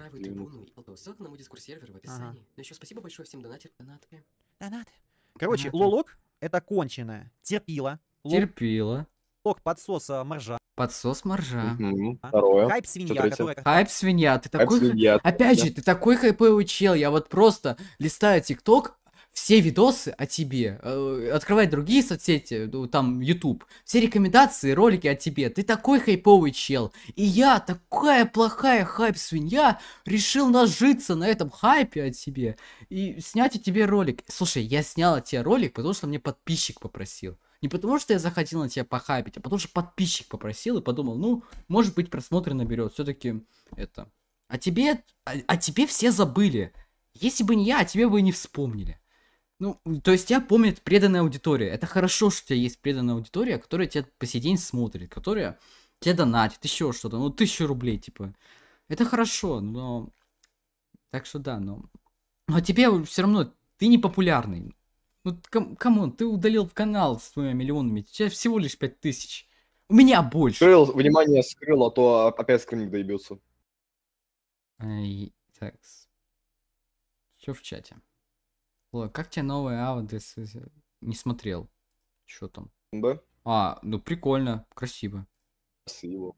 две трибуну и Алто, Ссылка на сервер в описании. Ага. Ну еще спасибо большое всем донатер- донаторам. Донаты. Короче, Донаты. Лолок это конченая. Терпила. Терпила. Лолок подсоса моржа. Подсос моржа. А? Второе. Хайп Что свинья, которая... Хайп свинья, ты такой... свинья, Опять да. же, ты такой хайповый чел. Я вот просто листаю ТикТок, все видосы о тебе, э, открывать другие соцсети, ну, там YouTube, все рекомендации, ролики о тебе. Ты такой хайповый чел. И я, такая плохая хайп-свинья, решил нажиться на этом хайпе о тебе и снять о тебе ролик. Слушай, я снял от тебя ролик, потому что мне подписчик попросил. Не потому что я захотел на тебя похайпить, а потому что подписчик попросил и подумал, ну, может быть, просмотры наберет. Все-таки это. А тебе, а, а тебе все забыли. Если бы не я, о тебе бы и не вспомнили. Ну, то есть тебя помнит преданная аудитория. Это хорошо, что у тебя есть преданная аудитория, которая тебя по сей день смотрит, которая тебе донатит, еще что-то. Ну, тысячу рублей, типа. Это хорошо, но... Так что да, но... Но тебе все равно, ты не популярный. Ну, кам- come on, ты удалил канал с двумя миллионами, тебя всего лишь пять тысяч. У меня больше. Скрыл, внимание, скрыл, а то опять скрынник доебется. Ай, Так. Что в чате? Как тебе новые с- Не смотрел. Что там? Да? А, ну прикольно, красиво. Спасибо.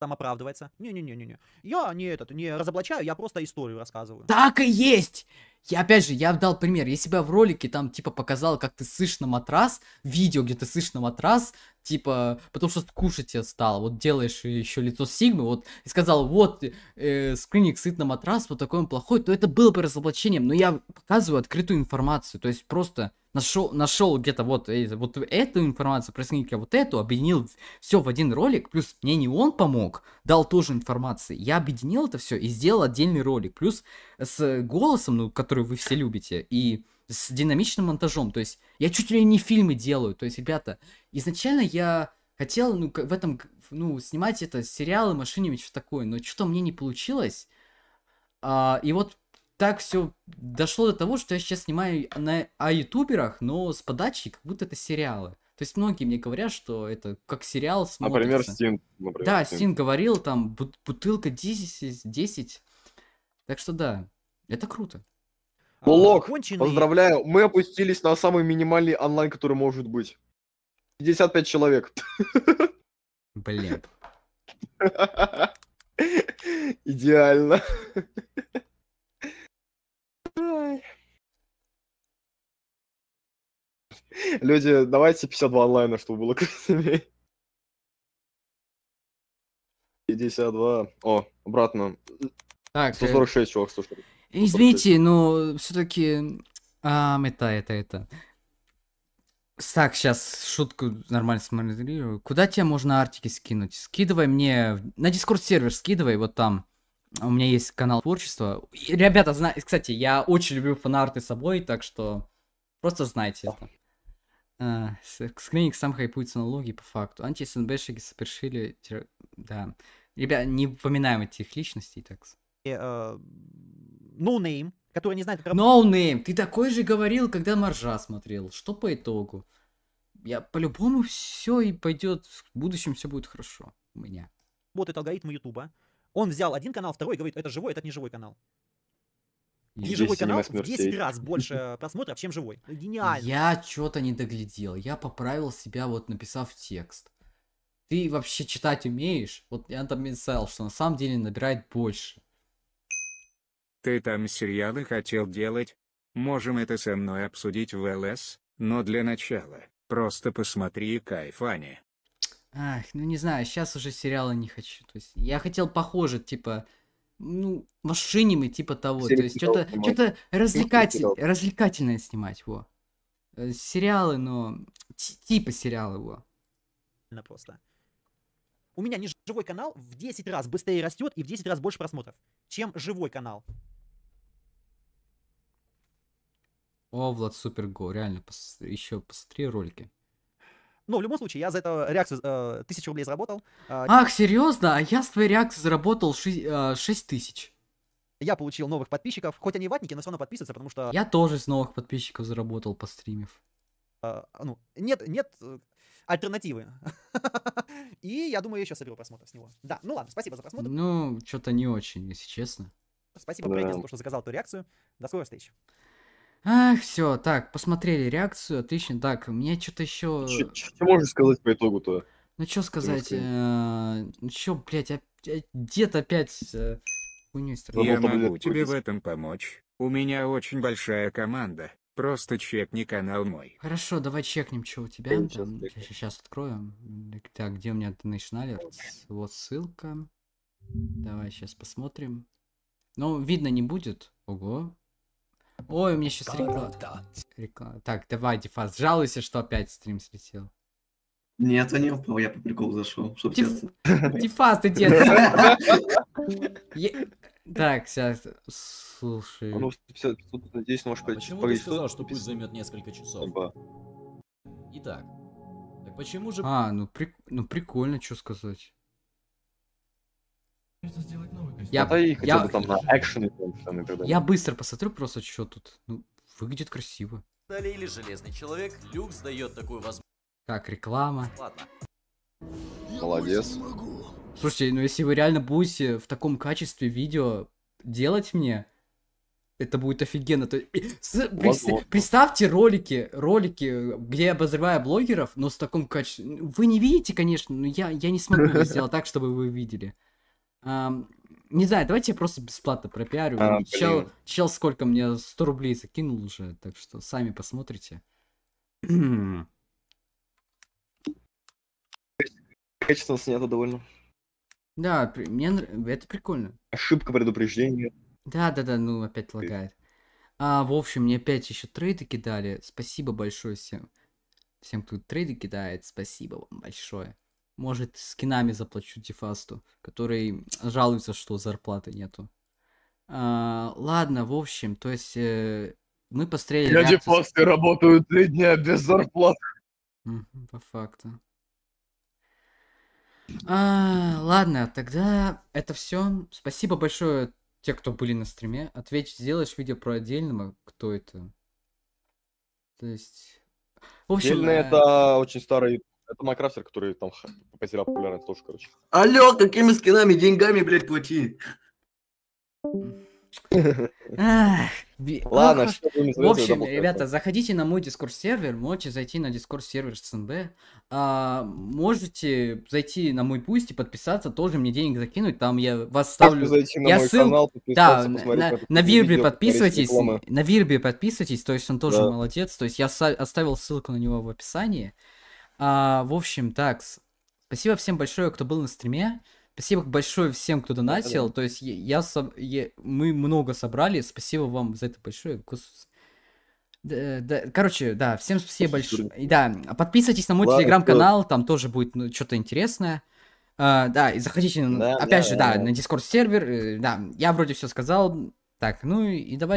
там оправдывается. Не-не-не-не-не. Я не этот, не разоблачаю, я просто историю рассказываю. Так и есть! Я опять же, я дал пример. Если бы я в ролике там типа показал, как ты сышь на матрас, видео, где ты сышь на матрас, типа, потому что скушать тебе стало, вот делаешь еще лицо Сигмы, вот, и сказал, вот, э, скринник сыт на матрас, вот такой он плохой, то это было бы разоблачением, но я показываю открытую информацию, то есть просто нашел, нашел где-то вот, э, вот эту информацию про скринника, вот эту, объединил все в один ролик, плюс мне не он помог, дал тоже информации, я объединил это все и сделал отдельный ролик, плюс с голосом, ну, который вы все любите, и с динамичным монтажом, то есть я чуть ли не фильмы делаю, то есть, ребята, изначально я хотел, ну, в этом, ну, снимать это, сериалы, машине, что такое, но что-то мне не получилось, А, и вот так все дошло до того, что я сейчас снимаю на, о ютуберах, но с подачей, как будто это сериалы. То есть многие мне говорят, что это как сериал Например, смотрится. Стин. например, Да, Стин. Говорил, там, бут- бутылка 10, 10. Так что да, это круто. А, Лолок, конченый- поздравляю, мы опустились на самый минимальный онлайн, который может быть. 55 человек. Блин. Идеально. Люди, давайте 52 онлайна, чтобы было красивее. 52. О, обратно. Так, э, 146, чувак, 146. Извините, но все-таки... А, это, это, это. Так, сейчас шутку нормально смоделирую. Куда тебе можно артики скинуть? Скидывай мне... На Discord сервер скидывай, вот там. У меня есть канал творчества. И, ребята, зна... кстати, я очень люблю фанарты собой, так что просто знайте это. А, с- скрининг сам хайпуется на логи по факту. Анти-СНБшики совершили... Да. Ребят, не упоминаем этих личностей, так. э, ноунейм, который не знает, как No name, ты такой же говорил, когда Маржа смотрел. Что по итогу? я по-любому все и пойдет, в будущем все будет хорошо у меня. работает алгоритм Ютуба. Он взял один канал, второй, говорит, это живой, это не живой канал. И Неживой канал в 10 смертей. раз больше просмотров, чем живой. Ну, Гениально. Я что-то не доглядел. Я поправил себя, вот написав текст. Ты вообще читать умеешь? Вот я там писал, что на самом деле набирает больше. Ты там сериалы хотел делать? Можем это со мной обсудить в ЛС, но для начала, просто посмотри кайфани. Ах, ну не знаю, сейчас уже сериалы не хочу. То есть я хотел похоже, типа, ну, машинимы, типа того. То есть Сериал что-то что-то развлекатель, сериал. развлекательное снимать, во. Э, Сериалы, но ти- типа сериалы, во. Реально просто. У меня неживой канал в 10 раз быстрее растет и в 10 раз больше просмотров, чем живой канал. О, Влад Суперго, реально, еще посмотри ролики. Но в любом случае, я за это реакцию э, 1000 рублей заработал. Э, Ах, серьезно? А я с твоей реакции заработал 6 тысяч. Я получил новых подписчиков. Хоть они ватники, но все равно подписываются, потому что Я тоже с новых подписчиков заработал по стримив. э, ну, нет, нет э, альтернативы. И я думаю, я еще соберу просмотров с него. Да, ну ладно, спасибо за просмотр. Ну, что-то не очень, если честно. Спасибо, Да. Фредди, за то, что заказал эту реакцию. До скорой встречи. Ах, все, так, посмотрели реакцию, отлично. Так, мне что-то еще... Что можешь сказать по итогу-то? Ну, что сказать? э, Ну, что, блядь, дед опять э. Я могу тебе в этом помочь. У меня очень большая команда. Просто чекни канал мой. Хорошо, давай чекнем, что у тебя. Чекну. Сейчас откроем. Так, где у меня Donation Alerts? Вот ссылка. Давай сейчас посмотрим. Ну, видно не будет. Ого. Ой, у меня сейчас реклама. Так, давай, Дефас, жалуйся, что опять стрим слетел. Нет, не упал, я по приколу зашел, честно. Дефас, ты дед. Так, сейчас, слушай. Ну, 50, 500, надеюсь, можешь А почему ты сказал, что пусть займет несколько часов? Оба. Итак, так почему же... А, ну, прик... ну прикольно, что сказать. Я, Да и хотя я, бы там на экшены там, там и так далее. я быстро посмотрю просто, что тут. Ну, выглядит красиво. Далее или Железный Человек, Люкс дает такую возможность. Так, реклама. Ладно. Молодец. Слушайте, ну если вы реально будете в таком качестве видео делать мне, это будет офигенно. То есть, представьте ролики, ролики, где я обозреваю блогеров, но с таком качеством. Вы не видите, конечно, но я, я не смогу сделать так, чтобы вы видели. Не знаю, давайте я просто бесплатно пропиарю. А, чел, блин. чел сколько мне 100 рублей закинул уже, так что сами посмотрите. Качественно снято довольно. Да, при- мне нрав- это прикольно. Ошибка предупреждения. Да, да, да, ну опять лагает. А, в общем, мне опять еще трейды кидали. Спасибо большое всем. Всем, кто трейды кидает, спасибо вам большое. Может, скинами заплачу Дефасту, который жалуется, что зарплаты нету. А, ладно, в общем, то есть э, мы пострелили. Я реакцию с- дефасты работаю три дня без зарплаты. По факту. А, ладно, тогда это все. Спасибо большое те, кто были на стриме. Ответь, сделаешь видео про отдельного, кто это? То есть... В общем, Отдельно э, это очень старый... Это Майкрафтер, который там потерял популярность тоже, короче. Алло, какими скинами, деньгами, блядь, плати? Ладно, что В общем, ребята, заходите на мой Discord сервер, можете зайти на Discord сервер СНБ, а, можете зайти на мой пусть и подписаться, тоже мне денег закинуть, там я вас ставлю... зайти на я мой ссыл- канал, Да, на, Вирбе подписывайтесь, на Вирбе подписывайтесь, то есть он тоже молодец, то есть я оставил ссылку на него в описании. А, в общем, так, спасибо всем большое, кто был на стриме. Спасибо большое всем, кто донатил. То есть я, я соб- я- мы много собрали. Спасибо вам за это большое. Гос- Да, да, короче, да, всем спасибо большое. И Да, подписывайтесь на мой телеграм-канал, там тоже будет ну, что-то интересное. А, да, и заходите, Да, опять да, же, да, да, да. на Discord сервер. э, Да, я вроде все сказал. Так, ну и давай.